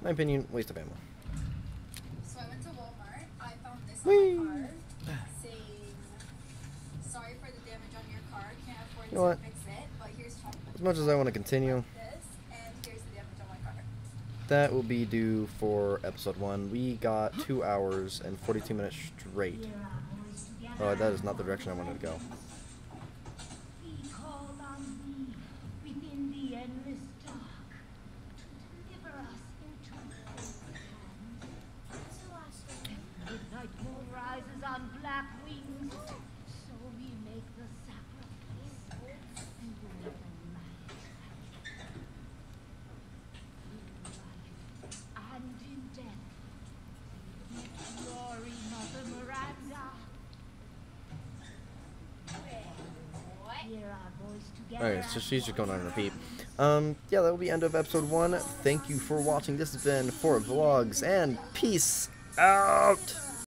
In my opinion, waste of ammo. So I went to Walmart. I found this Whee! on my card saying, "Sorry for the damage on your car. Can't afford You know to what? fix it, but here's As much as I want to continue, this, and here's the damage on my car." that will be due for episode one. We got two hours and 42 minutes straight. Oh, that is not the direction I wanted to go. So she's just going on repeat. Um, yeah, that will be end of episode one. Thank you for watching. This has been Fort Vlogs, and peace out!